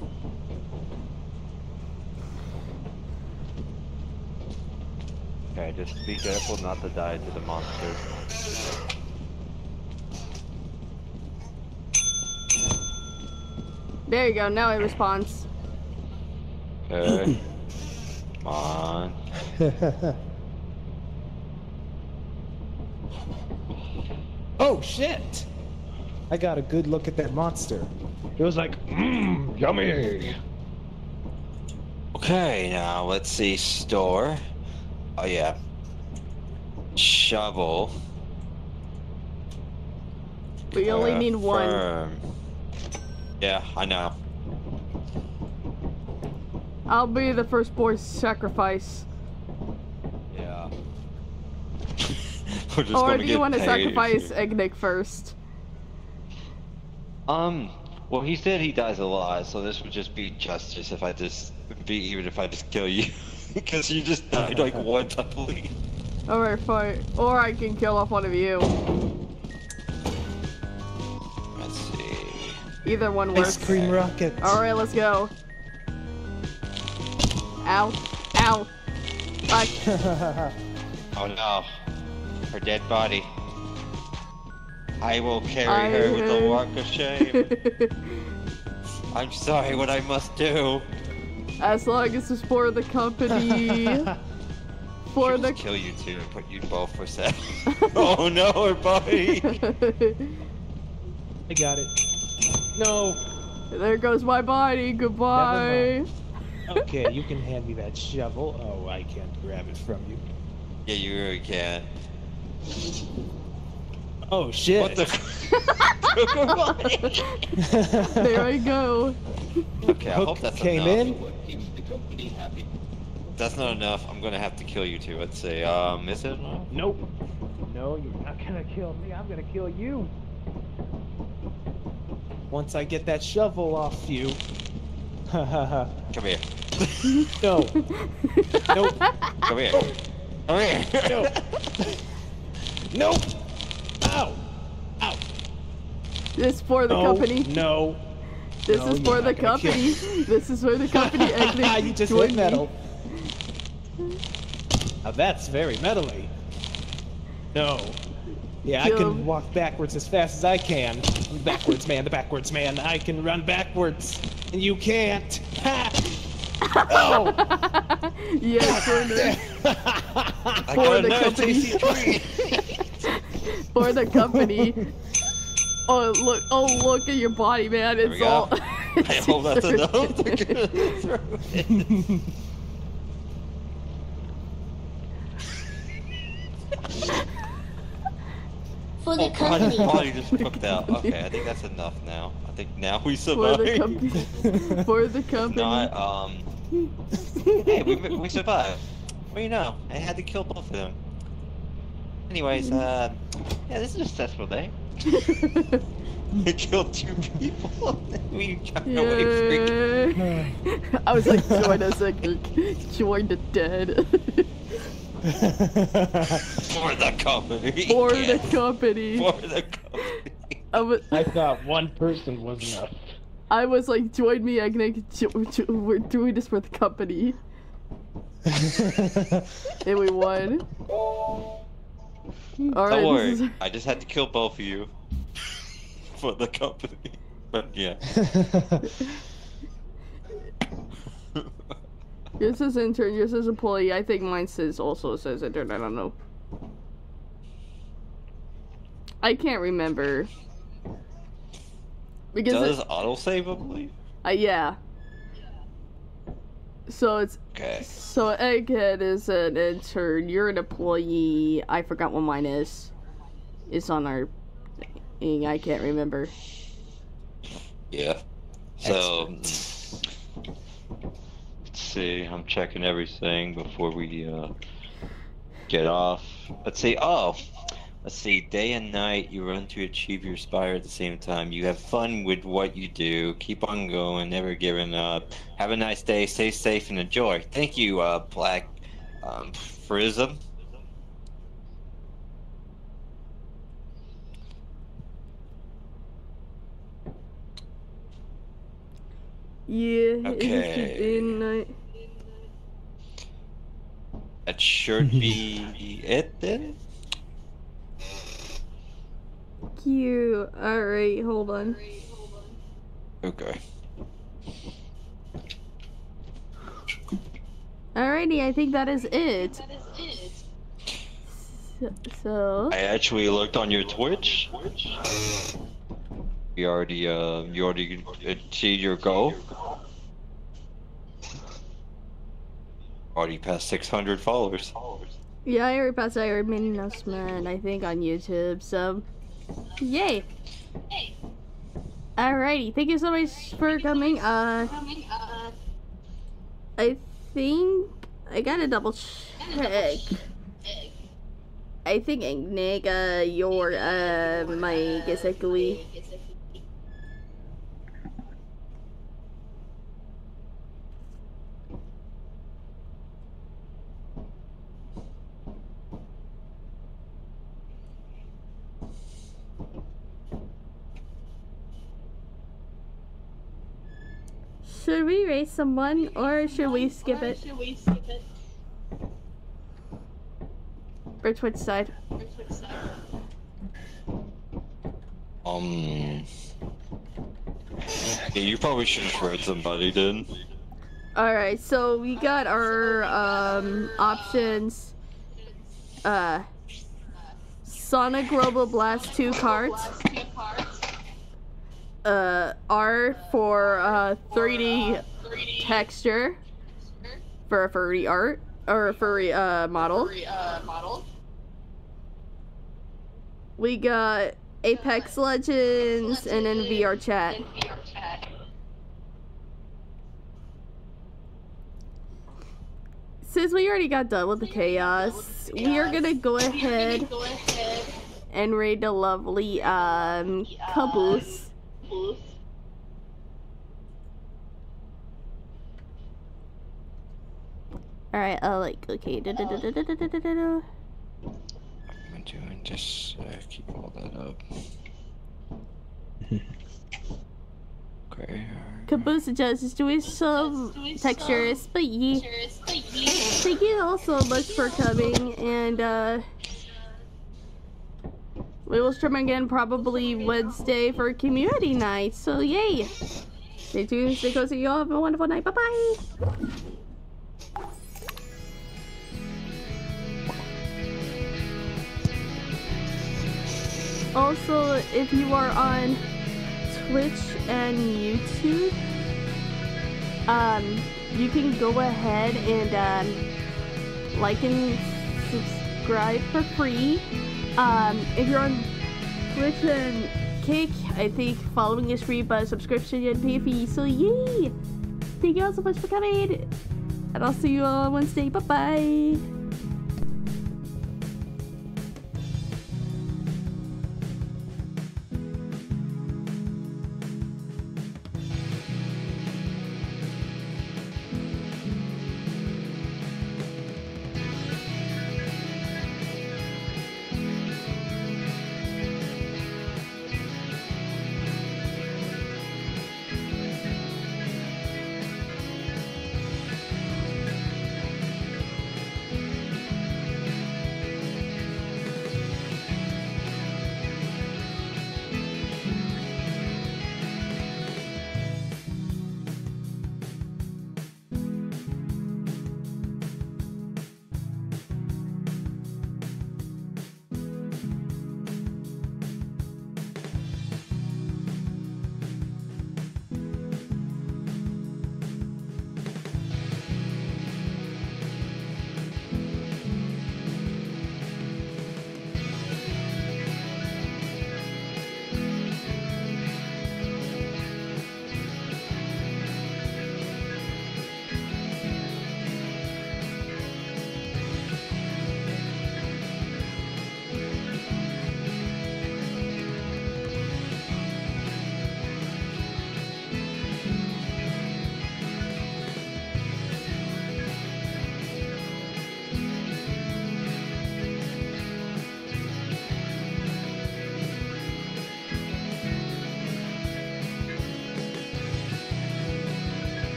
Okay, just be careful not to die to the monster. There you go, now it responds. Okay. Come on. oh shit! I got a good look at that monster. It was like, mmm, yummy. Okay, now let's see. Store. Oh yeah. Shovel. We only uh, need one. Confirm. Yeah, I know. I'll be the first boy's sacrifice. Yeah. We're just Or gonna do you want to sacrifice Egnick first? Um. Well, he said he dies a lot, so this would just be justice if I just be even if I just kill you, because you just died like once, I believe. Alright, fine. Or I can kill off one of you. Let's see. Either one works. Ice cream rocket. Alright, let's go. Ow. Ow. Fuck. Oh no, her dead body. I will carry I her with a walk of shame. I'm sorry, what I must do. as long as it's for the company. for the. kill you two and put you both for sale. oh no, her body. I got it. No. there goes my body. Goodbye. Okay, you can hand me that shovel. Oh, I can't grab it from you. Yeah, you really can. Oh shit. What the? Took there I go. Okay, I Hook hope that's came enough. in. That's not enough. I'm gonna have to kill you two. Let's see. Um, is it enough? Nope. No, you're not gonna kill me. I'm gonna kill you. Once I get that shovel off you. Ha ha ha. Come here. No. Nope. Come here. Come here. No. Nope. Ow. Ow. This is for the no. company. No. This No, is for the not gonna kill- company. this is for the company. You just hit metal. Now that's very metally. No. Yeah, I Kill. can walk backwards as fast as I can. I'm backwards man, the backwards man. I can run backwards, and you can't. Ha! Oh! yes, for the, For the company. for the company. Oh look! Oh look at your body, man. It's go. all. I hope that's enough. Gonna throw it. For the Oh, company. body just cooked out. Okay, I think that's enough now. I think now we for the company. For the company. Not, um. Hey, we, we survived. What do you know? I had to kill both of them. Anyways, uh. Yeah, this is a successful day. We killed two people. we got away freaking. Yeah. I was like, join us, like, join the dead. For the company. for yeah, the company. For the company. I was, I thought one person was enough. I was like, join me, Agnek. Jo- jo- We're doing this for the company. And we won. Alright, Don't worry. is. I just had to kill both of you. For the company. But yeah. Yours says intern, yours says employee. I think mine says also says intern. I don't know. I can't remember. Because Does it, autosave, I believe? uh, yeah. So it's Okay. so Egghead is an intern. You're an employee. I forgot what mine is. It's on our thing. I can't remember. Yeah. So, let's see. I'm checking everything before we uh, get off. Let's see. Oh, let's see. Day and night, you run to achieve your spire at the same time. You have fun with what you do. Keep on going, never giving up. Have a nice day. Stay safe and enjoy. Thank you, uh, Black um, Prism. Yeah. Okay. Day and night. That should be it then you. Alright, hold on. Okay. Alrighty, I think that is it. So. I actually looked on your Twitch. You already, uh, you already achieved your goal. Already passed 600 followers. Yeah, I already passed. I already made an announcement, I think, on YouTube. So yay! Alrighty, thank you so much for coming. Uh, I think I gotta double check. I think Nick, uh, your uh, mic is echoey. Should we raise someone or should we skip it? Or Twitch side? Rich which side. Um. Yeah, you probably should have read somebody then. Alright, so we got our um, options. Uh, Sonic Robo Blast 2 cards. Uh, R for uh, 3D texture for a furry art or a furry uh, model. We got Apex Legends and then VR chat. Since we already got done with the chaos, we are gonna go ahead and raid the lovely um caboose examples. Alright, uh, like, okay. Da -da -da I'm doing just uh, keep all that up. okay. Caboose do we some textures, but ye. Thank you also much for coming, and uh we will stream again probably Wednesday for community night. So yay! Stay tuned, stay close to you all. Have a wonderful night. Bye bye. Also, if you are on Twitch and YouTube, um, you can go ahead and um, like and subscribe for free. Um, if you're on Twitch and Kick, I think following is free, but subscription you'd pay fee. So yay! Thank you all so much for coming, and I'll see you all on Wednesday. Bye bye.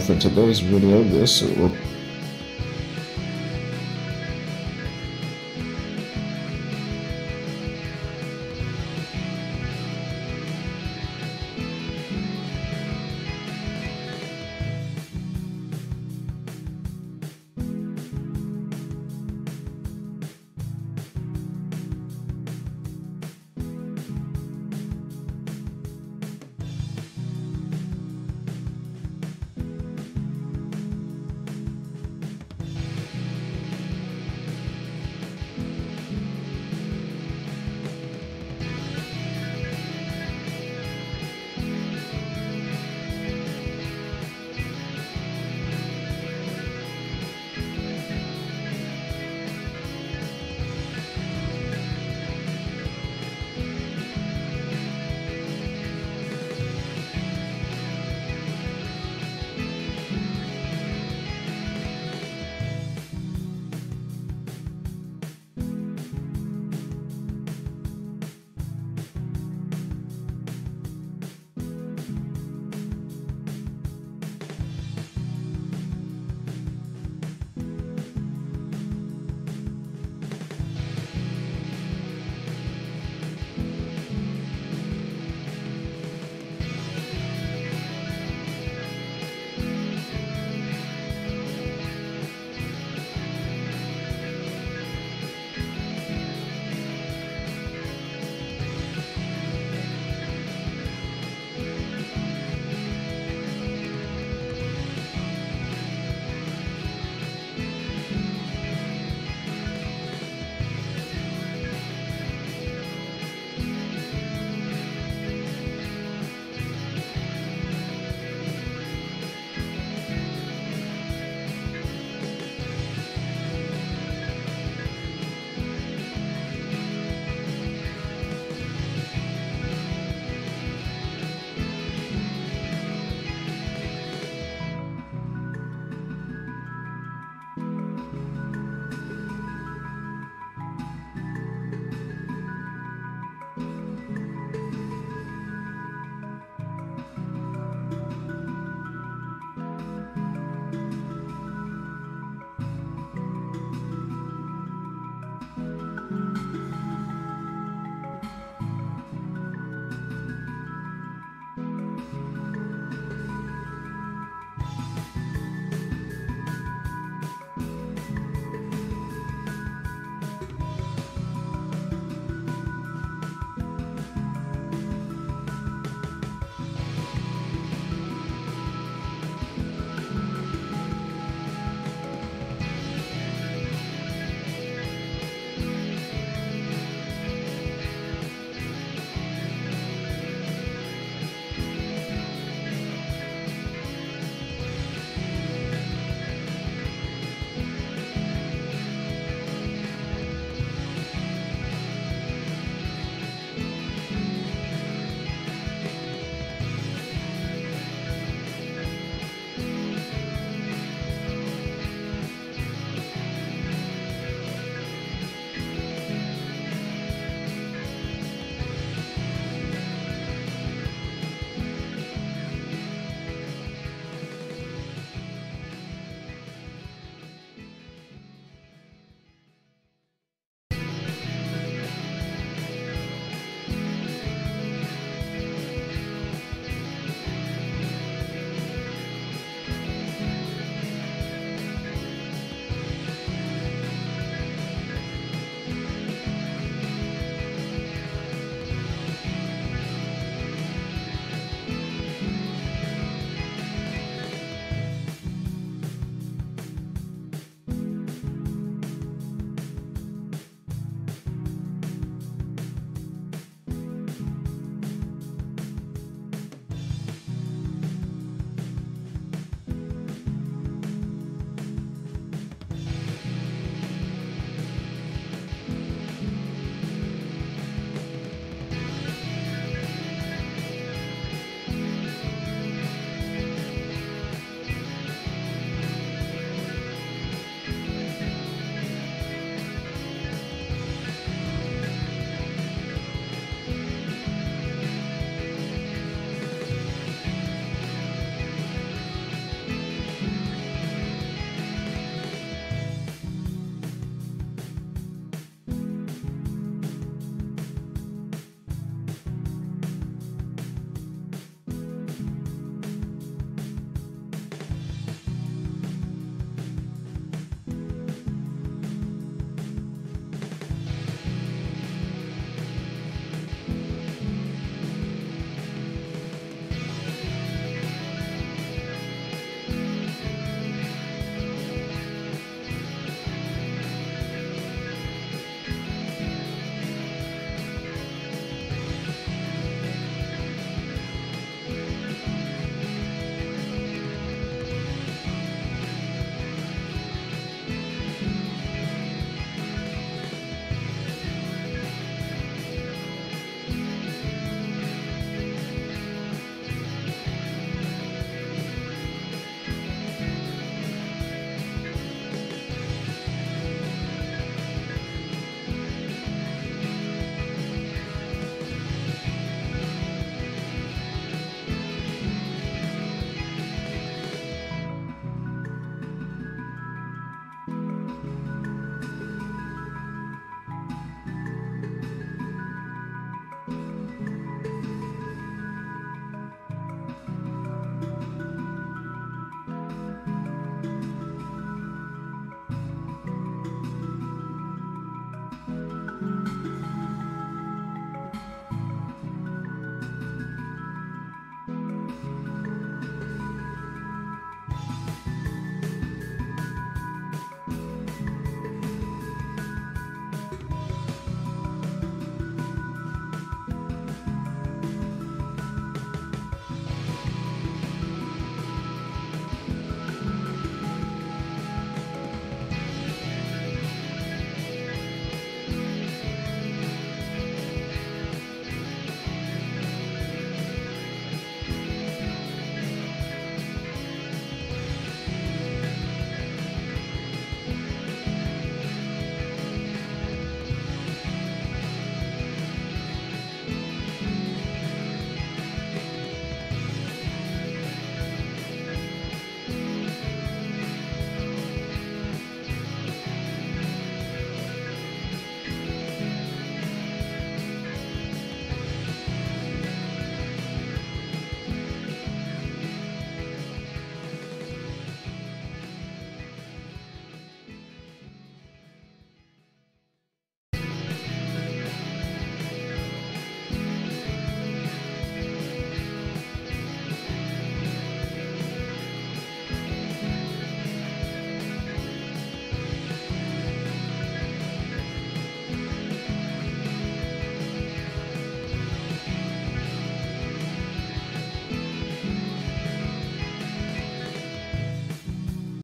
For today's video, this